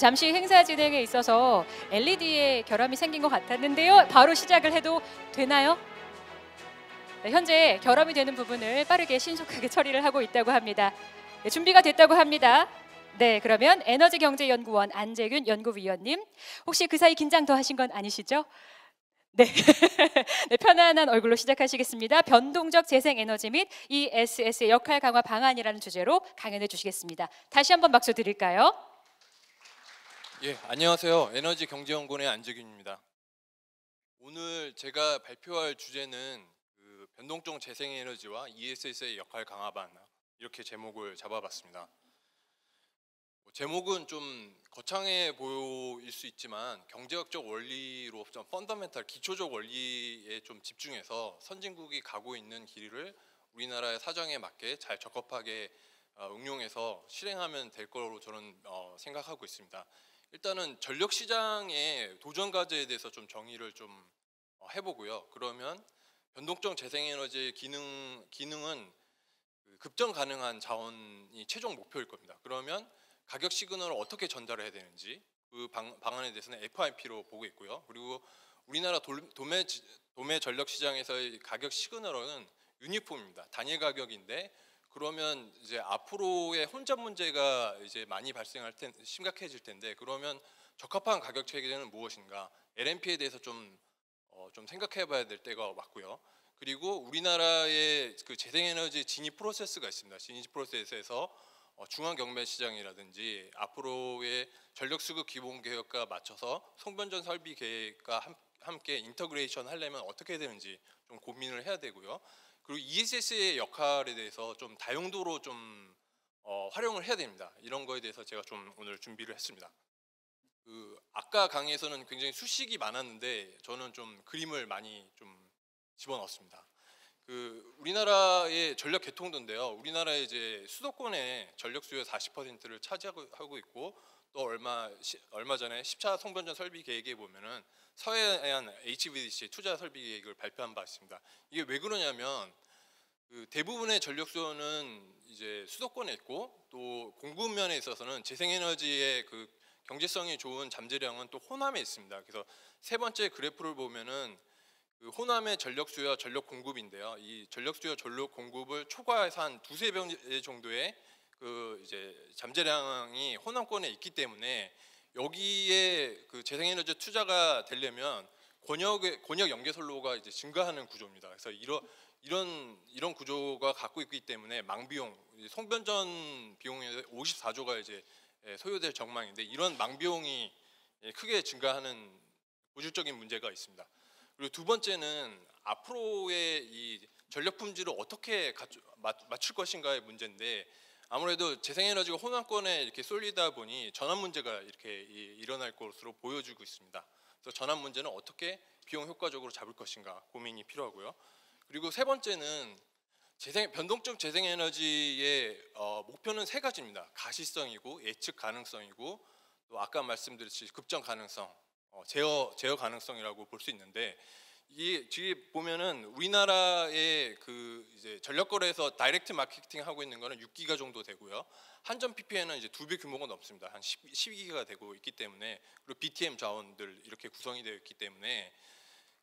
잠시 행사 진행에 있어서 LED에 결함이 생긴 것 같았는데요. 바로 시작을 해도 되나요? 네, 현재 결함이 되는 부분을 빠르게 신속하게 처리를 하고 있다고 합니다. 네, 준비가 됐다고 합니다. 네, 그러면 에너지경제연구원 안재균 연구위원님, 혹시 그 사이 긴장 더 하신 건 아니시죠? 네. 네, 편안한 얼굴로 시작하시겠습니다. 변동적 재생 에너지 및 ESS의 역할 강화 방안이라는 주제로 강연해 주시겠습니다. 다시 한번 박수 드릴까요? 예, 안녕하세요. 에너지 경제연구원의 안재균입니다. 오늘 제가 발표할 주제는 그 변동적 재생에너지와 ESS의 역할 강화반 이렇게 제목을 잡아봤습니다. 뭐 제목은 좀 거창해 보일 수 있지만 경제학적 원리로 좀 펀더멘탈 기초적 원리에 좀 집중해서 선진국이 가고 있는 길을 우리나라의 사정에 맞게 잘 적합하게 어, 응용해서 실행하면 될 거로 저는 어, 생각하고 있습니다. 일단은 전력 시장의 도전 과제에 대해서 좀 정의를 좀 어, 해보고요. 그러면 변동적 재생에너지의 기능 기능은 그 급전 가능한 자원이 최종 목표일 겁니다. 그러면 가격 시그널을 어떻게 전달을 해야 되는지 그 방, 방안에 대해서는 FIP로 보고 있고요. 그리고 우리나라 도, 도매 도매 전력 시장에서의 가격 시그널은 유니폼입니다. 단일 가격인데 그러면 이제 앞으로의 혼잡 문제가 이제 많이 발생할 텐 심각해질 텐데 그러면 적합한 가격 체계는 무엇인가? LNP에 대해서 좀, 어, 좀 생각해봐야 될 때가 맞고요. 그리고 우리나라의 그 재생에너지 진입 프로세스가 있습니다. 진입 프로세스에서 어, 중앙 경매 시장이라든지 앞으로의 전력 수급 기본 계획과 맞춰서 송변전 설비 계획과 함께 integration 하려면 어떻게 해야 되는지 좀 고민을 해야 되고요. 그리고 ESS의 역할에 대해서 좀 다용도로 좀 어, 활용을 해야 됩니다. 이런 거에 대해서 제가 좀 오늘 준비를 했습니다. 그그 아까 강의에서는 굉장히 수식이 많았는데 저는 좀 그림을 많이 좀 집어넣었습니다. 그 우리나라의 전력 계통도인데요. 우리나라의 이제 수도권의 전력 수요 40%를 차지하고 하고 있고 또 얼마 시, 얼마 전에 10차 송변전 설비 계획에 보면은 서해안 HVDC 투자 설비 계획을 발표한 바 있습니다. 이게 왜 그러냐면 그 대부분의 전력 수요는 이제 수도권에 있고 또 공급 면에 있어서는 재생에너지의 그 경제성이 좋은 잠재량은 또 호남에 있습니다. 그래서 세 번째 그래프를 보면은 그 호남의 전력 수요와 전력 공급인데요. 이 전력 수요 전력 공급을 초과해서 한 두세 배 정도의 그 이제 잠재량이 호남권에 있기 때문에 여기에 그 재생에너지 투자가 되려면 권역의 권역 연계선로가 이제 증가하는 구조입니다. 그래서 이런 이런 이런 구조가 갖고 있기 때문에 망비용 송변전 비용이 54조가 이제 예, 소요될 전망인데 이런 망비용이 예, 크게 증가하는 보수적인 문제가 있습니다. 그리고 두 번째는 앞으로의 이 전력 품질을 어떻게 맞출 것인가의 문제인데 아무래도 재생에너지가 호남권에 이렇게 쏠리다 보니 전환 문제가 이렇게 일어날 것으로 보여지고 있습니다. 그래서 전환 문제는 어떻게 비용 효과적으로 잡을 것인가 고민이 필요하고요. 그리고 세 번째는 재생 변동적 재생에너지의 어, 목표는 세 가지입니다. 가시성이고 예측 가능성이고 또 아까 말씀드렸듯이 급전 가능성, 어, 제어 제어 가능성이라고 볼 수 있는데 이 뒤에 보면은 우리나라의 그 이제 전력거래에서 다이렉트 마케팅 하고 있는 거는 6기가 정도 되고요. 한전 PPA는 이제 두 배 규모가 넘습니다. 한 10, 12기가 되고 있기 때문에 그리고 BTM 자원들 이렇게 구성이 되어 있기 때문에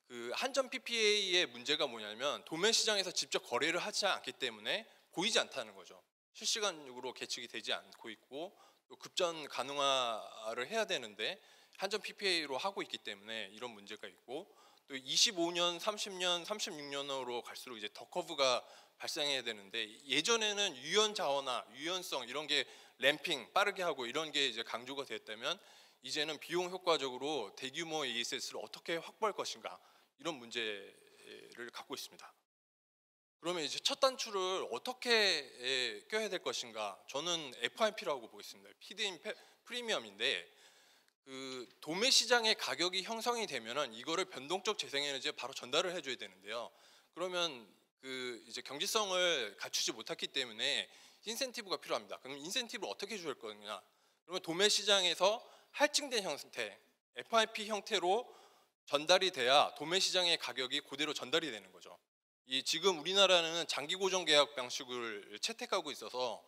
그 한전 PPA의 문제가 뭐냐면 도매 시장에서 직접 거래를 하지 않기 때문에 보이지 않다는 거죠. 실시간으로 계측이 되지 않고 있고 또 급전 가능화를 해야 되는데 한전 PPA로 하고 있기 때문에 이런 문제가 있고 또 25년, 30년, 36년으로 갈수록 이제 더 커브가 발생해야 되는데 예전에는 유연 자원화, 유연성 이런 게 램핑 빠르게 하고 이런 게 이제 강조가 됐다면 이제는 비용 효과적으로 대규모 ESS를 어떻게 확보할 것인가 이런 문제를 갖고 있습니다. 그러면 이제 첫 단추를 어떻게 껴야 될 것인가? 저는 FIP라고 보겠습니다. 피드인 프리미엄인데 그 도매 시장의 가격이 형성이 되면은 이거를 변동적 재생에너지에 바로 전달을 해줘야 되는데요. 그러면 그 이제 경제성을 갖추지 못했기 때문에 인센티브가 필요합니다. 그럼 인센티브를 어떻게 줄 거냐? 그러면 도매 시장에서 할증된 형태, FIP 형태로 전달이 돼야 도매 시장의 가격이 그대로 전달이 되는 거죠. 이 지금 우리나라는 장기 고정 계약 방식을 채택하고 있어서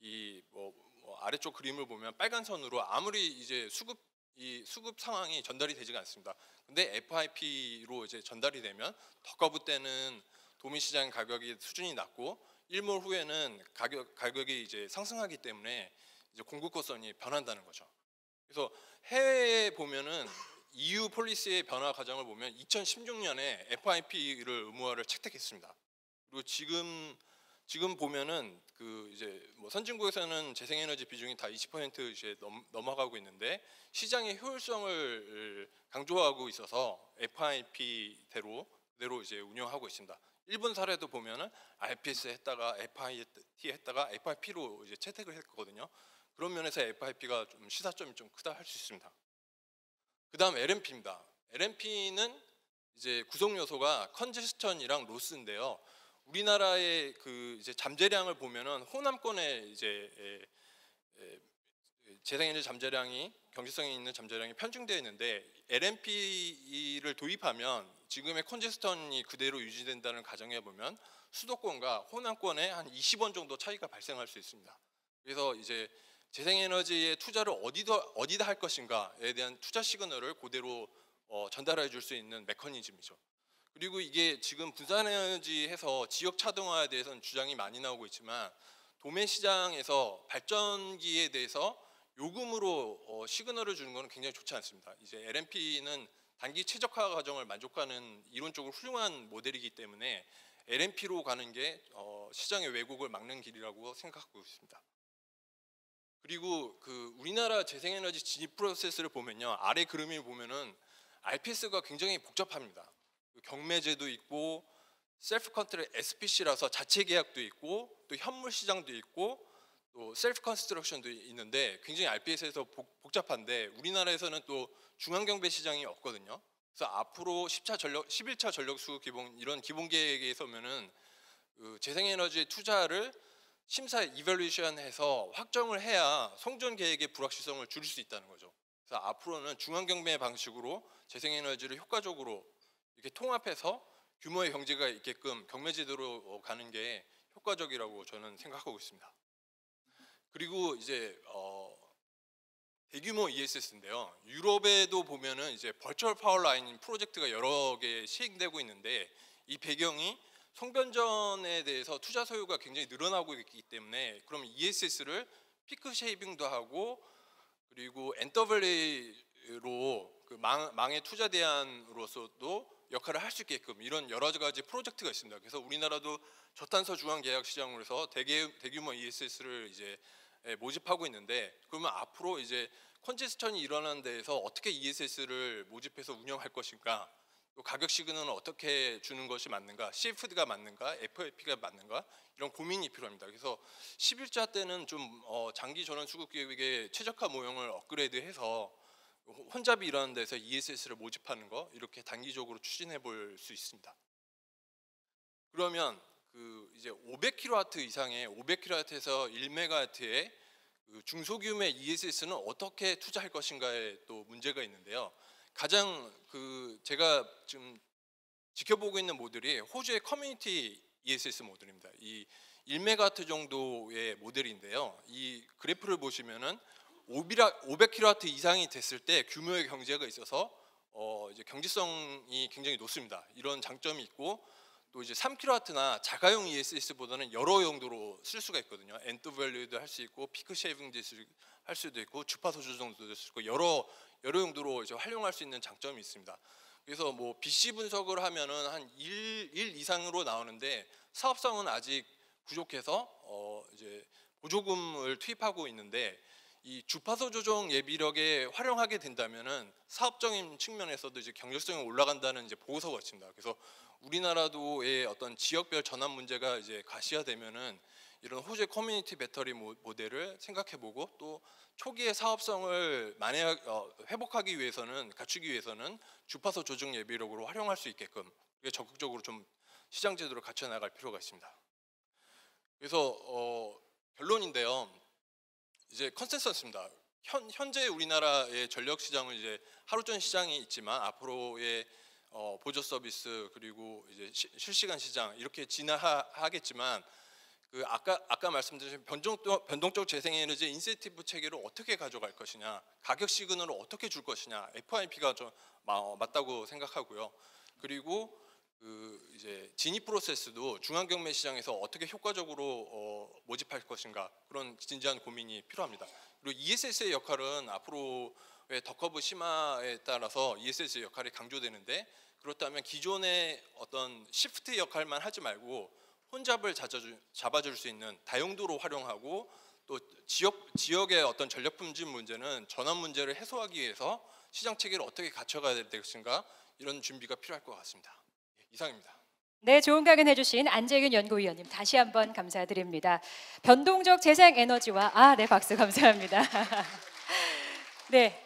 이뭐 뭐 아래쪽 그림을 보면 빨간 선으로 아무리 이제 수급 이 수급 상황이 전달이 되지가 않습니다. 근데 FIP로 이제 전달이 되면 덕거부 때는 도매 시장 가격이 수준이 낮고 일몰 후에는 가격 가격이 이제 상승하기 때문에 이제 공급 곡선이 변한다는 거죠. 그래서 해외에 보면은 EU 폴리시의 변화 과정을 보면 2016년에 FIP를 의무화를 채택했습니다. 그리고 지금 지금 보면은 그 이제 뭐 선진국에서는 재생에너지 비중이 다 20% 이제 넘, 넘어가고 있는데 시장의 효율성을 강조하고 있어서 FIP대로 대로 이제 운영하고 있습니다. 일본 사례도 보면은 RPS 했다가 FIT 했다가 FIP로 이제 채택을 했거든요. 그런 면에서 FIP가 좀 시사점이 좀 크다 할 수 있습니다. 그다음 LMP입니다. LMP는 이제 구성 요소가 컨제스천이랑 로스인데요. 우리나라의 그 이제 잠재량을 보면은 호남권에 이제 재생에너지 잠재량이 경제성이 있는 잠재량이 편중되어 있는데 LNP를 도입하면 지금의 컨제스턴이 그대로 유지된다는 가정해 보면 수도권과 호남권에 한 20원 정도 차이가 발생할 수 있습니다. 그래서 이제 재생에너지의 투자를 어디다 어디다 할 것인가에 대한 투자 시그널을 그대로 어, 전달해 줄 수 있는 메커니즘이죠. 그리고 이게 지금 부산에너지해서 지역 차등화에 대해서는 주장이 많이 나오고 있지만 도매 시장에서 발전기에 대해서 요금으로 어, 시그널을 주는 것은 굉장히 좋지 않습니다. 이제 LNP는 단기 최적화 과정을 만족하는 이론적으로 훌륭한 모델이기 때문에 LNP로 가는 게 어, 시장의 왜곡을 막는 길이라고 생각하고 있습니다. 그리고 그 우리나라 재생에너지 진입 프로세스를 보면요 아래 그림을 보면은 RPS가 굉장히 복잡합니다. 경매제도 있고 self contract SPC라서 자체 계약도 있고 또 현물 시장도 있고 또 self construction도 있는데 굉장히 RPS에서 복, 복잡한데 우리나라에서는 또 중앙경매 시장이 없거든요. 그래서 앞으로 10차 전력 11차 전력수급 기본 이런 기본 계획에 세우면은 그 재생에너지 투자를 심사 evaluation해서 확정을 해야 송전 계획의 불확실성을 줄일 수 있다는 거죠. 그래서 앞으로는 중앙경배 방식으로 재생에너지를 효과적으로 이렇게 통합해서 규모의 경제가 있게끔 경매제도로 가는 게 효과적이라고 저는 생각하고 있습니다. 그리고 이제 어, 대규모 ESS인데요. 유럽에도 보면은 이제 버추얼 파워 라인 프로젝트가 여러 개 시행되고 있는데 이 배경이 송변전에 대해서 투자 소요가 굉장히 늘어나고 있기 때문에 그럼 ESS를 피크 쉐이빙도 하고 그리고 엔터밸리로 그 망, 망의 투자 대안으로서도 역할을 할 수 있게끔 이런 여러 가지 프로젝트가 있습니다. 그래서 우리나라도 저탄소 중앙 계약 시장으로서 대개, 대규모 ESS를 이제 예, 모집하고 있는데 그러면 앞으로 이제 컨제스천이 일어나는 데에서 어떻게 ESS를 모집해서 운영할 것인가 또 가격 시그널은 어떻게 주는 것이 맞는가 CFD가 맞는가 FFP가 맞는가 이런 고민이 필요합니다. 그래서 11자 때는 좀 어, 장기 전원 수급 계획의 최적화 모형을 업그레이드해서 혼잡이 일어나는 데서 ESS를 모집하는 거 이렇게 단기적으로 추진해 볼 수 있습니다. 그러면 그 이제 500kW 이상의 500kW에서 1메가와트의 그 중소규모의 ESS는 어떻게 투자할 것인가에 또 문제가 있는데요. 가장 그 제가 지금 지켜보고 있는 모델이 호주의 커뮤니티 ESS 모델입니다. 이 1메가와트 정도의 모델인데요. 이 그래프를 보시면은 500kW 이상이 됐을 때 규모의 경제가 있어서 어 이제 경제성이 굉장히 높습니다. 이런 장점이 있고 또 이제 3kW나 자가용 ESS보다는 여러 용도로 쓸 수가 있거든요. end value도 할 수 있고 peak shaving도 할 수도 있고 주파수 조정도 할 수 있고 여러 여러 용도로 이제 활용할 수 있는 장점이 있습니다. 그래서 뭐 BC 분석을 하면은 한 1, 1 이상으로 나오는데 사업성은 아직 부족해서 어 이제 보조금을 투입하고 있는데 이 주파수 조정 예비력에 활용하게 된다면은 사업적인 측면에서도 이제 경제성이 올라간다는 이제 보고서가 있습니다. 그래서 우리나라도의 어떤 지역별 전환 문제가 이제 가시화되면은 이런 호주의 커뮤니티 배터리 모델을 생각해보고 또 초기의 사업성을 만약 어, 회복하기 위해서는 갖추기 위해서는 주파수 조정 예비력으로 활용할 수 있게끔 적극적으로 좀 시장 제도를 갖춰 나갈 필요가 있습니다. 그래서 어, 결론인데요. 이제 컨센서스입니다. 현, 현재 우리나라의 전력 시장은 이제 하루전 시장이 있지만 앞으로의 어, 보조 서비스 그리고 이제 시, 실시간 시장 이렇게 진화하겠지만 그 아까 아까 말씀드린 변동적 변동적 재생에너지 인센티브 체계를 어떻게 가져갈 것이냐, 가격 시그널을 어떻게 줄 것이냐, FIP가 좀 맞다고 생각하고요. 그리고 그 이제 진입 프로세스도 중앙 경매 시장에서 어떻게 효과적으로 어, 모집할 것인가 그런 진지한 고민이 필요합니다. 그리고 ESS의 역할은 앞으로의 duck curve 심화에 따라서 ESS의 역할이 강조되는데 그렇다면 기존의 어떤 shift 역할만 하지 말고 혼잡을 잡아줄 수 있는 다용도로 활용하고 또 지역 지역의 어떤 전력 품질 문제는 전환 문제를 해소하기 위해서 시장 체계를 어떻게 갖춰가야 될 것인가 이런 준비가 필요할 것 같습니다. 예, 이상입니다. 네, 좋은 강연 해주신 안재균 연구위원님 다시 한번 감사드립니다. 변동적 재생 에너지와 아, 네 박수 감사합니다. 네,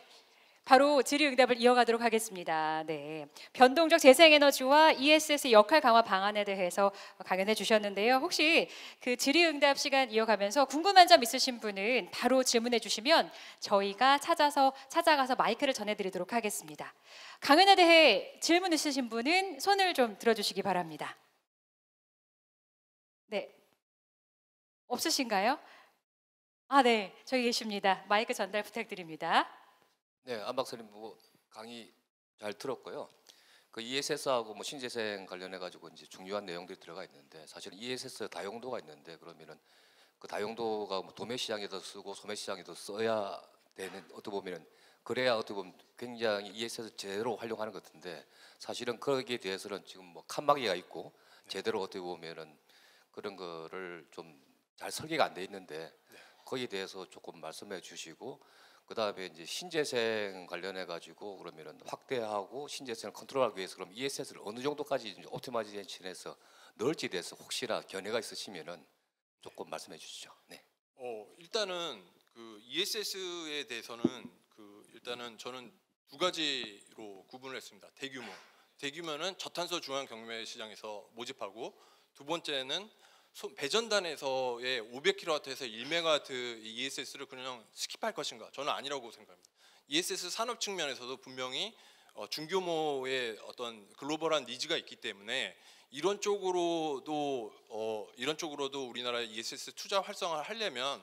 바로 질의응답을 이어가도록 하겠습니다. 네, 변동적 재생에너지와 ESS 역할 강화 방안에 대해서 강연해 주셨는데요. 혹시 그 질의응답 시간 이어가면서 궁금한 점 있으신 분은 바로 질문해 주시면 저희가 찾아서 찾아가서 마이크를 전해드리도록 하겠습니다. 강연에 대해 질문 있으신 분은 손을 좀 들어주시기 바랍니다. 네, 없으신가요? 아, 네, 저기 계십니다. 마이크 전달 부탁드립니다. 네, 안 박사님 뭐 강의 잘 들었고요. 그 ESS하고 뭐 신재생 관련해 가지고 이제 중요한 내용들이 들어가 있는데 사실 ESS 다용도가 있는데 그러면은 그 다용도가 뭐 도매 시장에도 쓰고 소매 시장에도 써야 되는 어떻게 보면은 그래야 어떻게 보면 굉장히 ESS 제대로 활용하는 것 같은데 사실은 거기에 대해서는 지금 뭐 칸막이가 있고 제대로 어떻게 보면은 그런 거를 좀 잘 설계가 안 돼 있는데 거기에 대해서 조금 말씀해 주시고 그 다음에 이제 신재생 관련해 가지고 그러면은 확대하고 신재생을 컨트롤하기 위해서 그럼 ESS를 어느 정도까지 이제 옵티마이제이션해서 넣을지에 대해서 혹시나 견해가 있으시면은 조금 말씀해 주시죠. 네. 어, 일, 일단은 그 ESS에 대해서는 그 일단은 저는 두 가지로 구분을 했습니다. 대규모. 대규모는 저탄소 중앙 경매 시장에서 모집하고 두 번째는 소- 배전단에서의 500kW에서 1메가와트 ESS를 그냥 skip할 것인가? 저는 아니라고 생각합니다. ESS 산업 측면에서도 분명히 어, 중규모의 어떤 글로벌한 needs가 있기 때문에 이런 쪽으로도 어, 이런 쪽으로도 우리나라 ESS 투자 활성화를 하려면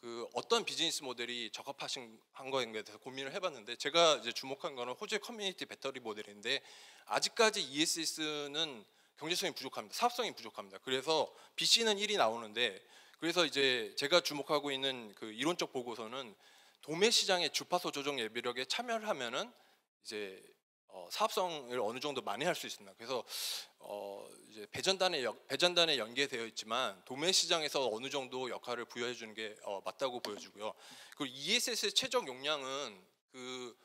그 어떤 비즈니스 모델이 적합하신 한 거에 대해서 고민을 해봤는데 제가 이제 주목한 거는 호주의 커뮤니티 배터리 모델인데 아직까지 ESS는 경제성이 부족합니다. 사업성이 부족합니다. 그래서 BC는 1이 나오는데 그래서 이제 제가 주목하고 있는 그 이론적 보고서는 도매 시장의 주파수 조정 예비력에 참여를 하면은 이제 어, 사업성을 어느 정도 만회할 수 있습니다. 그래서 어, 이제 배전단에 연- 배전단에 연계되어 있지만 도매 시장에서 어느 정도 역할을 부여해 주는 게 어, 맞다고 보여지고요. 그리고 ESS의 최적 용량은 그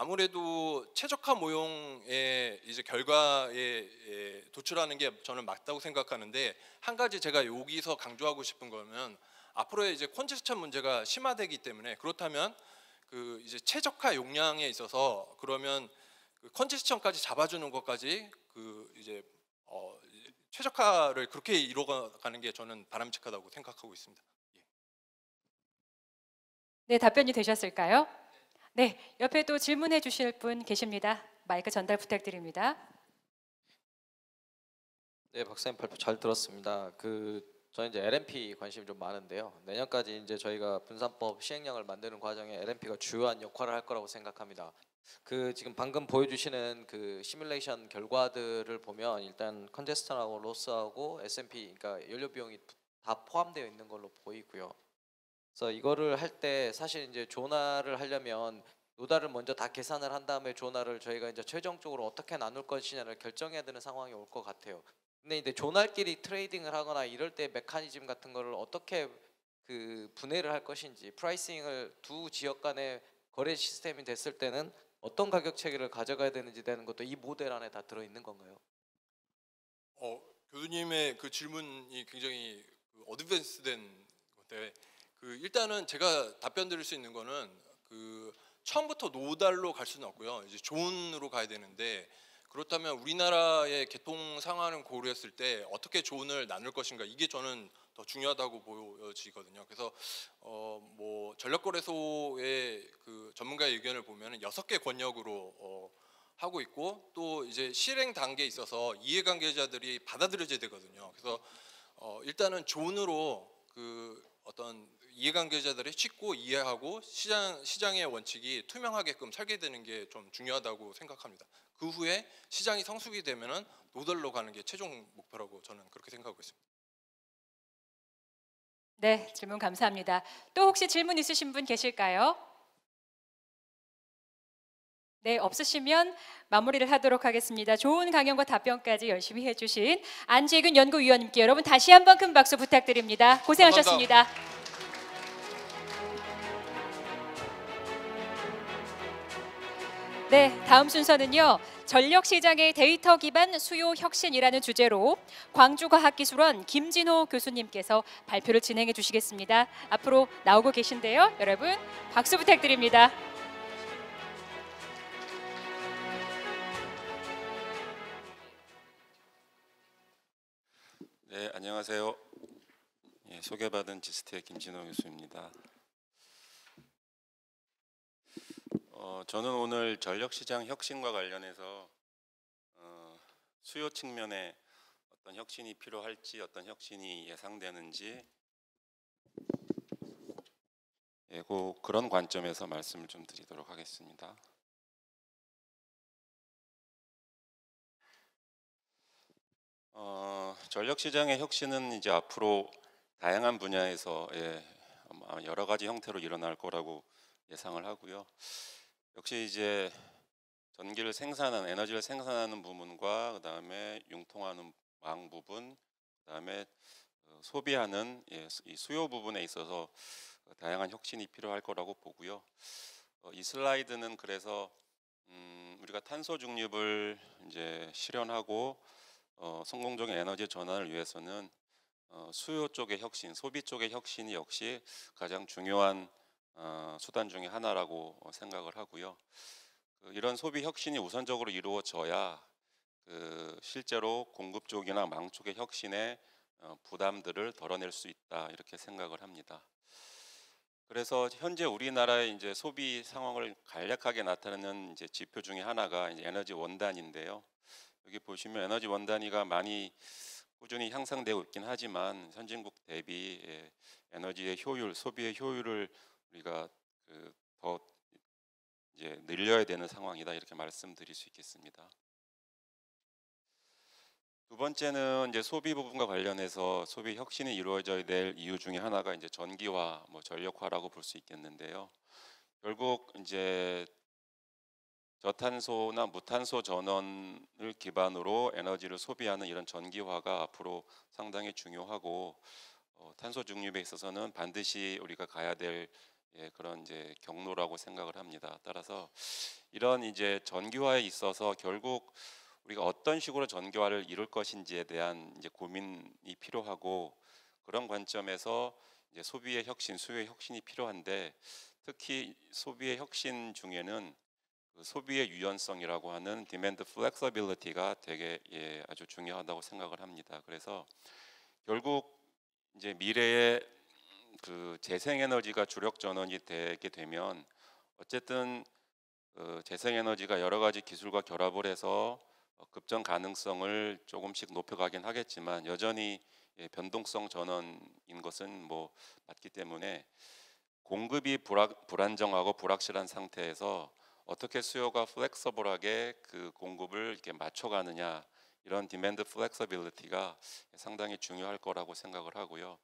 아무래도 최적화 모형의 이제 결과에 에, 도출하는 게 저는 맞다고 생각하는데 한 가지 제가 여기서 강조하고 싶은 거는 앞으로의 이제 콘제스천 문제가 심화되기 때문에 그렇다면 그 이제 최적화 용량에 있어서 그러면 그 컨제스천까지 잡아주는 것까지 그 이제 어 최적화를 그렇게 이루어가는 게 저는 바람직하다고 생각하고 있습니다. 네, 답변이 되셨을까요? 네, 옆에 또 질문해 주실 분 계십니다. 마이크 전달 부탁드립니다. 네, 박사님 발표 잘 들었습니다. 그 저는 이제 LNP 관심이 좀 많은데요. 내년까지 이제 저희가 분산법 시행령을 만드는 과정에 LNP가 주요한 역할을 할 거라고 생각합니다. 그 지금 방금 보여주시는 그 시뮬레이션 결과들을 보면 일단 컨제스턴하고 로스하고 S&P 그러니까 연료 비용이 다 포함되어 있는 걸로 보이고요. 그래서 이거를 할 때 사실 이제 zonal을 하려면 nodal을 먼저 다 계산을 한 다음에 zonal을 저희가 이제 최종적으로 어떻게 나눌 것이냐를 결정해야 되는 상황이 올 것 같아요. 근데 이제 zonal끼리 trading을 하거나 이럴 때 메커니즘 같은 거를 어떻게 그 분해를 할 것인지 pricing을 두 지역 간의 거래 시스템이 됐을 때는 어떤 가격 체계를 가져가야 되는지 되는 것도 이 모델 안에 다 들어 있는 건가요? 어, 교수님의 그 질문이 굉장히 그 어드밴스된 건데 그 일단은 제가 답변 드릴 수 있는 거는 그 처음부터 노달로 갈 수는 없고요. 이제 존으로 가야 되는데 그렇다면 우리나라의 개통 상황을 고려했을 때 어떻게 존을 나눌 것인가 이게 저는 더 중요하다고 보여지거든요. 그래서 어 뭐 전력거래소의 그 전문가의 의견을 보면은 여섯 개 권역으로 어 하고 있고 또 이제 실행 단계에 있어서 이해관계자들이 받아들여져야 되거든요. 그래서 어 일단은 zone으로 그 어떤 이해관계자들이 쉽고 이해하고 시장 시장의 원칙이 투명하게끔 설계되는 게 좀 중요하다고 생각합니다. 그 후에 시장이 성숙이 되면은 nodal로 가는 게 최종 목표라고 저는 그렇게 생각하고 있습니다. 네, 질문 감사합니다. 또 혹시 질문 있으신 분 계실까요? 네, 없으시면 마무리를 하도록 하겠습니다. 좋은 강연과 답변까지 열심히 해주신 안재균 연구위원님께 여러분 다시 한번 큰 박수 부탁드립니다. 고생하셨습니다. 네, 다음 순서는요. 전력 시장의 데이터 기반 수요 혁신이라는 주제로 광주과학기술원 김진호 교수님께서 발표를 진행해 주시겠습니다. 앞으로 나오고 계신데요. 여러분 박수 부탁드립니다. 네, 안녕하세요. 예, 소개받은 지스텍 김진호 교수입니다. 어, 저는 오늘 전력시장 혁신과 관련해서 어, 수요 측면에 어떤 혁신이 필요할지 어떤 혁신이 예상되는지 예, 그, 그런 관점에서 말씀을 좀 드리도록 하겠습니다. 어, 전력 시장의 혁신은 이제 앞으로 다양한 분야에서 예, 여러 가지 형태로 일어날 거라고 예상을 하고요. 역시 이제 전기를 생산하는 에너지를 생산하는 부분과 그다음에 융통하는 망 부분, 그다음에 어, 소비하는 예, 이 수요 부분에 있어서 다양한 혁신이 필요할 거라고 보고요. 어, 이 슬라이드는 그래서 음, 우리가 탄소 중립을 이제 실현하고 어, 성공적인 에너지 전환을 위해서는 어, 수요 쪽의 혁신, 소비 쪽의 혁신이 역시 가장 중요한 어, 수단 중의 하나라고 어, 생각을 하고요. 그 이런 소비 혁신이 우선적으로 이루어져야 그 실제로 공급 쪽이나 망 쪽의 혁신에 어, 부담들을 덜어낼 수 있다 이렇게 생각을 합니다. 그래서 현재 우리나라의 이제 소비 상황을 간략하게 나타내는 이제 지표 중에 하나가 이제 에너지 원단인데요. 여기 보시면 에너지 원단위가 많이 꾸준히 향상되고 있긴 하지만 선진국 대비 예, 에너지의 효율, 소비의 효율을 우리가 그 더 이제 늘려야 되는 상황이다 이렇게 말씀드릴 수 있겠습니다. 두 번째는 이제 소비 부분과 관련해서 소비 혁신이 이루어져야 될 이유 중에 하나가 이제 전기화, 뭐 전력화라고 볼 수 있겠는데요. 결국 이제 저탄소나 무탄소 전원을 기반으로 에너지를 소비하는 이런 전기화가 앞으로 상당히 중요하고 어, 탄소 중립에 있어서는 반드시 우리가 가야 될 예, 그런 이제 경로라고 생각을 합니다. 따라서 이런 이제 전기화에 있어서 결국 우리가 어떤 식으로 전기화를 이룰 것인지에 대한 이제 고민이 필요하고 그런 관점에서 이제 소비의 혁신, 수요의 혁신이 필요한데 특히 소비의 혁신 중에는 그 소비의 유연성이라고 하는 demand flexibility가 되게 예, 아주 중요하다고 생각을 합니다. 그래서 결국 이제 미래의 그 재생에너지가 주력 전원이 되게 되면 어쨌든 그 재생에너지가 여러 가지 기술과 결합을 해서 어, 급전 가능성을 조금씩 높여가긴 하겠지만 여전히 예, 변동성 전원인 것은 뭐 맞기 때문에 공급이 불확, 불안정하고 불확실한 상태에서 어떻게 수요가 플렉서블하게 그 공급을 이렇게 맞춰가느냐 이런 demand flexibility가 상당히 중요할 거라고 생각을 하고요.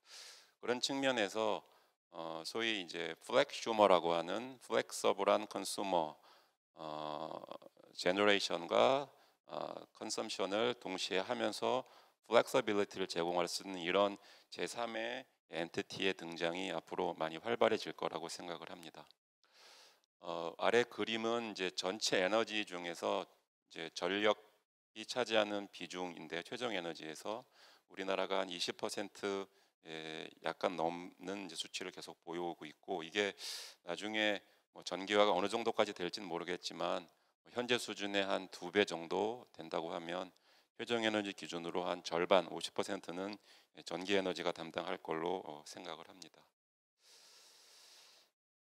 그런 측면에서 어, 소위 이제 flexumer라고 하는 flexible한 consumer 어, generation과 어, consumption을 동시에 하면서 flexibility를 제공할 수 있는 이런 제3의 entity의 등장이 앞으로 많이 활발해질 거라고 생각을 합니다. 어, 아래 그림은 이제 전체 에너지 중에서 이제 전력이 차지하는 비중인데 최종 에너지에서 우리나라가 한 20% 예, 약간 넘는 수치를 계속 보여오고 있고 이게 나중에 뭐 전기화가 어느 정도까지 될지는 모르겠지만 뭐 현재 수준의 한 두 배 정도 된다고 하면 표정 에너지 기준으로 한 절반 50%는 전기 에너지가 담당할 걸로 어, 생각을 합니다.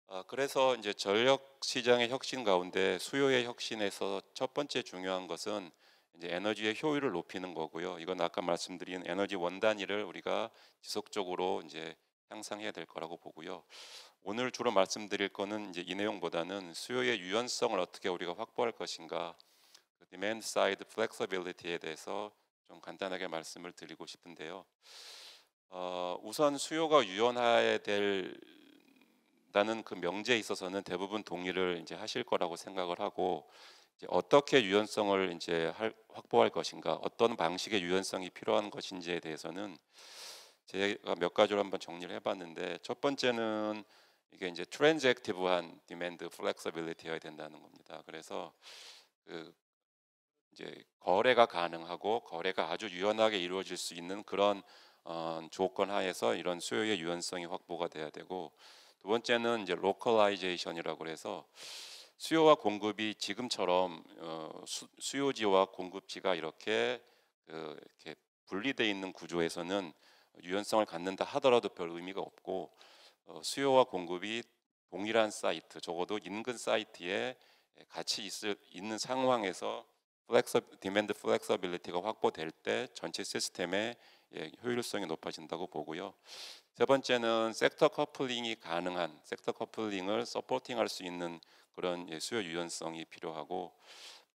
아, 그래서 이제 전력 시장의 혁신 가운데 수요의 혁신에서 첫 번째 중요한 것은 이제 에너지의 효율을 높이는 거고요. 이건 아까 말씀드린 에너지 원 단위를 우리가 지속적으로 이제 향상해야 될 거라고 보고요. 오늘 주로 말씀드릴 거는 이제 이 내용보다는 수요의 유연성을 어떻게 우리가 확보할 것인가, 그 demand side flexibility에 대해서 좀 간단하게 말씀을 드리고 싶은데요. 어, 우선 수요가 유연해야 될다는 그 명제에 있어서는 대부분 동의를 이제 하실 거라고 생각을 하고 어떻게 유연성을 이제 할, 확보할 것인가, 어떤 방식의 유연성이 필요한 것인지에 대해서는 제가 몇 가지로 한번 정리를 해봤는데 첫 번째는 이게 이제 transactive한 demand flexibility여야 된다는 겁니다. 그래서 그 이제 거래가 가능하고 거래가 아주 유연하게 이루어질 수 있는 그런 어, 조건 하에서 이런 수요의 유연성이 확보가 돼야 되고 두 번째는 이제 localization이라고 해서 수요와 공급이 지금처럼 어, 수, 요지와 공급지가 이렇게 그, 이렇게 분리돼 있는 구조에서는 유연성을 갖는다 하더라도 별 의미가 없고 어, 수요와 공급이 동일한 사이트, 적어도 인근 사이트에 같이 있을, 있는 상황에서 flexi demand flexibility가 확보될 때 전체 시스템의 예, 효율성이 높아진다고 보고요. 세 번째는 sector coupling이 가능한 sector coupling을 supporting할 수 있는 그런 예, 수요 유연성이 필요하고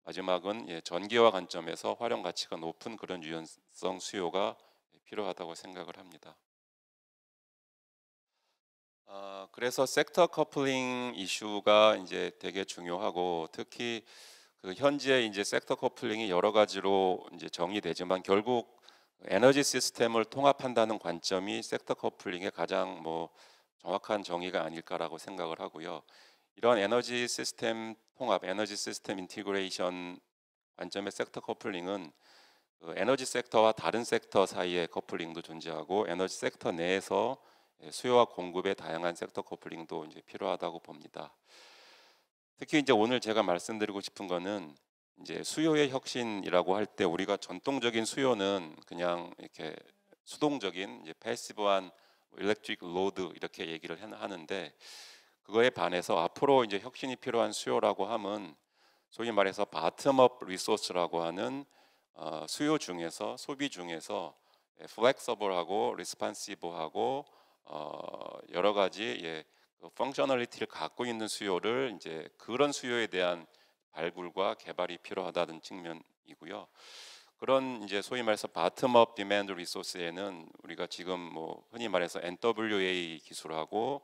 마지막은 예, 전기화 관점에서 활용 가치가 높은 그런 유연성 수요가 필요하다고 생각을 합니다. 어, 그래서 섹터 커플링 이슈가 이제 되게 중요하고 특히 그 현재 이제 섹터 커플링이 여러 가지로 이제 정의되지만 결국 에너지 시스템을 통합한다는 관점이 섹터 커플링의 가장 뭐 정확한 정의가 아닐까라고 생각을 하고요. 이런 에너지 시스템 통합, energy system integration 관점의 sector coupling은 그 에너지 sector와 다른 섹터 사이의 coupling도 존재하고 에너지 sector 내에서 예, 수요와 공급의 다양한 sector coupling도 이제 필요하다고 봅니다. 특히 이제 오늘 제가 말씀드리고 싶은 거는 이제 수요의 혁신이라고 할 때 우리가 전통적인 수요는 그냥 이렇게 수동적인 이제 passive한 electric load 이렇게 얘기를 하는데 그거에 반해서 앞으로 이제 혁신이 필요한 수요라고 함은 소위 말해서 bottom-up resource라고 하는 어, 수요 중에서 소비 중에서 flexible하고 responsive하고 어, 여러 가지 예, 그 functionality를 갖고 있는 수요를 이제 그런 수요에 대한 발굴과 개발이 필요하다는 측면이고요. 그런 이제 소위 말해서 bottom-up demand resource에는 우리가 지금 뭐 흔히 말해서 NWA 기술하고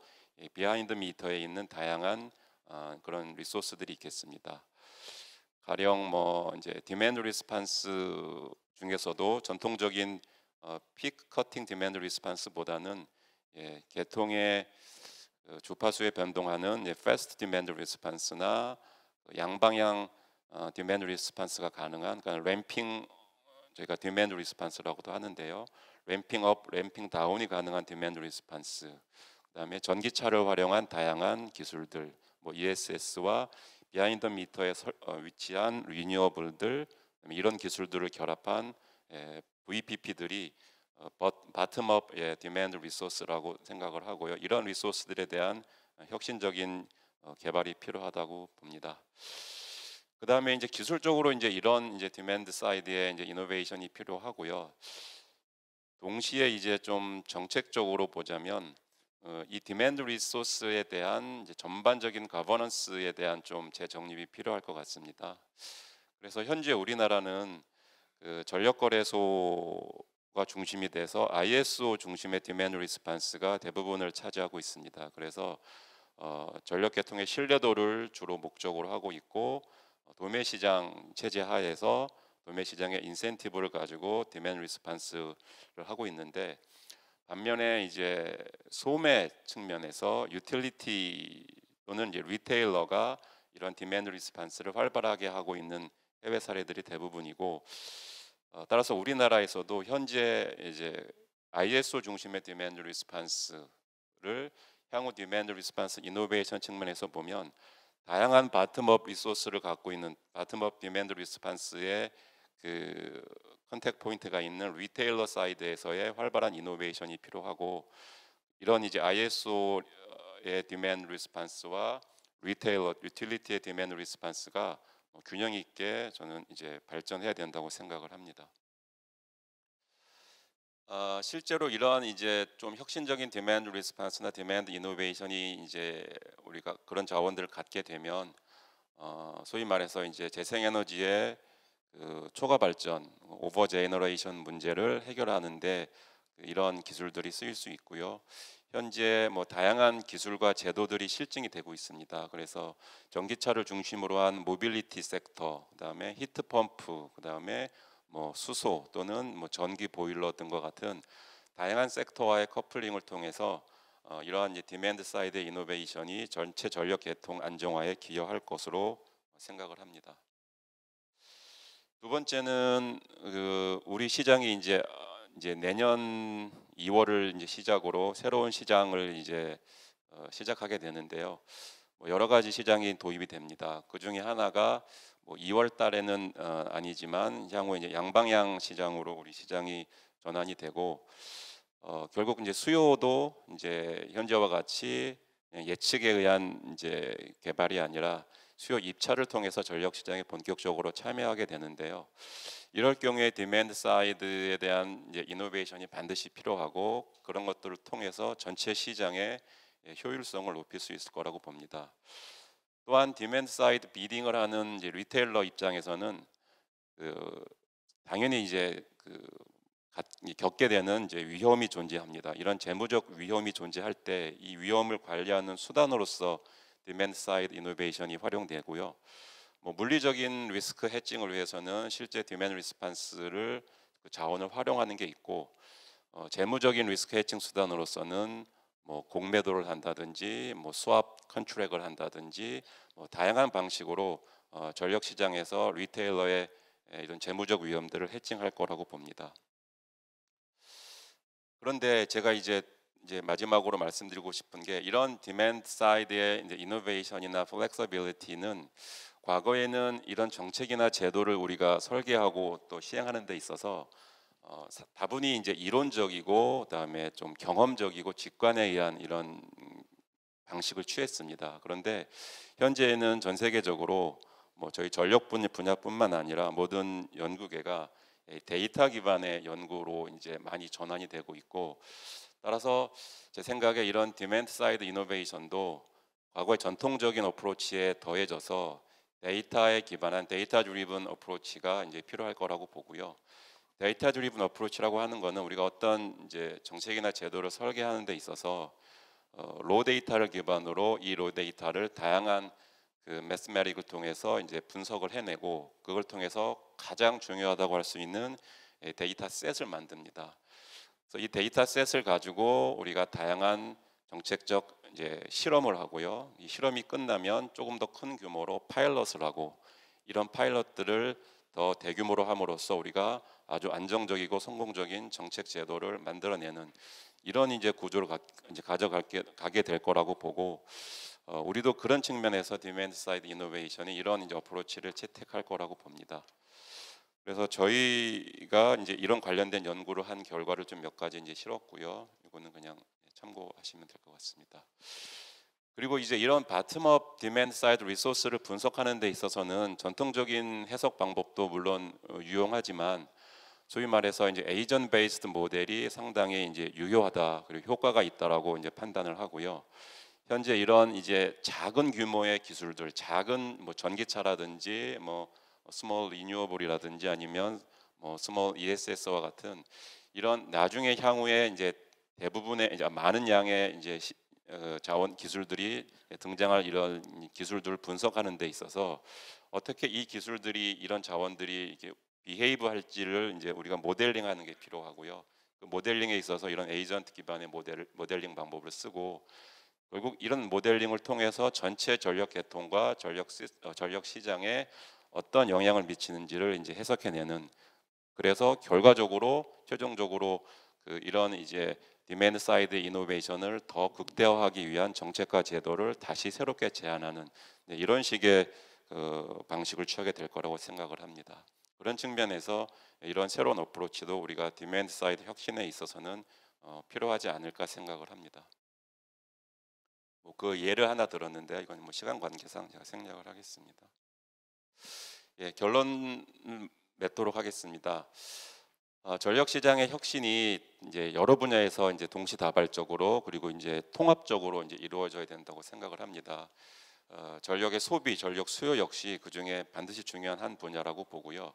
behind meter에 있는 다양한 어, 그런 resource들이 있겠습니다. 가령 뭐 이제 demand response 중에서도 전통적인 어, peak cutting demand response보다는 예, 계통의 그 주파수에 변동하는 예, fast demand response나 양방향 어, demand response가 가능한 그러니까 ramping 저희가 demand response라고도 하는데요. ramping up, ramping down이 가능한 demand response. 그다음에 전기차를 활용한 다양한 기술들, 뭐 ESS와 behind meter에 설, 어, 위치한 renewable들 이런 기술들을 결합한 예, VPP들이 어, bottom-up 예, demand resource라고 생각을 하고요. 이런 resource들에 대한 혁신적인 어, 개발이 필요하다고 봅니다. 그 다음에 이제 기술적으로 이제 이런 이제 demand side에 이제 innovation이 필요하고요. 동시에 이제 좀 정책적으로 보자면 어, 이 demand resource에 대한 전반적인 governance에 대한 좀 재정립이 필요할 것 같습니다. 그래서 현재 우리나라는 그 전력 거래소가 중심이 돼서 ISO 중심의 demand response가 대부분을 차지하고 있습니다. 그래서 어, 전력 계통의 신뢰도를 주로 목적으로 하고 있고 어, 도매 시장 체제 하에서 도매 시장의 인센티브를 가지고 demand response를 하고 있는데 반면에 이제 소매 측면에서 utility 또는 이제 retailer가 이런 demand response를 활발하게 하고 있는 해외 사례들이 대부분이고 어, 따라서 우리나라에서도 현재 이제 ISO 중심의 demand response를 향후 demand response innovation 측면에서 보면 다양한 bottom-up resource를 갖고 있는 bottom-up demand response의 그 contact point가 있는 retailer side에서의 활발한 innovation이 필요하고 이런 이제 ISO의 demand response와 retailer utility의 demand response가 균형 있게 저는 이제 발전해야 된다고 생각을 합니다. 어, 실제로 이러한 이제 좀 혁신적인 demand response나 demand innovation이 이제 우리가 그런 자원들을 갖게 되면 어, 소위 말해서 이제 재생에너지의 그 초과 발전, over generation 문제를 해결하는데 이런 기술들이 쓰일 수 있고요. 현재 뭐 다양한 기술과 제도들이 실증이 되고 있습니다. 그래서 전기차를 중심으로 한 mobility sector, 그다음에 히트 펌프, 그다음에 뭐 수소 또는 뭐 전기 보일러 등과 같은 다양한 sector와의 coupling을 통해서 어, 이러한 demand side의 innovation이 전체 전력 계통 안정화에 기여할 것으로 생각을 합니다. 두 번째는 그 우리 시장이 이제 이제 내년 2월을 이제 시작으로 새로운 시장을 이제 어, 시작하게 되는데요. 뭐 여러 가지 시장이 도입이 됩니다. 그 중에 하나가 뭐 2월 달에는 어, 아니지만 향후 이제 양방향 시장으로 우리 시장이 전환이 되고 어, 결국 이제 수요도 이제 현재와 같이 예측에 의한 이제 개발이 아니라 수요 입찰을 통해서 전력 시장에 본격적으로 참여하게 되는데요. 이럴 경우에 demand side에 대한 innovation이 반드시 필요하고 그런 것들을 통해서 전체 시장의 효율성을 높일 수 있을 거라고 봅니다. 또한 demand side bidding을 하는 retailer 입장에서는 그 당연히 이제 그 겪게 되는 이제 위험이 존재합니다. 이런 재무적 위험이 존재할 때 이 위험을 관리하는 수단으로서 demand side innovation이 활용되고요. 뭐 물리적인 risk hedging을 위해서는 실제 demand response를 그 자원을 활용하는 게 있고 어, 재무적인 risk hedging 수단으로서는 뭐 공매도를 한다든지 뭐 swap contract을 한다든지 뭐 다양한 방식으로 어, 전력 시장에서 retailer의 예, 이런 재무적 위험들을 hedging할 거라고 봅니다. 그런데 제가 이제 이제 마지막으로 말씀드리고 싶은 게 이런 demand side의 이제 innovation이나 flexibility는 과거에는 이런 정책이나 제도를 우리가 설계하고 또 시행하는 데 있어서 어, 사- 다분히 이제 이론적이고 그다음에 좀 경험적이고 직관에 의한 이런 방식을 취했습니다. 그런데 현재는 전 세계적으로 뭐 저희 전력 분야 분야뿐만 아니라 모든 연구계가 이 데이터 기반의 연구로 이제 많이 전환이 되고 있고 따라서 제 생각에 이런 demand side innovation도 과거의 전통적인 approach에 더해져서 데이터에 기반한 data driven approach가 이제 필요할 거라고 보고요. data driven approach라고 하는 거는 우리가 어떤 이제 정책이나 제도를 설계하는 데 있어서 어, raw data를 기반으로 이 raw data를 다양한 그 매스메릭을 통해서 이제 분석을 해내고 그걸 통해서 가장 중요하다고 할 수 있는 예, data set을 만듭니다. 그래서 이 data set을 가지고 우리가 다양한 정책적 이제 실험을 하고요. 이 실험이 끝나면 조금 더 큰 규모로 파일럿을 하고 이런 파일럿들을 더 대규모로 함으로써 우리가 아주 안정적이고 성공적인 정책 제도를 만들어내는 이런 이제 구조를 가, 이제 가져가게 가게 될 거라고 보고 어, 우리도 그런 측면에서 demand side innovation이 이런 이제 approach를 채택할 거라고 봅니다. 그래서 저희가 이제 이런 관련된 연구를 한 결과를 좀 몇 가지 이제 실었고요. 이거는 그냥 참고하시면 될 것 같습니다. 그리고 이제 이런 bottom-up demand side resource를 분석하는 데 있어서는 전통적인 해석 방법도 물론 어, 유용하지만 소위 말해서 이제 agent based model이 상당히 이제 유효하다 그리고 효과가 있다라고 이제 판단을 하고요. 현재 이런 이제 작은 규모의 기술들, 작은 뭐 전기차라든지 뭐 small renewable이라든지 아니면 뭐 small ESS와 같은 이런 나중에 향후에 이제 대부분의 이제 많은 양의 이제 시, 어, 자원 기술들이 등장할 이런 기술들을 분석하는 데 있어서 어떻게 이 기술들이 이런 자원들이 이렇게 behave 할지를 이제 우리가 모델링하는 게 필요하고요. 그 모델링에 있어서 이런 에이전트 기반의 모델 모델링 방법을 쓰고 결국 이런 모델링을 통해서 전체 전력 계통과 전력 시, 어, 전력 시장에 어떤 영향을 미치는지를 이제 해석해내는 그래서 결과적으로 최종적으로 그 이런 이제 demand side innovation을 더 극대화하기 위한 정책과 제도를 다시 새롭게 제안하는 네, 이런 식의 그 방식을 취하게 될 거라고 생각을 합니다. 그런 측면에서 이런 새로운 approach도 우리가 demand side 혁신에 있어서는 어, 필요하지 않을까 생각을 합니다. 뭐 그 예를 하나 들었는데 이건 뭐 시간 관계상 제가 생략을 하겠습니다. 예, 결론 맺도록 하겠습니다. 어, 전력 시장의 혁신이 이제 여러 분야에서 이제 동시다발적으로 그리고 이제 통합적으로 이제 이루어져야 된다고 생각을 합니다. 어, 전력의 소비, 전력 수요 역시 그 중에 반드시 중요한 한 분야라고 보고요.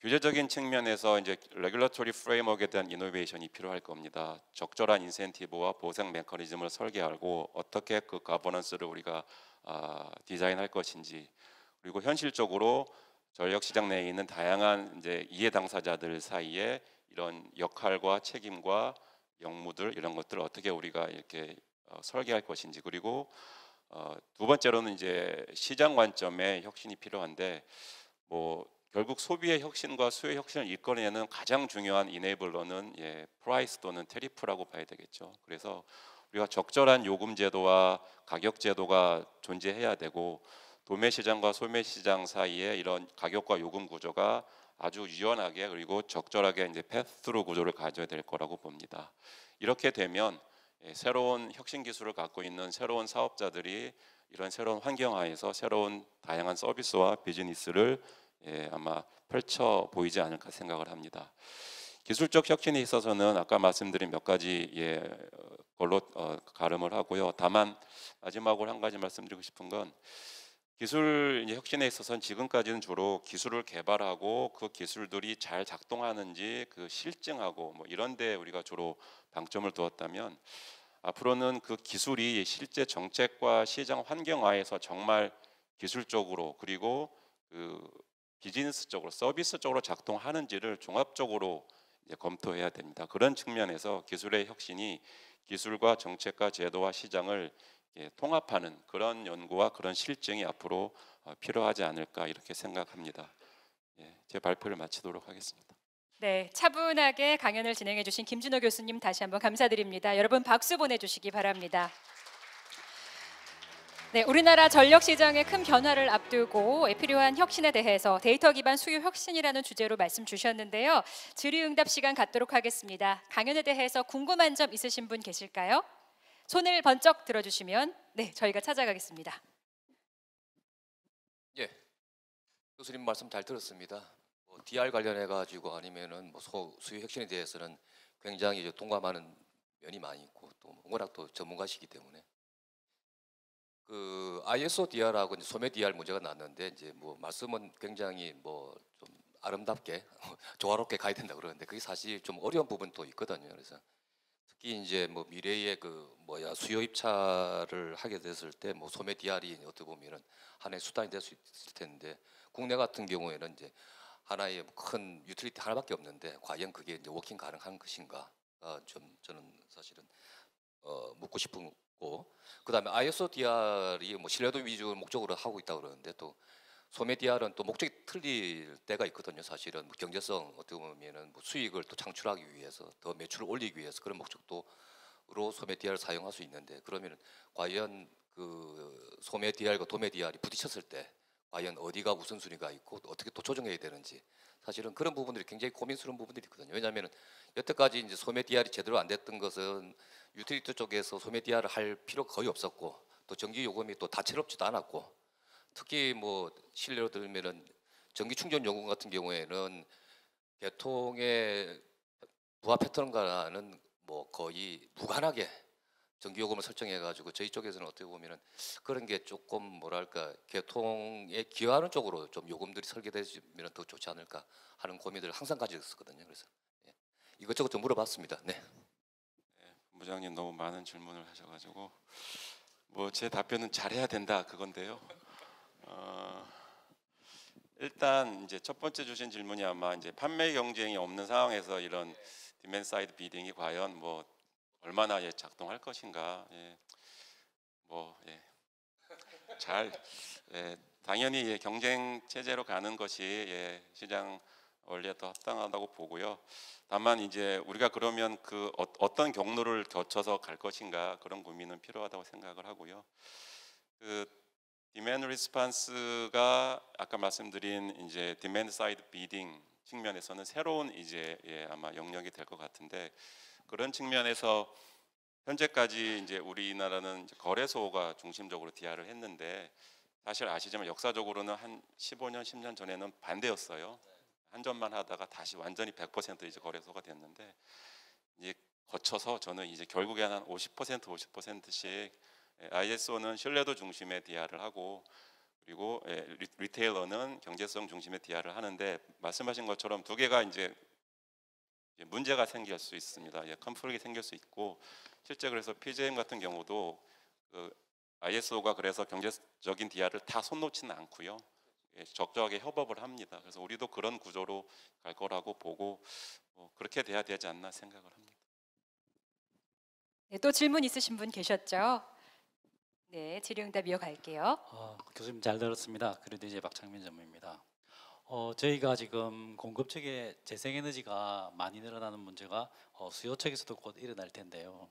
규제적인 측면에서 이제 레귤러토리 프레임워크에 대한 이노베이션이 필요할 겁니다. 적절한 인센티브와 보상 메커니즘을 설계하고 어떻게 그 가버넌스를 우리가 아, 디자인할 것인지 그리고 현실적으로 전력 시장 내에 있는 다양한 이제 이해 당사자들 사이에 이런 역할과 책임과 역무들 이런 것들을 어떻게 우리가 이렇게 어, 설계할 것인지 그리고 어, 두 번째로는 이제 시장 관점의 혁신이 필요한데 뭐 결국 소비의 혁신과 수요의 혁신을 이끌어내는 가장 중요한 enabler는 예, price 또는 tariff라고 봐야 되겠죠. 그래서 우리가 적절한 요금 제도와 가격 제도가 존재해야 되고 도매 시장과 소매 시장 사이에 이런 가격과 요금 구조가 아주 유연하게 그리고 적절하게 이제 패스트루 구조를 가져야 될 거라고 봅니다. 이렇게 되면 예, 새로운 혁신 기술을 갖고 있는 새로운 사업자들이 이런 새로운 환경 하에서 새로운 다양한 서비스와 비즈니스를 예, 아마 펼쳐 보이지 않을까 생각을 합니다. 기술적 혁신에 있어서는 아까 말씀드린 몇 가지 예, 걸로 어, 가름을 하고요. 다만 마지막으로 한 가지 말씀드리고 싶은 건 기술 혁신에 있어서는 지금까지는 주로 기술을 개발하고 그 기술들이 잘 작동하는지 그 실증하고 뭐 이런데 우리가 주로 방점을 두었다면 앞으로는 그 기술이 실제 정책과 시장 환경화에서 정말 기술적으로 그리고 그 비즈니스적으로 서비스적으로 작동하는지를 종합적으로 검토해야 됩니다. 그런 측면에서 기술의 혁신이 기술과 정책과 제도와 시장을 예, 통합하는 그런 연구와 그런 실증이 앞으로 어, 필요하지 않을까 이렇게 생각합니다. 예, 제 발표를 마치도록 하겠습니다. 네, 차분하게 강연을 진행해 주신 김준호 교수님 다시 한번 감사드립니다. 여러분 박수 보내주시기 바랍니다. 네, 우리나라 전력 시장의 큰 변화를 앞두고 필요한 혁신에 대해서 데이터 기반 수요 혁신이라는 주제로 말씀 주셨는데요. 질의응답 시간 갖도록 하겠습니다. 강연에 대해서 궁금한 점 있으신 분 계실까요? 손을 번쩍 들어주시면 네, 저희가 찾아가겠습니다. 예, 교수님 말씀 잘 들었습니다. 뭐 DR 관련해 가지고 아니면은 뭐 소, 수요 혁신에 대해서는 굉장히 동감하는 면이 많이 있고 또 워낙 또 전문가시기 때문에 그 ISO DR하고 이제 소매 DR 문제가 났는데 이제 뭐 말씀은 굉장히 뭐 좀 아름답게 조화롭게 가야 된다 그러는데 그게 사실 좀 어려운 부분도 있거든요. 그래서 특히 이제 뭐 미래의 그 뭐야 수요 입찰을 하게 됐을 때 뭐 소매 DR이 어떻게 보면은 하나의 수단이 될 수 있을 텐데 국내 같은 경우에는 이제 하나의 큰 utility 하나밖에 없는데 과연 그게 이제 working 가능한 것인가? 어, 좀 저는 사실은 어, 묻고 싶은 고. 그다음에 ISO DR이 뭐 신뢰도 위주 목적으로 하고 있다 그러는데 또 소매 DR은 또 목적이 틀릴 때가 있거든요. 사실은 뭐 경제성 어떻게 보면은 뭐 수익을 또 창출하기 위해서 더 매출을 올리기 위해서 그런 목적도로 소매 DR을 사용할 수 있는데 그러면은 과연 그 소매 DR과 도매 DR이 부딪혔을 때 과연 어디가 우선순위가 있고 어떻게 또 조정해야 되는지 사실은 그런 부분들이 굉장히 고민스러운 부분들이 있거든요. 왜냐하면 여태까지 이제 소매 DR이 제대로 안 됐던 것은 유틸리티 쪽에서 소매 DR을 할 필요가 거의 없었고 또 전기 요금이 또 다채롭지도 않았고 특히 뭐 실례로 들면은 전기 충전 요금 같은 경우에는 개통의 부하 패턴과는 뭐 거의 무관하게 전기 요금을 설정해 가지고 저희 쪽에서는 어떻게 보면은 그런 게 조금 뭐랄까 개통에 기여하는 쪽으로 좀 요금들이 설계되면 더 좋지 않을까 하는 고민들을 항상 가지고 있었거든요. 그래서 예. 이것저것 좀 물어봤습니다. 네. 부장님 너무 많은 질문을 하셔가지고 뭐 제 답변은 잘해야 된다 그건데요. 어, 일단 이제 첫 번째 주신 질문이 아마 이제 판매 경쟁이 없는 상황에서 이런 demand side bidding이 과연 뭐 얼마나 예, 작동할 것인가. 예. 뭐 예. 잘 예, 당연히 예, 경쟁 체제로 가는 것이 예, 시장 원리에 더 합당하다고 보고요. 다만 이제 우리가 그러면 그 어, 어떤 경로를 거쳐서 갈 것인가 그런 고민은 필요하다고 생각을 하고요. 그 demand response가 아까 말씀드린 이제 demand side bidding 측면에서는 새로운 이제 예, 아마 영역이 될 것 같은데 그런 측면에서 현재까지 이제 우리나라는 이제 거래소가 중심적으로 DR을 했는데 사실 아시지만 역사적으로는 한 15년 10년 전에는 반대였어요. 한전만 하다가 다시 완전히 100% 이제 거래소가 됐는데 이제 거쳐서 저는 이제 결국에 한 50% 50%씩 ISO는 신뢰도 중심의 DR을 하고 그리고 예, 리- 리테일러는 경제성 중심의 DR을 하는데 말씀하신 것처럼 두 개가 이제 문제가 생길 수 있습니다. 예, 컨플릭이 생길 수 있고 실제 그래서 PJM 같은 경우도 그 ISO가 그래서 경제적인 DR을 다 손 놓지는 않고요. 예, 적절하게 협업을 합니다. 그래서 우리도 그런 구조로 갈 거라고 보고 뭐 그렇게 돼야 되지 않나 생각을 합니다. 네, 또 질문 있으신 분 계셨죠? 네, 질의응답 이어갈게요. 어, 교수님 잘 들었습니다. 그래도 이제 박창민 전무입니다. 어, 저희가 지금 공급 측에 재생에너지가 많이 늘어나는 문제가 어, 수요 측에서도 곧 일어날 텐데요.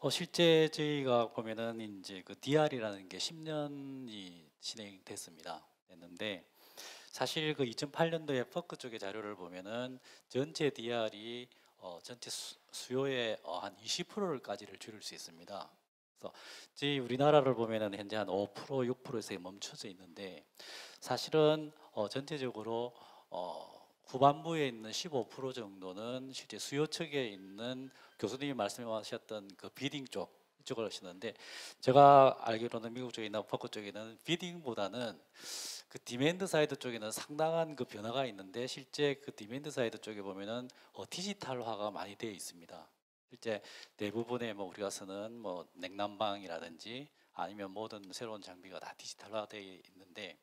어, 실제 저희가 보면은 이제 그 DR이라는 게 10년이 진행됐습니다. 됐는데 사실 그 2008년도에 퍼크 쪽의 자료를 보면은 전체 DR이 어, 전체 수, 수요의 어, 한 20%까지를 줄일 수 있습니다. 그래서 저희 우리나라를 보면은 현재 한 5% 6%에서 멈춰져 있는데 사실은 어, 전체적으로 어, 후반부에 있는 15% 정도는 실제 수요 측에 있는 교수님이 말씀하셨던 그 bidding 쪽 이쪽을 하시는데 제가 알기로는 미국 쪽이나 FERC 쪽에는 bidding보다는 그 demand side 쪽에는 상당한 그 변화가 있는데 실제 그 demand side 쪽에 보면은 어, 디지털화가 많이 되어 있습니다. 실제 대부분의 뭐 우리가 쓰는 뭐 냉난방이라든지 아니면 모든 새로운 장비가 다 디지털화되어 있는데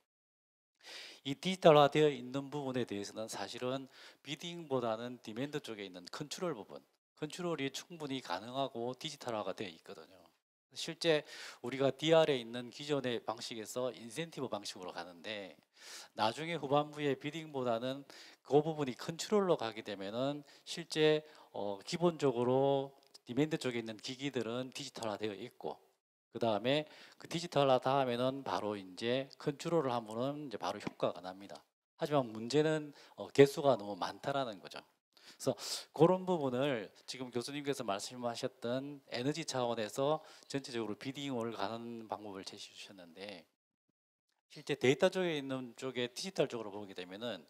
이 디지털화되어 있는 부분에 대해서는 사실은 bidding보다는 demand 쪽에 있는 컨트롤 부분, 컨트롤이 충분히 가능하고 디지털화가 되어 있거든요. 실제 우리가 DR에 있는 기존의 방식에서 인센티브 방식으로 가는데 나중에 후반부에 bidding보다는 그 부분이 컨트롤로 가게 되면은 실제 어 기본적으로 demand 쪽에 있는 기기들은 디지털화되어 있고 그 다음에 그 디지털화 다음에는 바로 이제 컨트롤을 하면은 이제 바로 효과가 납니다. 하지만 문제는 어, 개수가 너무 많다라는 거죠. 그래서 그런 부분을 지금 교수님께서 말씀하셨던 에너지 차원에서 전체적으로 bidding을 가는 방법을 제시해 주셨는데 실제 데이터 쪽에 있는 쪽에 디지털 쪽으로 보게 되면은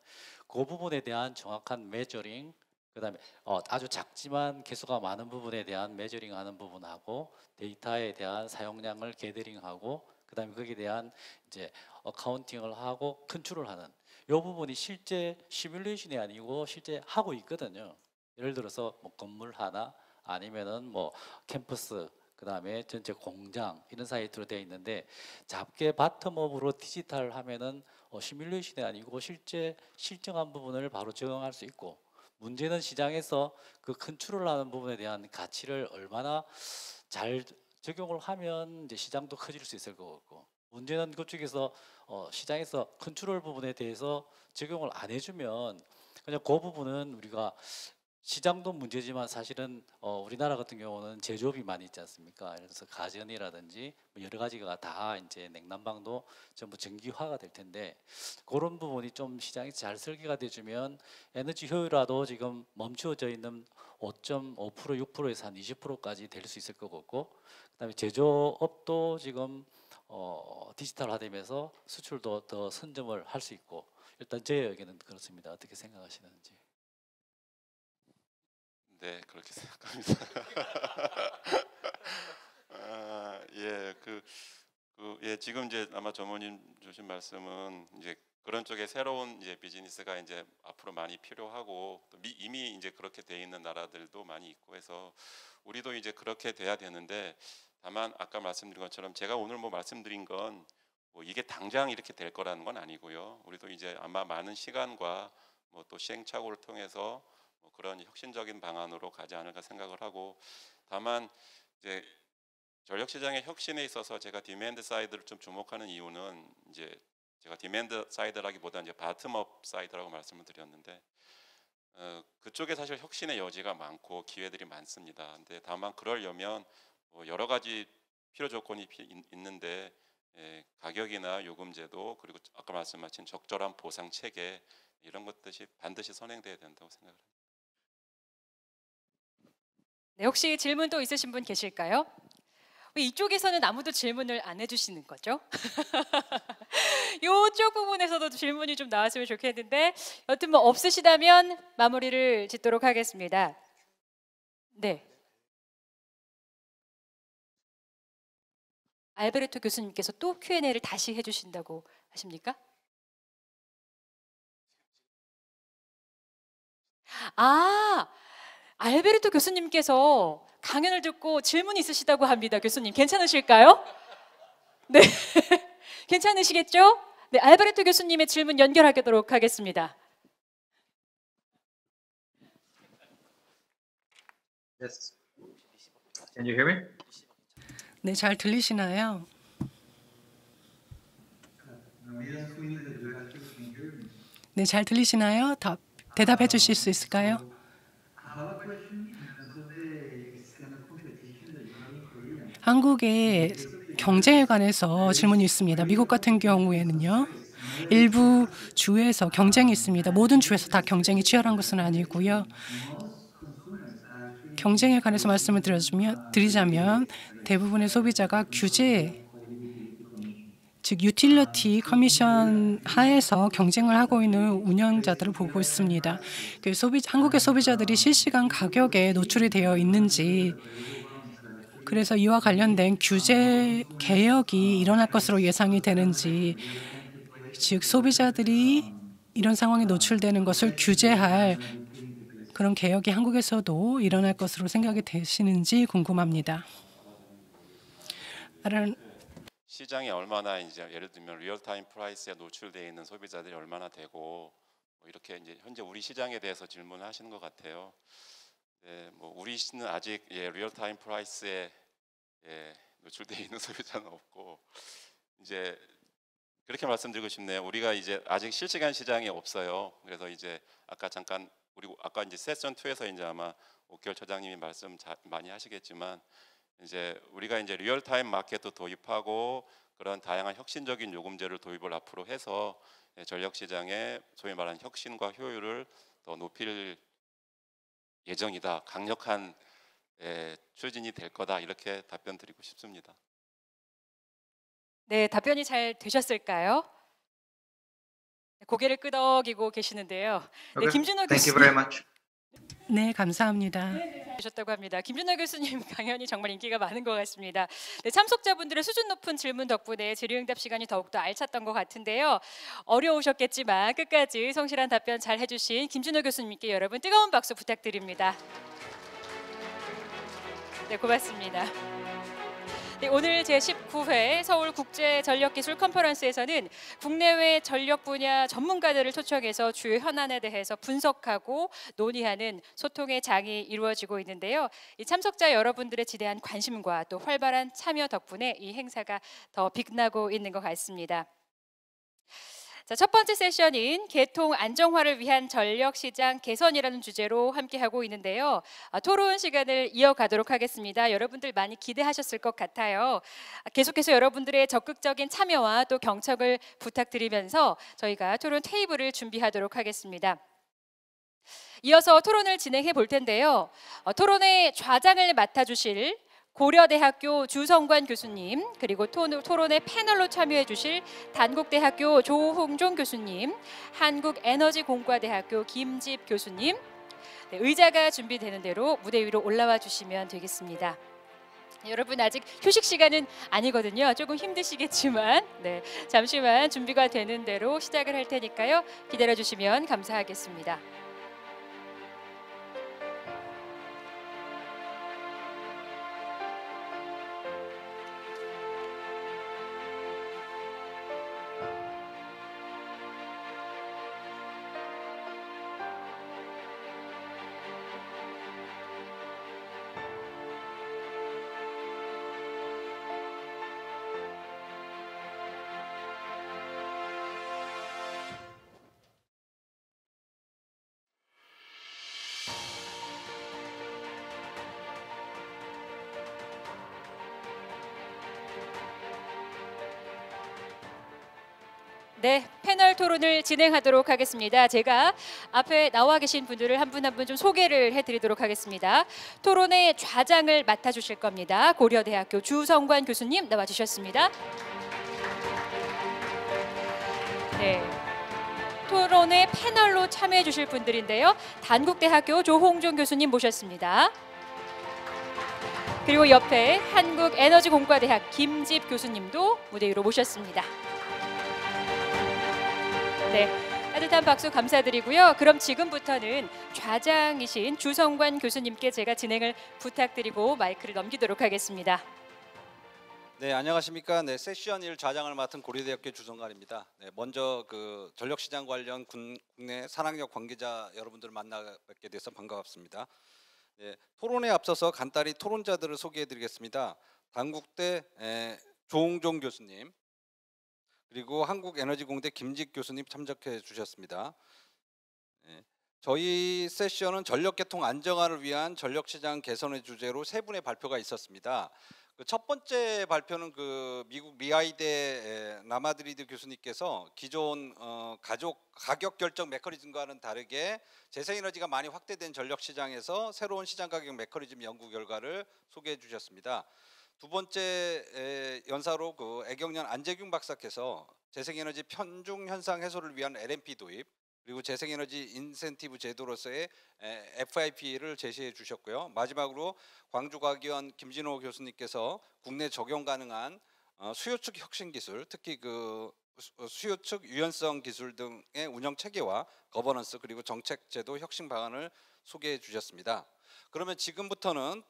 그 부분에 대한 정확한 measuring 그다음에 어, 아주 작지만 개수가 많은 부분에 대한 measuring하는 부분하고 데이터에 대한 사용량을 gathering하고 그다음에 거기에 대한 이제 accounting을 하고 컨트롤 하는 이 부분이 실제 시뮬레이션이 아니고 실제 하고 있거든요. 예를 들어서 뭐 건물 하나 아니면은 뭐 캠퍼스 그다음에 전체 공장 이런 사이트로 되어 있는데 작게 bottom-up으로 디지털 하면은 어, 시뮬레이션이 아니고 실제 실증한 부분을 바로 적용할 수 있고 문제는 시장에서 그 컨트롤 하는 부분에 대한 가치를 얼마나 잘 적용을 하면 이제 시장도 커질 수 있을 것 같고 문제는 그쪽에서 어, 시장에서 컨트롤 부분에 대해서 적용을 안 해주면 그냥 그 부분은 우리가 시장도 문제지만 사실은 어, 우리나라 같은 경우는 제조업이 많이 있지 않습니까? 그래서 가전이라든지 뭐 여러 가지가 다 이제 냉난방도 전부 전기화가 될 텐데 그런 부분이 좀 시장이 잘 설계가 돼주면 에너지 효율화도 지금 멈추어져 있는 5.5% 6%에서 한 20%까지 될 수 있을 것 같고 그다음에 제조업도 지금 어, 디지털화되면서 수출도 더 선점을 할 수 있고 일단 제 의견은 그렇습니다. 어떻게 생각하시는지. 네, 그렇게 생각합니다. 아, 예, 그, 그, 예, 지금 이제 아마 전무님 주신 말씀은 이제 그런 쪽에 새로운 이제 비즈니스가 이제 앞으로 많이 필요하고 또 미, 이미 이제 그렇게 돼 있는 나라들도 많이 있고 해서 우리도 이제 그렇게 돼야 되는데 다만 아까 말씀드린 것처럼 제가 오늘 뭐 말씀드린 건 뭐 이게 당장 이렇게 될 거라는 건 아니고요. 우리도 이제 아마 많은 시간과 뭐 또 시행착오를 통해서 뭐 그런 혁신적인 방안으로 가지 않을까 생각을 하고 다만 이제 전력 시장의 혁신에 있어서 제가 demand side를 좀 주목하는 이유는 이제 제가 demand side라기보다 이제 bottom-up side라고 말씀을 드렸는데 어, 그쪽에 사실 혁신의 여지가 많고 기회들이 많습니다. 근데 다만 그러려면 뭐 여러 가지 필요 조건이 있는데 예, 가격이나 요금제도 그리고 아까 말씀하신 적절한 보상 체계 이런 것들이 반드시 선행돼야 된다고 생각합니다. 네, 혹시 질문 또 있으신 분 계실까요? 왜 이쪽에서는 아무도 질문을 안 해주시는 거죠? 이쪽 부분에서도 질문이 좀 나왔으면 좋겠는데 여튼 뭐 없으시다면 마무리를 짓도록 하겠습니다. 네. 알베르토 교수님께서 또 Q&A를 다시 해주신다고 하십니까? 아, 알베르토 교수님께서 강연을 듣고 질문 있으시다고 합니다. 교수님 괜찮으실까요? 네, 괜찮으시겠죠? 네, 알베르토 교수님의 질문 연결하도록 하겠습니다. Yes. Can you hear me? 네, 잘 들리시나요? 네, 잘 들리시나요? 답 대답해 주실 수 있을까요? 한국의 경쟁에 관해서 질문이 있습니다. 미국 같은 경우에는요. 일부 주에서 경쟁이 있습니다. 모든 주에서 다 경쟁이 치열한 것은 아니고요. 경쟁에 관해서 말씀을 드려주면, 드리자면 대부분의 소비자가 규제 즉 utility commission 하에서 경쟁을 하고 있는 운영자들을 보고 있습니다. 그 소비 한국의 소비자들이 실시간 가격에 노출이 되어 있는지 그래서 이와 관련된 규제 개혁이 일어날 것으로 예상이 되는지 즉 소비자들이 이런 상황에 노출되는 것을 규제할 그런 개혁이 한국에서도 일어날 것으로 생각이 되시는지 궁금합니다. 시장이 얼마나 이제 예를 들면 real-time price에 노출되어 있는 소비자들이 얼마나 되고 뭐 이렇게 이제 현재 우리 시장에 대해서 질문하시는 것 같아요. 네, 뭐 우리 시장은 아직 예, real-time price에 예, 노출되어 있는 소비자는 없고 이제 그렇게 말씀드리고 싶네요. 우리가 이제 아직 실시간 시장이 없어요. 그래서 이제 아까 잠깐 우리 아까 이제 세션 2에서 이제 아마 옥기열 처장님이 말씀 자, 많이 하시겠지만 이제 우리가 이제 real-time market도 도입하고 그런 다양한 혁신적인 요금제를 도입을 앞으로 해서 예, 전력 시장의 소위 말하는 혁신과 효율을 더 높일 예정이다. 강력한 예, 추진이 될 거다. 이렇게 답변 드리고 싶습니다. 네, 답변이 잘 되셨을까요? 네, 고개를 끄덕이고 계시는데요. 네. 김준호 Thank you 교수님 very much. 네, 감사합니다. 하셨다고 합니다. 김준호 교수님 강연이 정말 인기가 많은 것 같습니다. 네, 참석자분들의 수준 높은 질문 덕분에 질의응답 시간이 더욱더 알찼던 것 같은데요. 어려우셨겠지만 끝까지 성실한 답변 잘 해주신 김준호 교수님께 여러분 뜨거운 박수 부탁드립니다. 네, 고맙습니다. 네, 오늘 제19회 서울 국제 전력 기술 컨퍼런스에서는 국내외 전력 분야 전문가들을 초청해서 주요 현안에 대해서 분석하고 논의하는 소통의 장이 이루어지고 있는데요. 이 참석자 여러분들의 지대한 관심과 또 활발한 참여 덕분에 이 행사가 더 빛나고 있는 것 같습니다. 자, 첫 번째 세션인 개통 안정화를 위한 전력 시장 개선이라는 주제로 함께 하고 있는데요. 아, 토론 시간을 이어가도록 하겠습니다. 여러분들 많이 기대하셨을 것 같아요. 아, 계속해서 여러분들의 적극적인 참여와 또 경청을 부탁드리면서 저희가 토론 테이블을 준비하도록 하겠습니다. 이어서 토론을 진행해 볼 텐데요. 어, 토론의 좌장을 맡아주실 고려대학교 주성관 교수님 그리고 토- 토론의 패널로 참여해 주실 단국대학교 조홍종 교수님 한국에너지공과대학교 김집 교수님 네, 의자가 준비되는 대로 무대 위로 올라와 주시면 되겠습니다. 네, 여러분 아직 휴식 시간은 아니거든요. 조금 힘드시겠지만 네, 잠시만 준비가 되는 대로 시작을 할 테니까요. 기다려 주시면 감사하겠습니다. 토론을 진행하도록 하겠습니다. 제가 앞에 나와 계신 분들을 한 분 한 분 좀 소개를 해드리도록 하겠습니다. 토론의 좌장을 맡아주실 겁니다. 고려대학교 주성관 교수님 나와주셨습니다. 네. 토론의 패널로 참여해 주실 분들인데요. 단국대학교 조홍종 교수님 모셨습니다. 그리고 옆에 한국에너지공과대학 김집 교수님도 무대 위로 모셨습니다. 네. 따뜻한 박수 감사드리고요. 그럼 지금부터는 좌장이신 주성관 교수님께 제가 진행을 부탁드리고 마이크를 넘기도록 하겠습니다. 네, 안녕하십니까. 네, 세션 1 좌장을 맡은 고려대학교 주성관입니다. 네, 먼저 그 전력 시장 관련 군- 국내 산학력 관계자 여러분들 만나 뵙게 돼서 반갑습니다. 네, 토론에 앞서서 간단히 토론자들을 소개해 드리겠습니다. 단국대 에, 조홍종 교수님, 그리고 한국에너지공대 김직 교수님 참석해 주셨습니다. 예, 저희 세션은 전력 계통 안정화를 위한 전력 시장 개선의 주제로 세 분의 발표가 있었습니다. 그 첫 번째 발표는 그 미국 리하이대 에, 라마드리드 교수님께서 기존 어, 가족 가격 결정 메커니즘과는 다르게 재생에너지가 많이 확대된 전력 시장에서 새로운 시장 가격 메커니즘 연구 결과를 소개해 주셨습니다. 두 번째 에, 연사로 그 에경연 안재균 박사께서 재생에너지 편중 현상 해소를 위한 LMP 도입 그리고 재생에너지 인센티브 제도로서의 에, FIP를 제시해 주셨고요. 마지막으로 광주과기원 김진호 교수님께서 국내 적용 가능한 어, 수요 측 혁신 기술, 특히 그 수- 어, 수요 측 유연성 기술 등의 운영 체계와 거버넌스 그리고 정책 제도 혁신 방안을 소개해 주셨습니다. 그러면 지금부터는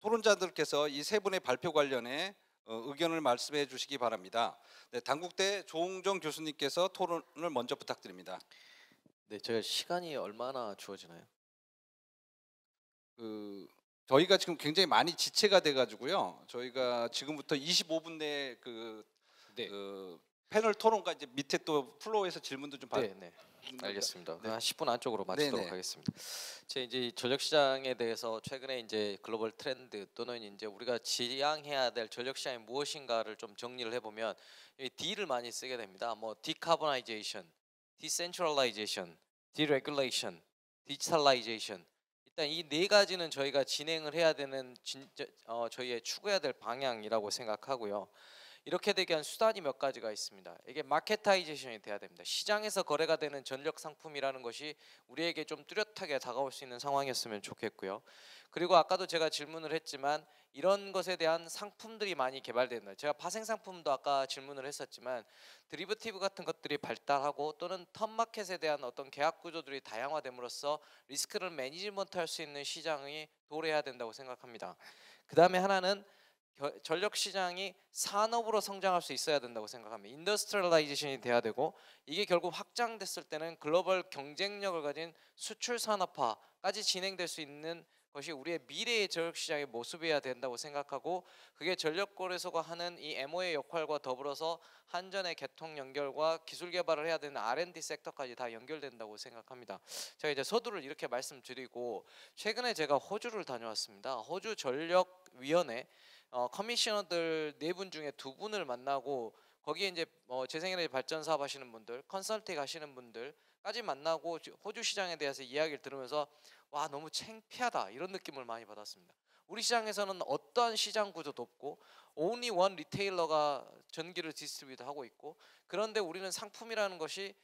토론자들께서 이 세 분의 발표 관련해 어, 의견을 말씀해 주시기 바랍니다. 네, 단국대 조홍정 교수님께서 토론을 먼저 부탁드립니다. 네, 제가 시간이 얼마나 주어지나요? 그 저희가 지금 굉장히 많이 지체가 돼 가지고요. 저희가 지금부터 25분 내에 그, 그 패널 토론과 이제 밑에 또 플로어에서 질문도 좀 받. 네, 네. 알겠습니다. 네. 한 10분 안쪽으로 마치도록 네네. 하겠습니다. 제 이제 이 전력 시장에 대해서 최근에 이제 글로벌 트렌드 또는 이제 우리가 지향해야 될 전력 시장이 무엇인가를 좀 정리를 해보면 이 D를 많이 쓰게 됩니다. 뭐 decarbonization, decentralization, deregulation, digitalization. 일단 이 네 가지는 저희가 진행을 해야 되는 진짜 어, 저희의 추구해야 될 방향이라고 생각하고요. 이렇게 되게 한 수단이 몇 가지가 있습니다. 이게 marketization이 돼야 됩니다. 시장에서 거래가 되는 전력 상품이라는 것이 우리에게 좀 뚜렷하게 다가올 수 있는 상황이었으면 좋겠고요. 그리고 아까도 제가 질문을 했지만 이런 것에 대한 상품들이 많이 개발된다. 제가 파생 상품도 아까 질문을 했었지만 derivative 같은 것들이 발달하고 또는 턴 마켓에 대한 어떤 계약 구조들이 다양화됨으로써 리스크를 management 할 수 있는 시장이 도래해야 된다고 생각합니다. 그 다음에 하나는 겨- 전력 시장이 산업으로 성장할 수 있어야 된다고 생각합니다. industrialization이 돼야 되고 이게 결국 확장됐을 때는 글로벌 경쟁력을 가진 수출 산업화까지 진행될 수 있는 것이 우리의 미래의 전력 시장의 모습이어야 된다고 생각하고 그게 전력 거래소가 하는 이 MO의 역할과 더불어서 한전의 개통 연결과 기술 개발을 해야 되는 R&D 섹터까지 다 연결된다고 생각합니다. 제가 이제 서두를 이렇게 말씀드리고 최근에 제가 호주를 다녀왔습니다. 호주 전력 위원회 어, 커미셔너들 네 분 중에 두 분을 만나고 거기에 이제 어, 재생에너지 발전 사업 하시는 분들, 컨설팅 하시는 분들까지 만나고 지- 호주 시장에 대해서 이야기를 들으면서 와 너무 창피하다 이런 느낌을 많이 받았습니다. 우리 시장에서는 어떠한 시장 구조도 없고 only one retailer가 전기를 distribute 하고 있고 그런데 우리는 상품이라는 것이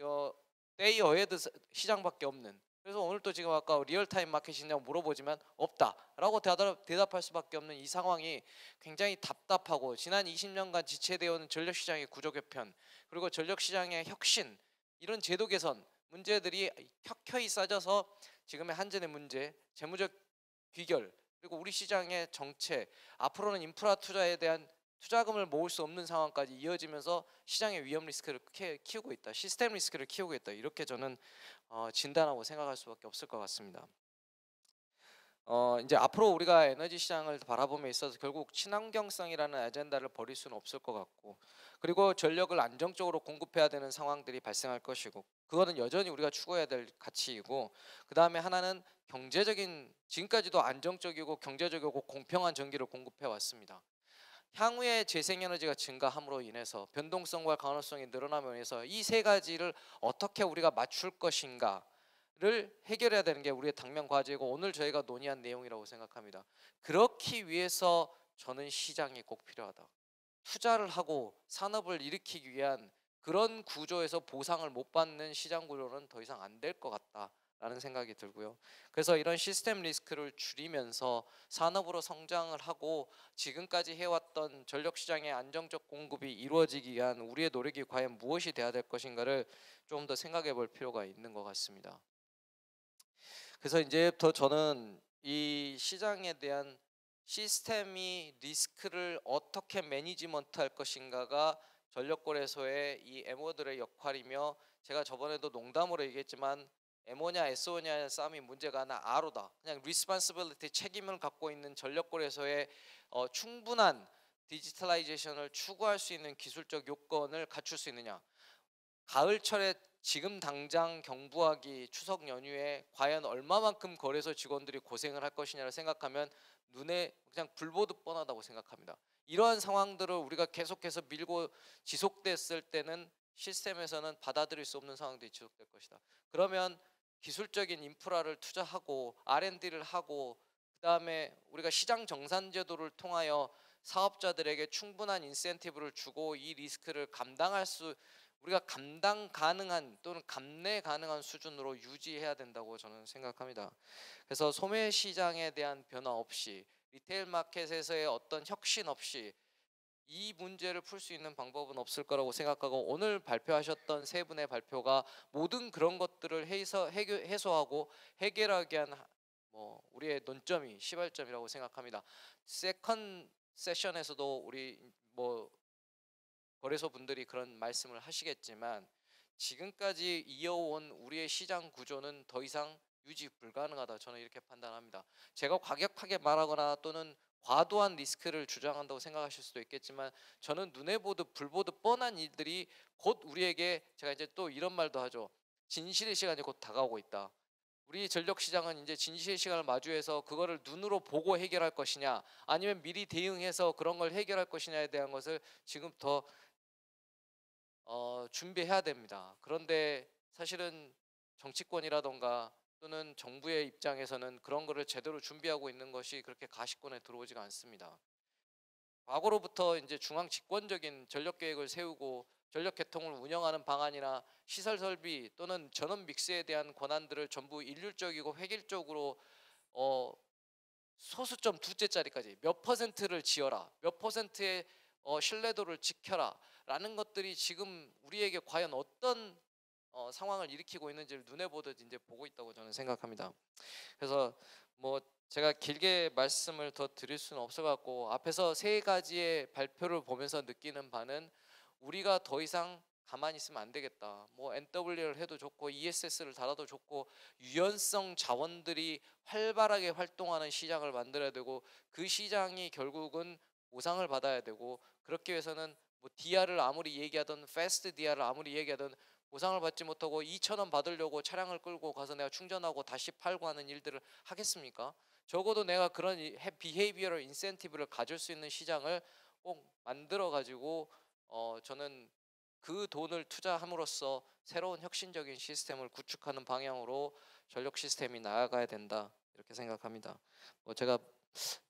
어, day ahead 시장밖에 없는 그래서 오늘 또 지금 아까 real-time market이냐고 물어보지만 없다라고 대답, 대답 할 수밖에 없는 이 상황이 굉장히 답답하고 지난 20년간 지체되어 오는 전력 시장의 구조 개편 그리고 전력 시장의 혁신 이런 제도 개선 문제들이 켜켜이 쌓여서 지금의 한전의 문제, 재무적 귀결 그리고 우리 시장의 정체 앞으로는 인프라 투자에 대한 투자금을 모을 수 없는 상황까지 이어지면서 시장의 위험 리스크를 키- 키우고 있다. 시스템 리스크를 키우고 있다. 이렇게 저는 어, 진단하고 생각할 수밖에 없을 것 같습니다. 어, 이제 앞으로 우리가 에너지 시장을 바라봄에 있어서 결국 친환경성이라는 아젠다를 버릴 수는 없을 것 같고 그리고 전력을 안정적으로 공급해야 되는 상황들이 발생할 것이고 그거는 여전히 우리가 추구해야 될 가치이고 그 다음에 하나는 경제적인 지금까지도 안정적이고 경제적이고 공평한 전기를 공급해 왔습니다. 향후에 재생에너지가 증가함으로 인해서 변동성과 가능성이 늘어남으로 인해서 이 세 가지를 어떻게 우리가 맞출 것인가를 해결해야 되는 게 우리의 당면 과제이고 오늘 저희가 논의한 내용이라고 생각합니다. 그렇기 위해서 저는 시장이 꼭 필요하다. 투자를 하고 산업을 일으키기 위한 그런 구조에서 보상을 못 받는 시장 구조는 더 이상 안 될 것 같다 라는 생각이 들고요. 그래서 이런 시스템 리스크를 줄이면서 산업으로 성장을 하고 지금까지 해왔던 전력 시장의 안정적 공급이 이루어지기 위한 우리의 노력이 과연 무엇이 돼야 될 것인가를 좀 더 생각해 볼 필요가 있는 것 같습니다. 그래서 이제부터 저는 이 시장에 대한 시스템이 리스크를 어떻게 management 할 것인가가 전력 거래소의 이 MO들의 역할이며 제가 저번에도 농담으로 얘기했지만 MO냐 SO냐의 싸움이 문제가 하나 RO다. 그냥 responsibility 책임을 갖고 있는 전력거래소의 어, 충분한 digitalization을 추구할 수 있는 기술적 요건을 갖출 수 있느냐. 가을철에 지금 당장 경부하기 추석 연휴에 과연 얼마만큼 거래소 직원들이 고생을 할 것이냐를 생각하면 눈에 그냥 불보듯 뻔하다고 생각합니다. 이러한 상황들을 우리가 계속해서 밀고 지속됐을 때는 시스템에서는 받아들일 수 없는 상황들이 지속될 것이다. 그러면 기술적인 인프라를 투자하고 R&D를 하고 그다음에 우리가 시장 정산 제도를 통하여 사업자들에게 충분한 인센티브를 주고 이 리스크를 감당할 수 우리가 감당 가능한 또는 감내 가능한 수준으로 유지해야 된다고 저는 생각합니다. 그래서 소매 시장에 대한 변화 없이 retail market에서의 어떤 혁신 없이 이 문제를 풀 수 있는 방법은 없을 거라고 생각하고 오늘 발표하셨던 세 분의 발표가 모든 그런 것들을 해서 해소하고 해결하기 위한 뭐 우리의 논점이 시발점이라고 생각합니다. second 세션에서도 우리 뭐 거래소 분들이 그런 말씀을 하시겠지만 지금까지 이어온 우리의 시장 구조는 더 이상 유지 불가능하다 저는 이렇게 판단합니다. 제가 과격하게 말하거나 또는 과도한 리스크를 주장한다고 생각하실 수도 있겠지만 저는 눈에 보듯 불 보듯 뻔한 일들이 곧 우리에게 제가 이제 또 이런 말도 하죠. 진실의 시간이 곧 다가오고 있다. 우리 전력 시장은 이제 진실의 시간을 마주해서 그거를 눈으로 보고 해결할 것이냐 아니면 미리 대응해서 그런 걸 해결할 것이냐에 대한 것을 지금부터 어, 준비해야 됩니다. 그런데 사실은 정치권이라던가 또는 정부의 입장에서는 그런 거를 제대로 준비하고 있는 것이 그렇게 가시권에 들어오지가 않습니다. 과거로부터 이제 중앙 집권적인 전력 계획을 세우고 전력 개통을 운영하는 방안이나 시설 설비 또는 전원 믹스에 대한 권한들을 전부 일률적이고 획일적으로 어 소수점 두째짜리까지 몇 퍼센트를 지어라 몇 퍼센트의 어, 신뢰도를 지켜라 라는 것들이 지금 우리에게 과연 어떤 어, 상황을 일으키고 있는지를 눈에 보듯 이제 보고 있다고 저는 생각합니다. 그래서 뭐 제가 길게 말씀을 더 드릴 수는 없어 갖고 앞에서 세 가지의 발표를 보면서 느끼는 바는 우리가 더 이상 가만히 있으면 안 되겠다. 뭐 NW를 해도 좋고 ESS를 달아도 좋고 유연성 자원들이 활발하게 활동하는 시장을 만들어야 되고 그 시장이 결국은 보상을 받아야 되고 그렇기 위해서는 뭐 DR을 아무리 얘기하든 fast DR을 아무리 얘기하든 보상을 받지 못하고 2천 원 받으려고 차량을 끌고 가서 내가 충전하고 다시 팔고 하는 일들을 하겠습니까? 적어도 내가 그런 behavioral 인센티브를 가질 수 있는 시장을 꼭 만들어 가지고 어 저는 그 돈을 투자함으로써 새로운 혁신적인 시스템을 구축하는 방향으로 전력 시스템이 나아가야 된다 이렇게 생각합니다. 뭐 제가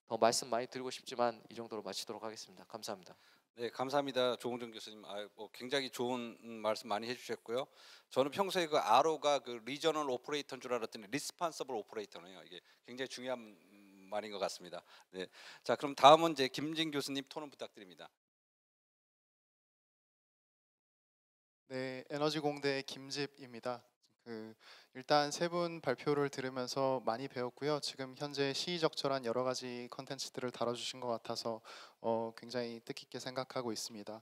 더 말씀 많이 드리고 싶지만 이 정도로 마치도록 하겠습니다. 감사합니다. 네, 감사합니다. 조홍정 교수님. 아, 뭐 굉장히 좋은 음, 말씀 많이 해주셨고요. 저는 평소에 그 RO가 그 regional operator인 줄 알았더니 responsible operator네요. 이게 굉장히 중요한 음, 말인 것 같습니다. 네, 자 그럼 다음은 이제 김진 교수님 토론 부탁드립니다. 네, 에너지 공대 김집입니다. 그 일단 세 분 발표를 들으면서 많이 배웠고요. 지금 현재 시의적절한 여러 가지 컨텐츠들을 다뤄주신 것 같아서 어, 굉장히 뜻깊게 생각하고 있습니다.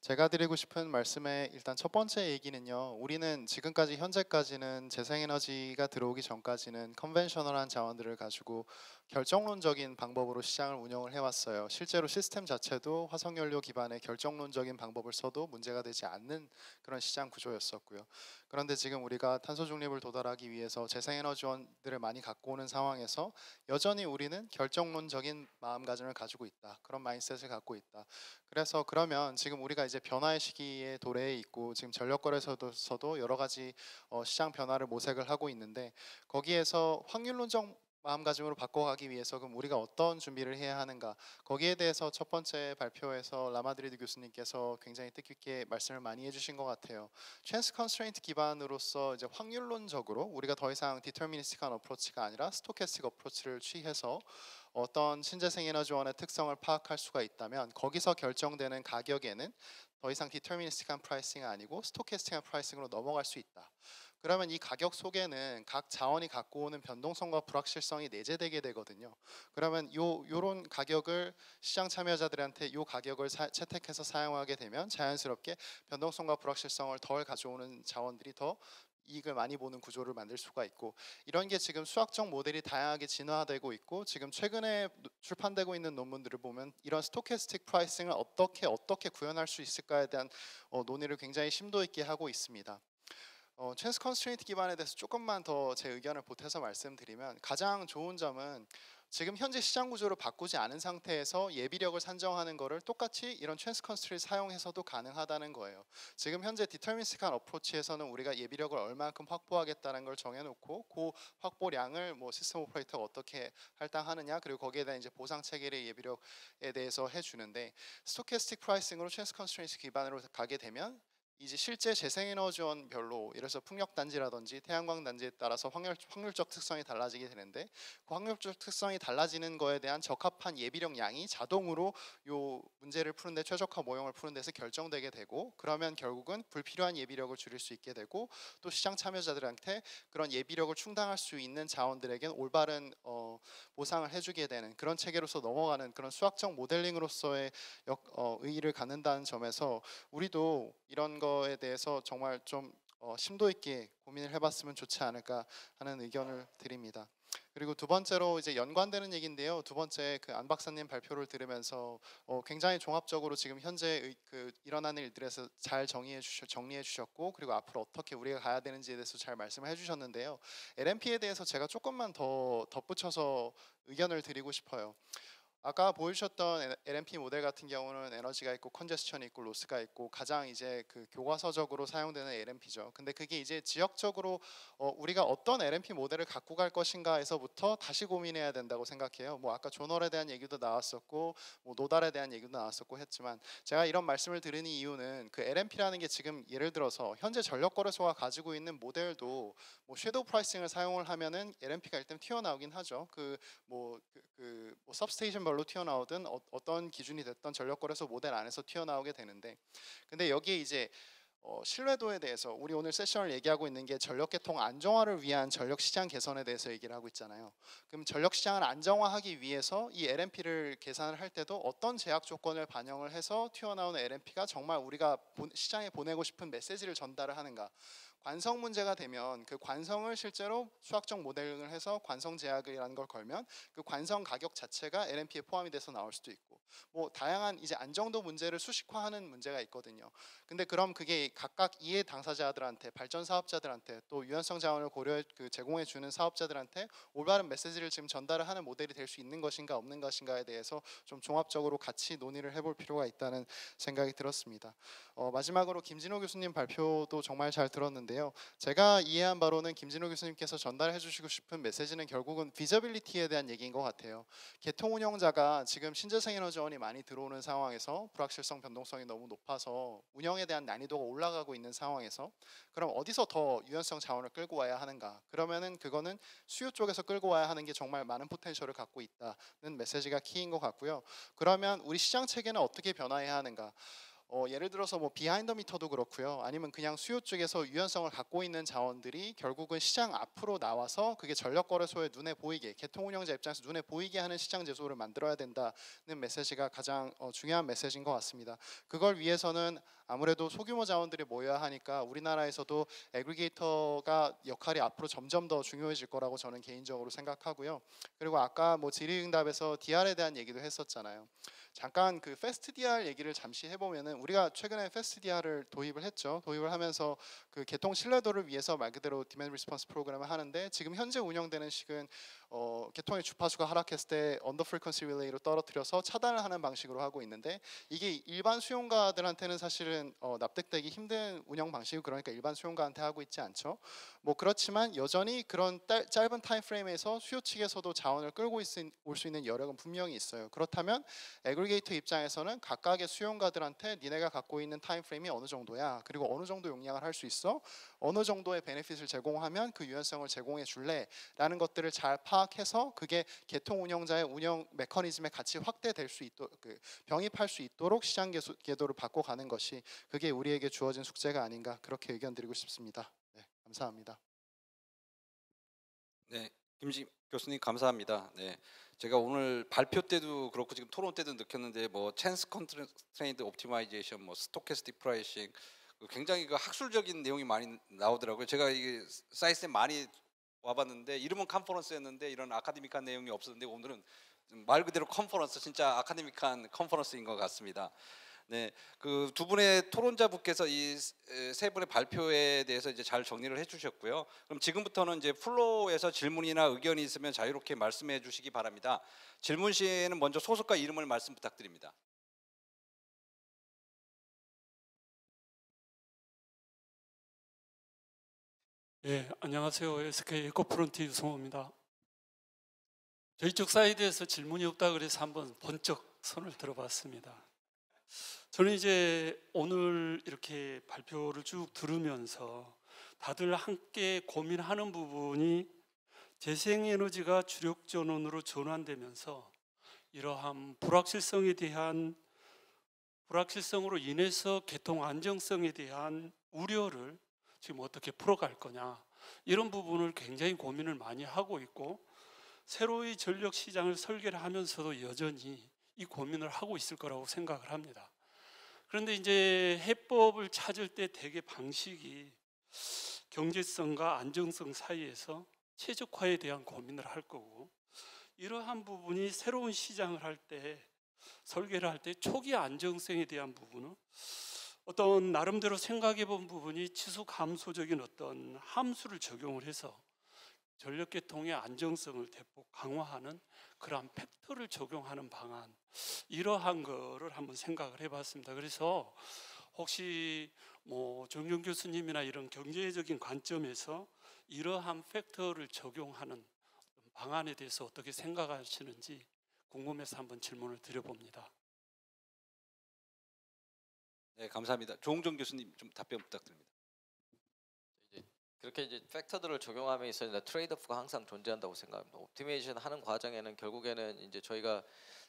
제가 드리고 싶은 말씀의 일단 첫 번째 얘기는요. 우리는 지금까지 현재까지는 재생에너지가 들어오기 전까지는 컨벤셔널한 자원들을 가지고 결정론적인 방법으로 시장을 운영을 해왔어요. 실제로 시스템 자체도 화석연료 기반의 결정론적인 방법을 써도 문제가 되지 않는 그런 시장 구조였었고요. 그런데 지금 우리가 탄소 중립을 도달하기 위해서 재생에너지원들을 많이 갖고 오는 상황에서 여전히 우리는 결정론적인 마음가짐을 가지고 있다. 그런 마인셋을 갖고 있다. 그래서 그러면 지금 우리가 이제 변화의 시기에 도래해 있고 지금 전력거래소에서도 여러 가지 어, 시장 변화를 모색을 하고 있는데 거기에서 확률론적 마음가짐으로 바꿔가기 위해서 그럼 우리가 어떤 준비를 해야 하는가 거기에 대해서 첫 번째 발표에서 라마드리드 교수님께서 굉장히 뜻깊게 말씀을 많이 해주신 것 같아요. chance constraint 기반으로서 이제 확률론적으로 우리가 더 이상 deterministic한 approach가 아니라 stochastic approach를 취해서 어떤 신재생 에너지 원의 특성을 파악할 수가 있다면 거기서 결정되는 가격에는 더 이상 deterministic한 pricing이 아니고 stochastic한 pricing으로 넘어갈 수 있다. 그러면 이 가격 속에는 각 자원이 갖고 오는 변동성과 불확실성이 내재되게 되거든요. 그러면 요 요런 가격을 시장 참여자들한테 요 가격을 사, 채택해서 사용하게 되면 자연스럽게 변동성과 불확실성을 덜 가져오는 자원들이 더 이익을 많이 보는 구조를 만들 수가 있고 이런 게 지금 수학적 모델이 다양하게 진화되고 있고 지금 최근에 출판되고 있는 논문들을 보면 이런 stochastic pricing을 어떻게 어떻게 구현할 수 있을까에 대한 어, 논의를 굉장히 심도 있게 하고 있습니다. 어, chance constraint 기반에 대해서 조금만 더 제 의견을 보태서 말씀드리면 가장 좋은 점은 지금 현재 시장 구조를 바꾸지 않은 상태에서 예비력을 산정하는 것을 똑같이 이런 chance constraint 사용해서도 가능하다는 거예요. 지금 현재 deterministic한 approach에서는 우리가 예비력을 얼마큼 확보하겠다는 걸 정해놓고 그 확보량을 뭐 system operator가 어떻게 할당하느냐 그리고 거기에 대한 이제 보상 체계의 예비력에 대해서 해주는데 stochastic pricing으로 chance constraint 기반으로 가게 되면 이제 실제 재생에너지원별로 예를 들어서 풍력 단지라든지 태양광 단지에 따라서 확률, 확률적 특성이 달라지게 되는데 그 확률적 특성이 달라지는 거에 대한 적합한 예비력 양이 자동으로 요 문제를 푸는데 최적화 모형을 푸는 데서 결정되게 되고 그러면 결국은 불필요한 예비력을 줄일 수 있게 되고 또 시장 참여자들한테 그런 예비력을 충당할 수 있는 자원들에겐 올바른 어, 보상을 해주게 되는 그런 체계로서 넘어가는 그런 수학적 모델링으로서의 역, 어, 의의를 갖는다는 점에서 우리도 이런 거에 대해서 정말 좀 어, 심도 있게 고민을 해봤으면 좋지 않을까 하는 의견을 드립니다. 그리고 두 번째로 이제 연관되는 얘기인데요. 두 번째 그 안 박사님 발표를 들으면서 어, 굉장히 종합적으로 지금 현재 의- 그 일어나는 일들에서 잘 정리해 주셔 정리해 주셨고 그리고 앞으로 어떻게 우리가 가야 되는지에 대해서 잘 말씀을 해주셨는데요. LMP에 대해서 제가 조금만 더 덧붙여서 의견을 드리고 싶어요. 아까 보여주셨던 LMP 모델 같은 경우는 에너지가 있고 컨제스천이 있고 로스가 있고 가장 이제 그 교과서적으로 사용되는 LMP죠. 근데 그게 이제 지역적으로 어, 우리가 어떤 LMP 모델을 갖고 갈 것인가에서부터 다시 고민해야 된다고 생각해요. 뭐 아까 zonal에 대한 얘기도 나왔었고 뭐 nodal에 대한 얘기도 나왔었고 했지만 제가 이런 말씀을 드리는 이유는 그 LMP라는 게 지금 예를 들어서 현재 전력 거래소가 가지고 있는 모델도 뭐 shadow pricing을 사용을 하면은 LMP가 일단 튀어나오긴 하죠. 그 뭐 그, 그, 뭐 substation 별로 튀어나오든 어, 어떤 기준이 됐던 전력 거래소 모델 안에서 튀어나오게 되는데 근데 여기에 이제 어, 신뢰도에 대해서 우리 오늘 세션을 얘기하고 있는 게 전력 계통 안정화를 위한 전력 시장 개선에 대해서 얘기를 하고 있잖아요. 그럼 전력 시장을 안정화하기 위해서 이 LMP를 계산을 할 때도 어떤 제약 조건을 반영을 해서 튀어나오는 LMP가 정말 우리가 본- 시장에 보내고 싶은 메시지를 전달을 하는가? 관성 문제가 되면 그 관성을 실제로 수학적 모델링을 해서 관성 제약이라는 걸 걸면 그 관성 가격 자체가 LMP에 포함이 돼서 나올 수도 있고 뭐 다양한 이제 안정도 문제를 수식화하는 문제가 있거든요. 근데 그럼 그게 각각 이해 당사자들한테 발전 사업자들한테 또 유연성 자원을 고려 그 제공해 주는 사업자들한테 올바른 메시지를 지금 전달을 하는 모델이 될 수 있는 것인가 없는 것인가에 대해서 좀 종합적으로 같이 논의를 해볼 필요가 있다는 생각이 들었습니다. 어, 마지막으로 김진호 교수님 발표도 정말 잘 들었는데 요. 제가 이해한 바로는 김진호 교수님께서 전달해 주시고 싶은 메시지는 결국은 비저빌리티에 대한 얘기인 것 같아요. 계통 운영자가 지금 신재생 에너지 원이 많이 들어오는 상황에서 불확실성 변동성이 너무 높아서 운영에 대한 난이도가 올라가고 있는 상황에서 그럼 어디서 더 유연성 자원을 끌고 와야 하는가? 그러면은 그거는 수요 쪽에서 끌고 와야 하는 게 정말 많은 potential을 갖고 있다는 메시지가 key인 것 같고요. 그러면 우리 시장 체계는 어떻게 변화해야 하는가? 어, 예를 들어서 뭐 behind meter도 그렇고요. 아니면 그냥 수요 쪽에서 유연성을 갖고 있는 자원들이 결국은 시장 앞으로 나와서 그게 전력 거래소의 눈에 보이게 계통 운영자 입장에서 눈에 보이게 하는 시장 제도를 만들어야 된다는 메시지가 가장 어, 중요한 메시지인 것 같습니다. 그걸 위해서는 아무래도 소규모 자원들이 모여야 하니까 우리나라에서도 aggregator가 역할이 앞으로 점점 더 중요해질 거라고 저는 개인적으로 생각하고요. 그리고 아까 뭐 질의응답에서 DR에 대한 얘기도 했었잖아요. 잠깐 그 fast DR 얘기를 잠시 해보면은 우리가 최근에 fast DR을 도입을 했죠. 도입을 하면서 그 계통 신뢰도를 위해서 말 그대로 demand response 프로그램을 하는데 지금 현재 운영되는 식은 어, 계통의 주파수가 하락했을 때 under frequency relay로 떨어뜨려서 차단을 하는 방식으로 하고 있는데 이게 일반 수용가들한테는 사실은 어, 납득되기 힘든 운영 방식이 그러니까 일반 수용가한테 하고 있지 않죠. 뭐 그렇지만 여전히 그런 딸- 짧은 time frame에서 수요 측에서도 자원을 끌고 올 수 있는 여력은 분명히 있어요. 그렇다면 aggregator 입장에서는 각각의 수용가들한테 니네가 갖고 있는 time frame이 어느 정도야. 그리고 어느 정도 용량을 할 수 있어. 어느 정도의 benefit을 제공하면 그 유연성을 제공해 줄래 라는 것들을 잘 파악 해서 그게 계통 운영자의 운영 메커니즘에 같이 확대될 수 있도록 그 편입할 수 있도록 시장 제도를 바꿔가는 것이 그게 우리에게 주어진 숙제가 아닌가 그렇게 의견 드리고 싶습니다. 네, 감사합니다. 네, 김지 교수님 감사합니다. 네, 제가 오늘 발표 때도 그렇고 지금 토론 때도 느꼈는데 뭐 chance constrained optimization, 뭐 stochastic pricing 그 굉장히 그 학술적인 내용이 많이 나오더라고요. 제가 이게 사이트에 많이 와봤는데 이름은 컨퍼런스였는데 이런 아카데믹한 내용이 없었는데 오늘은 말 그대로 컨퍼런스 진짜 아카데믹한 컨퍼런스인 것 같습니다. 네, 그 두 분의 토론자분께서 이 세 분의 발표에 대해서 이제 잘 정리를 해주셨고요. 그럼 지금부터는 이제 플로에서 질문이나 의견이 있으면 자유롭게 말씀해 주시기 바랍니다. 질문 시에는 먼저 소속과 이름을 말씀 부탁드립니다. 예, 안녕하세요. SK 에코플랜트 유성호입니다. 저희 쪽 사이드에서 질문이 없다 그래서 한번 번쩍 손을 들어봤습니다. 저는 이제 오늘 이렇게 발표를 쭉 들으면서 다들 함께 고민하는 부분이 재생에너지가 주력 전원으로 전환되면서 이러한 불확실성에 대한 불확실성으로 인해서 계통 안정성에 대한 우려를 지금 어떻게 풀어갈 거냐 이런 부분을 굉장히 고민을 많이 하고 있고 새로이 전력 시장을 설계를 하면서도 여전히 이 고민을 하고 있을 거라고 생각을 합니다. 그런데 이제 해법을 찾을 때 대개 방식이 경제성과 안정성 사이에서 최적화에 대한 고민을 할 거고 이러한 부분이 새로운 시장을 할 때 설계를 할 때 초기 안정성에 대한 부분은 어떤 나름대로 생각해 본 부분이 지수 감소적인 어떤 함수를 적용을 해서 전력계통의 안정성을 대폭 강화하는 그러한 팩터를 적용하는 방안 이러한 거를 한번 생각을 해봤습니다. 그래서 혹시 뭐 정경 교수님이나 이런 경제적인 관점에서 이러한 팩터를 적용하는 방안에 대해서 어떻게 생각하시는지 궁금해서 한번 질문을 드려봅니다. 네, 감사합니다. 조홍정 교수님 좀 답변 부탁드립니다. 그렇게 이제 factor들을 적용함에 있어서 trade-off가 항상 존재한다고 생각합니다. optimization 하는 과정에는 결국에는 이제 저희가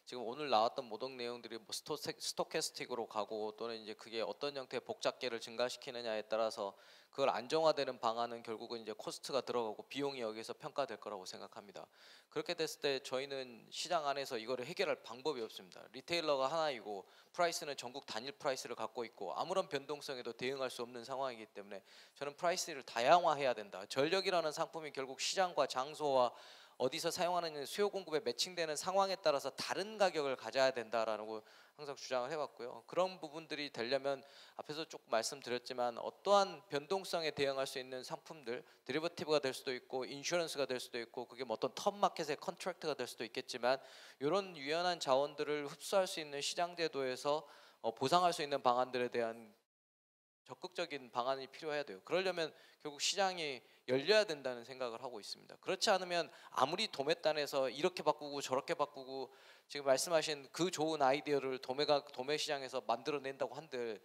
지금 오늘 나왔던 모든 내용들이 뭐 스토, stochastic으로 가고 또는 이제 그게 어떤 형태의 복잡계를 증가시키느냐에 따라서 그걸 안정화되는 방안은 결국은 이제 cost가 들어가고 비용이 여기서 평가될 거라고 생각합니다. 그렇게 됐을 때 저희는 시장 안에서 이거를 해결할 방법이 없습니다. retailer가 하나이고 price는 전국 단일 price를 갖고 있고 아무런 변동성에도 대응할 수 없는 상황이기 때문에 저는 price를 다양화해야 된다. 전력이라는 상품이 결국 시간과 장소와 어디서 사용하는 수요 공급에 매칭되는 상황에 따라서 다른 가격을 가져야 된다라고 항상 주장을 해왔고요. 그런 부분들이 되려면 앞에서 조금 말씀드렸지만 어떠한 변동성에 대응할 수 있는 상품들, derivative가 될 수도 있고 insurance가 될 수도 있고 그게 뭐 어떤 term market의 contract가 될 수도 있겠지만 이런 유연한 자원들을 흡수할 수 있는 시장 제도에서 어, 보상할 수 있는 방안들에 대한 적극적인 방안이 필요해야 돼요. 그러려면 결국 시장이 열려야 된다는 생각을 하고 있습니다. 그렇지 않으면 아무리 도매단에서 이렇게 바꾸고 저렇게 바꾸고 지금 말씀하신 그 좋은 아이디어를 도매가 도매 시장에서 만들어낸다고 한들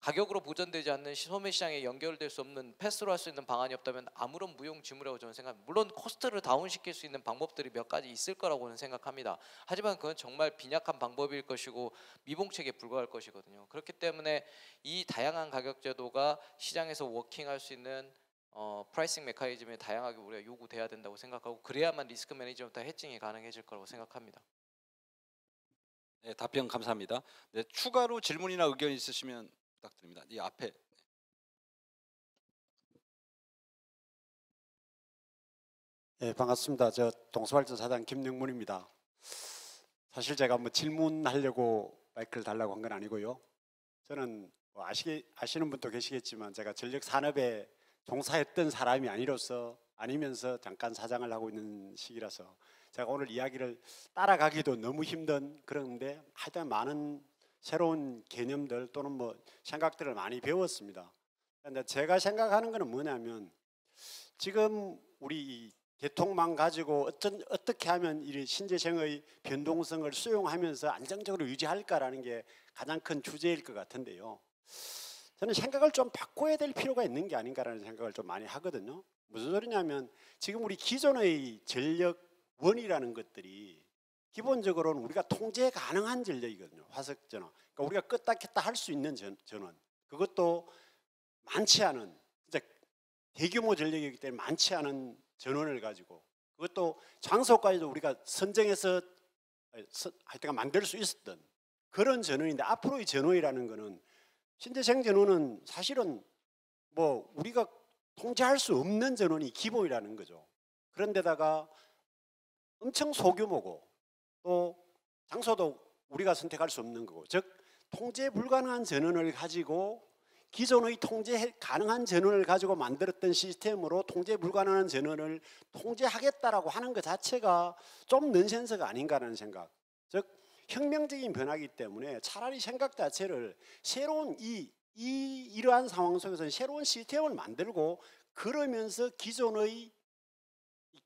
가격으로 보전되지 않는 소매 시장에 연결될 수 없는 패스로 할 수 있는 방안이 없다면 아무런 무용지물이라고 저는 생각합니다. 물론 코스트를 다운시킬 수 있는 방법들이 몇 가지 있을 거라고는 생각합니다. 하지만 그건 정말 빈약한 방법일 것이고 미봉책에 불과할 것이거든요. 그렇기 때문에 이 다양한 가격 제도가 시장에서 working할 수 있는 어, pricing mechanism에 다양하게 우리가 요구돼야 된다고 생각하고 그래야만 risk management hedging이 가능해질 거라고 생각합니다. 네, 답변 감사합니다. 네, 추가로 질문이나 의견 있으시면 부탁드립니다. 이 앞에 네, 반갑습니다. 저 동서발전 사장 김영문입니다. 사실 제가 뭐 질문하려고 마이크를 달라고 한 건 아니고요. 저는 뭐 아시, 아시는 분도 계시겠지만 제가 전력 산업에 종사했던 사람이 아니로서 아니면서 잠깐 사장을 하고 있는 시기라서 제가 오늘 이야기를 따라가기도 너무 힘든 그런데 하여튼 많은 새로운 개념들 또는 뭐 생각들을 많이 배웠습니다. 근데 제가 생각하는 것은 뭐냐면 지금 우리 개통망 가지고 어떤 어떻게 하면 이 신재생의 변동성을 수용하면서 안정적으로 유지할까라는 게 가장 큰 주제일 것 같은데요. 저는 생각을 좀 바꿔야 될 필요가 있는 게 아닌가라는 생각을 좀 많이 하거든요. 무슨 소리냐면 지금 우리 기존의 전력원이라는 것들이 기본적으로는 우리가 통제 가능한 전력이거든요. 화석 전원. 그러니까 우리가 껐다 켰다 할 수 있는 전, 전원. 그것도 많지 않은 진짜 대규모 전력이기 때문에 많지 않은 전원을 가지고 그것도 장소까지도 우리가 선정해서 하여튼 만들 수 있었던 그런 전원인데 앞으로의 전원이라는 거는 신재생 전원은 사실은 뭐 우리가 통제할 수 없는 전원이 기본이라는 거죠. 그런데다가 엄청 소규모고 또 장소도 우리가 선택할 수 없는 거고 즉 통제 불가능한 전원을 가지고 기존의 통제 가능한 전원을 가지고 만들었던 시스템으로 통제 불가능한 전원을 통제하겠다라고 하는 것 자체가 좀 넌센스가 아닌가라는 생각. 즉 혁명적인 변화이기 때문에 차라리 생각 자체를 새로운 이, 이 이러한 상황 속에서 새로운 시스템을 만들고 그러면서 기존의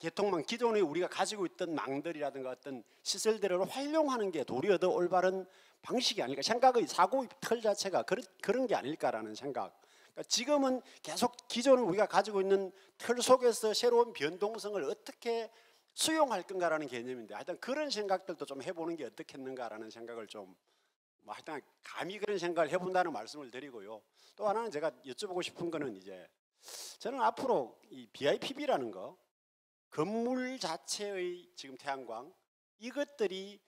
개통망 기존에 우리가 가지고 있던 망들이라든가 어떤 시설들을 활용하는 게 도리어 더 올바른 방식이 아닐까. 생각의 사고의 틀 자체가 그런, 그런 게 아닐까라는 생각. 그러니까 지금은 계속 기존에 우리가 가지고 있는 틀 속에서 새로운 변동성을 어떻게 수용할 건가라는 개념인데 하여튼 그런 생각들도 좀 해보는 게 어떻겠는가라는 생각을 좀 뭐 하여튼 감히 그런 생각을 해본다는 말씀을 드리고요. 또 하나는 제가 여쭤보고 싶은 거는 이제 저는 앞으로 이 BIPB라는 거 건물 자체의 지금 태양광 이것들이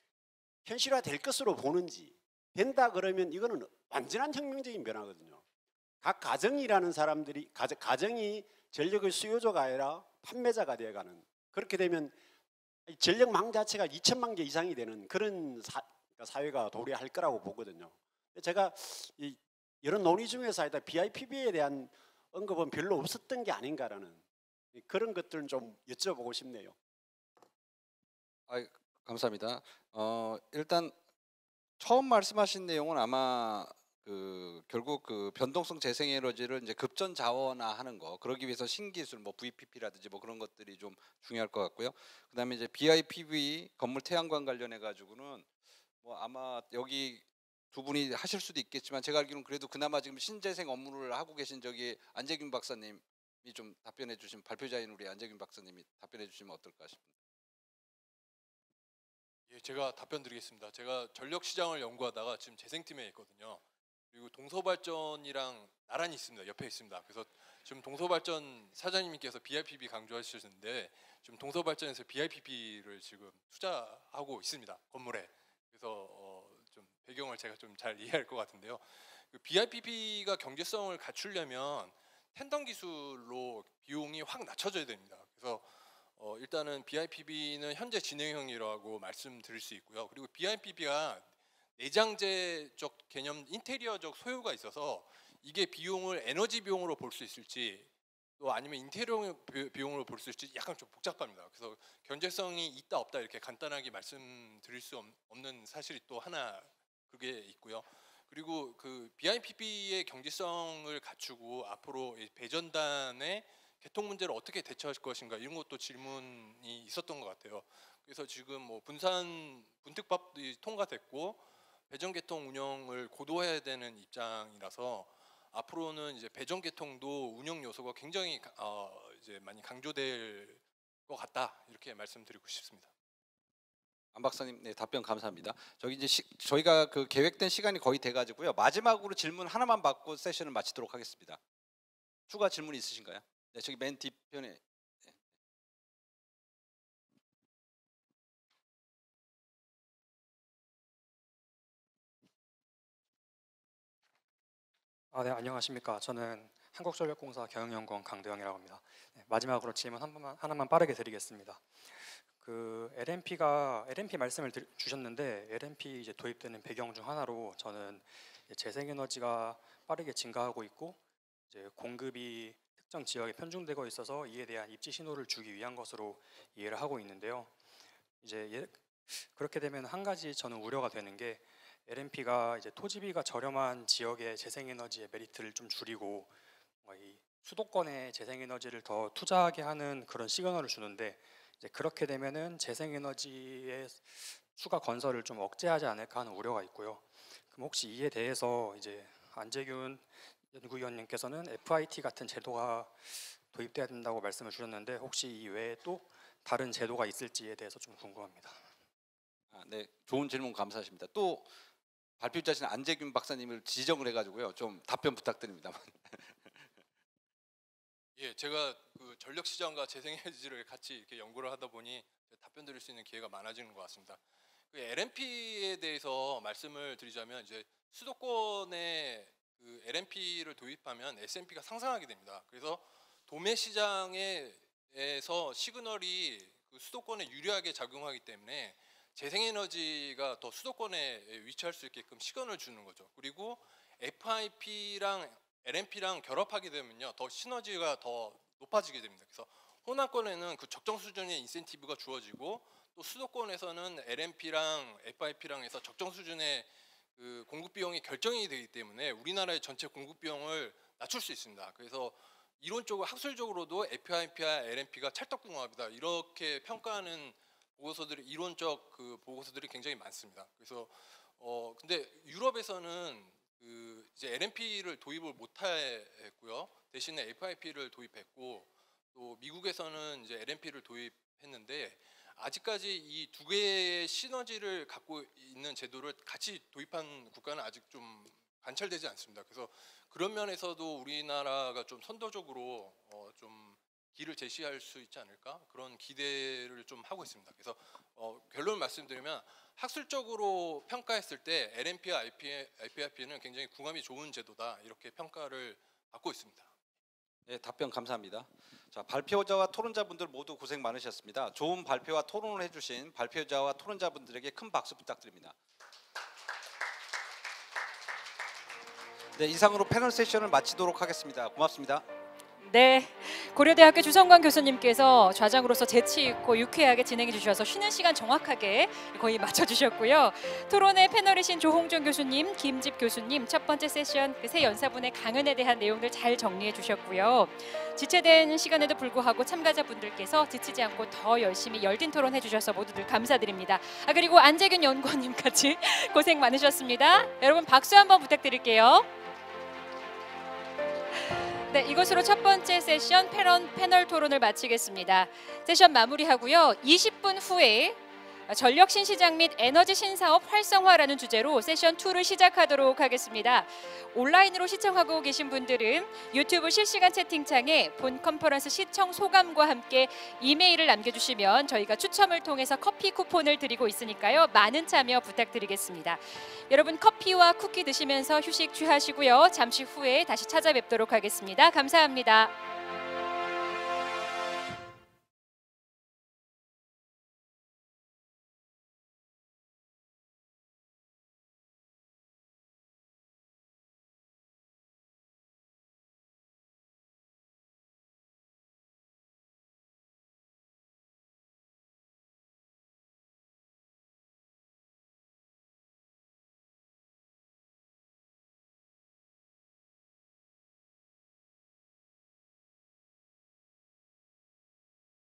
현실화 될 것으로 보는지 된다 그러면 이거는 완전한 혁명적인 변화거든요. 각 가정이라는 사람들이 가정, 가정이 전력의 수요자가 아니라 판매자가 되어가는 그렇게 되면 이 전력망 자체가 2천만 개 이상이 되는 그런 사, 사회가 도래할 거라고 보거든요. 제가 이 이런 논의 중에서 하여튼 BIPB에 대한 언급은 별로 없었던 게 아닌가라는 그런 것들은 좀 여쭤보고 싶네요. 아, 감사합니다. 어, 일단 처음 말씀하신 내용은 아마 그 결국 그 변동성 재생 에너지를 이제 급전 자원화하는 거 그러기 위해서 신기술 뭐 VPP라든지 뭐 그런 것들이 좀 중요할 것 같고요. 그다음에 이제 BIPV 건물 태양광 관련해 가지고는 뭐 아마 여기 두 분이 하실 수도 있겠지만 제가 알기로는 그래도 그나마 지금 신재생 업무를 하고 계신 저기 안재균 박사님이 좀 답변해 주시면 발표자인 우리 안재균 박사님이 답변해 주시면 어떨까 싶습니다. 예, 제가 답변 드리겠습니다. 제가 전력 시장을 연구하다가 지금 재생팀에 있거든요. 그리고 동서발전이랑 나란히 있습니다. 옆에 있습니다. 그래서 지금 동서발전 사장님께서 BIPB 강조하셨는데 지금 동서발전에서 BIPB를 지금 투자하고 있습니다. 건물에. 그래서 어, 좀 배경을 제가 좀 잘 이해할 것 같은데요. 그 BIPB가 경제성을 갖추려면 텐덤 기술로 비용이 확 낮춰져야 됩니다. 그래서 어, 일단은 BIPB는 현재 진행형이라고 말씀드릴 수 있고요. 그리고 BIPB가 내장재적 개념, 인테리어적 소요가 있어서 이게 비용을 에너지 비용으로 볼 수 있을지 또 아니면 인테리어 비- 비용으로 볼 수 있을지 약간 좀 복잡합니다. 그래서 경제성이 있다 없다 이렇게 간단하게 말씀드릴 수 없- 없는 사실이 또 하나 그게 있고요. 그리고 그 BIPB의 경제성을 갖추고 앞으로 이 배전단의 개통 문제를 어떻게 대처할 것인가 이런 것도 질문이 있었던 것 같아요. 그래서 지금 뭐 분산 분특법이 통과됐고 배전 개통 운영을 고도해야 되는 입장이라서 앞으로는 이제 배전 개통도 운영 요소가 굉장히 가- 어 이제 많이 강조될 것 같다 이렇게 말씀드리고 싶습니다. 안 박사님 네, 답변 감사합니다. 저기 이제 시, 저희가 그 계획된 시간이 거의 돼 가지고요. 마지막으로 질문 하나만 받고 세션을 마치도록 하겠습니다. 추가 질문 있으신가요? 네, 저기 맨 뒤편에 아, 네, 안녕하십니까. 저는 한국전력공사 경영연구원 강도영이라고 합니다. 네, 마지막으로 질문 한 번만, 하나만 빠르게 드리겠습니다. 그 LNP가 LNP 말씀을 드- 주셨는데 LNP 이제 도입되는 배경 중 하나로 저는 재생에너지가 빠르게 증가하고 있고 이제 공급이 특정 지역에 편중되고 있어서 이에 대한 입지 신호를 주기 위한 것으로 이해를 하고 있는데요. 이제 예- 그렇게 되면 한 가지 저는 우려가 되는 게 LNP가 이제 토지비가 저렴한 지역의 재생에너지의 메리트를 좀 줄이고 수도권에 재생에너지를 더 투자하게 하는 그런 시그널을 주는데 이제 그렇게 되면은 재생에너지의 추가 건설을 좀 억제하지 않을까 하는 우려가 있고요. 그럼 혹시 이에 대해서 이제 안재균 연구위원님께서는 FIT 같은 제도가 도입돼야 된다고 말씀을 주셨는데 혹시 이 외에 또 다른 제도가 있을지에 대해서 좀 궁금합니다. 아, 네, 좋은 질문 감사하십니다. 또 발표자신 안재균 박사님을 지정을 해가지고요. 좀 답변 부탁드립니다. 예, 제가 그 전력 시장과 재생에너지를 같이 이렇게 연구를 하다 보니 답변 드릴 수 있는 기회가 많아지는 것 같습니다. 그 LNP에 대해서 말씀을 드리자면 이제 수도권에 그 LNP를 도입하면 S&P가 상승하게 됩니다. 그래서 도매 시장에서 시그널이 그 수도권에 유리하게 작용하기 때문에 재생에너지가 더 수도권에 위치할 수 있게끔 시그널을 주는 거죠. 그리고 FIP랑 LNP랑 결합하게 되면요 더 시너지가 더 높아지게 됩니다. 그래서 호남권에는 그 적정 수준의 인센티브가 주어지고 또 수도권에서는 LNP랑 FIP랑 해서 적정 수준의 그 공급 비용이 결정이 되기 때문에 우리나라의 전체 공급 비용을 낮출 수 있습니다. 그래서 이론적으로 학술적으로도 FIP와 LNP가 찰떡궁합이다 이렇게 평가하는 보고서들이 이론적 그 보고서들이 굉장히 많습니다. 그래서 어 근데 유럽에서는 그 이제 LNP를 도입을 못했고요. 대신에 FIP를 도입했고 또 미국에서는 이제 LNP를 도입했는데 아직까지 이 두 개의 시너지를 갖고 있는 제도를 같이 도입한 국가는 아직 좀 관찰되지 않습니다. 그래서 그런 면에서도 우리나라가 좀 선도적으로 어, 좀 길을 제시할 수 있지 않을까 그런 기대를 좀 하고 있습니다. 그래서 어, 결론을 말씀드리면 학술적으로 평가했을 때 LNP와 IPRP는 굉장히 궁합이 좋은 제도다 이렇게 평가를 받고 있습니다. 네, 답변 감사합니다. 자, 발표자와 토론자분들 모두 고생 많으셨습니다. 좋은 발표와 토론을 해주신 발표자와 토론자분들에게 큰 박수 부탁드립니다. 네, 이상으로 패널 세션을 마치도록 하겠습니다. 고맙습니다. 네, 고려대학교 주성광 교수님께서 좌장으로서 재치 있고 유쾌하게 진행해 주셔서 쉬는 시간 정확하게 거의 맞춰 주셨고요. 토론의 패널이신 조홍준 교수님, 김집 교수님 첫 번째 세션 그 새 연사분의 강연에 대한 내용들 잘 정리해 주셨고요. 지체된 시간에도 불구하고 참가자분들께서 지치지 않고 더 열심히 열띤 토론 해 주셔서 모두들 감사드립니다. 아 그리고 안재균 연구원님까지 고생 많으셨습니다. 여러분 박수 한번 부탁드릴게요. 네, 이것으로 첫 번째 세션 패런, 패널 토론을 마치겠습니다. 세션 마무리하고요. 20분 후에 전력 신시장 및 에너지 신사업 활성화라는 주제로 세션 2를 시작하도록 하겠습니다. 온라인으로 시청하고 계신 분들은 유튜브 실시간 채팅창에 본 컨퍼런스 시청 소감과 함께 이메일을 남겨주시면 저희가 추첨을 통해서 커피 쿠폰을 드리고 있으니까요. 많은 참여 부탁드리겠습니다. 여러분 커피와 쿠키 드시면서 휴식 취하시고요. 잠시 후에 다시 찾아뵙도록 하겠습니다. 감사합니다.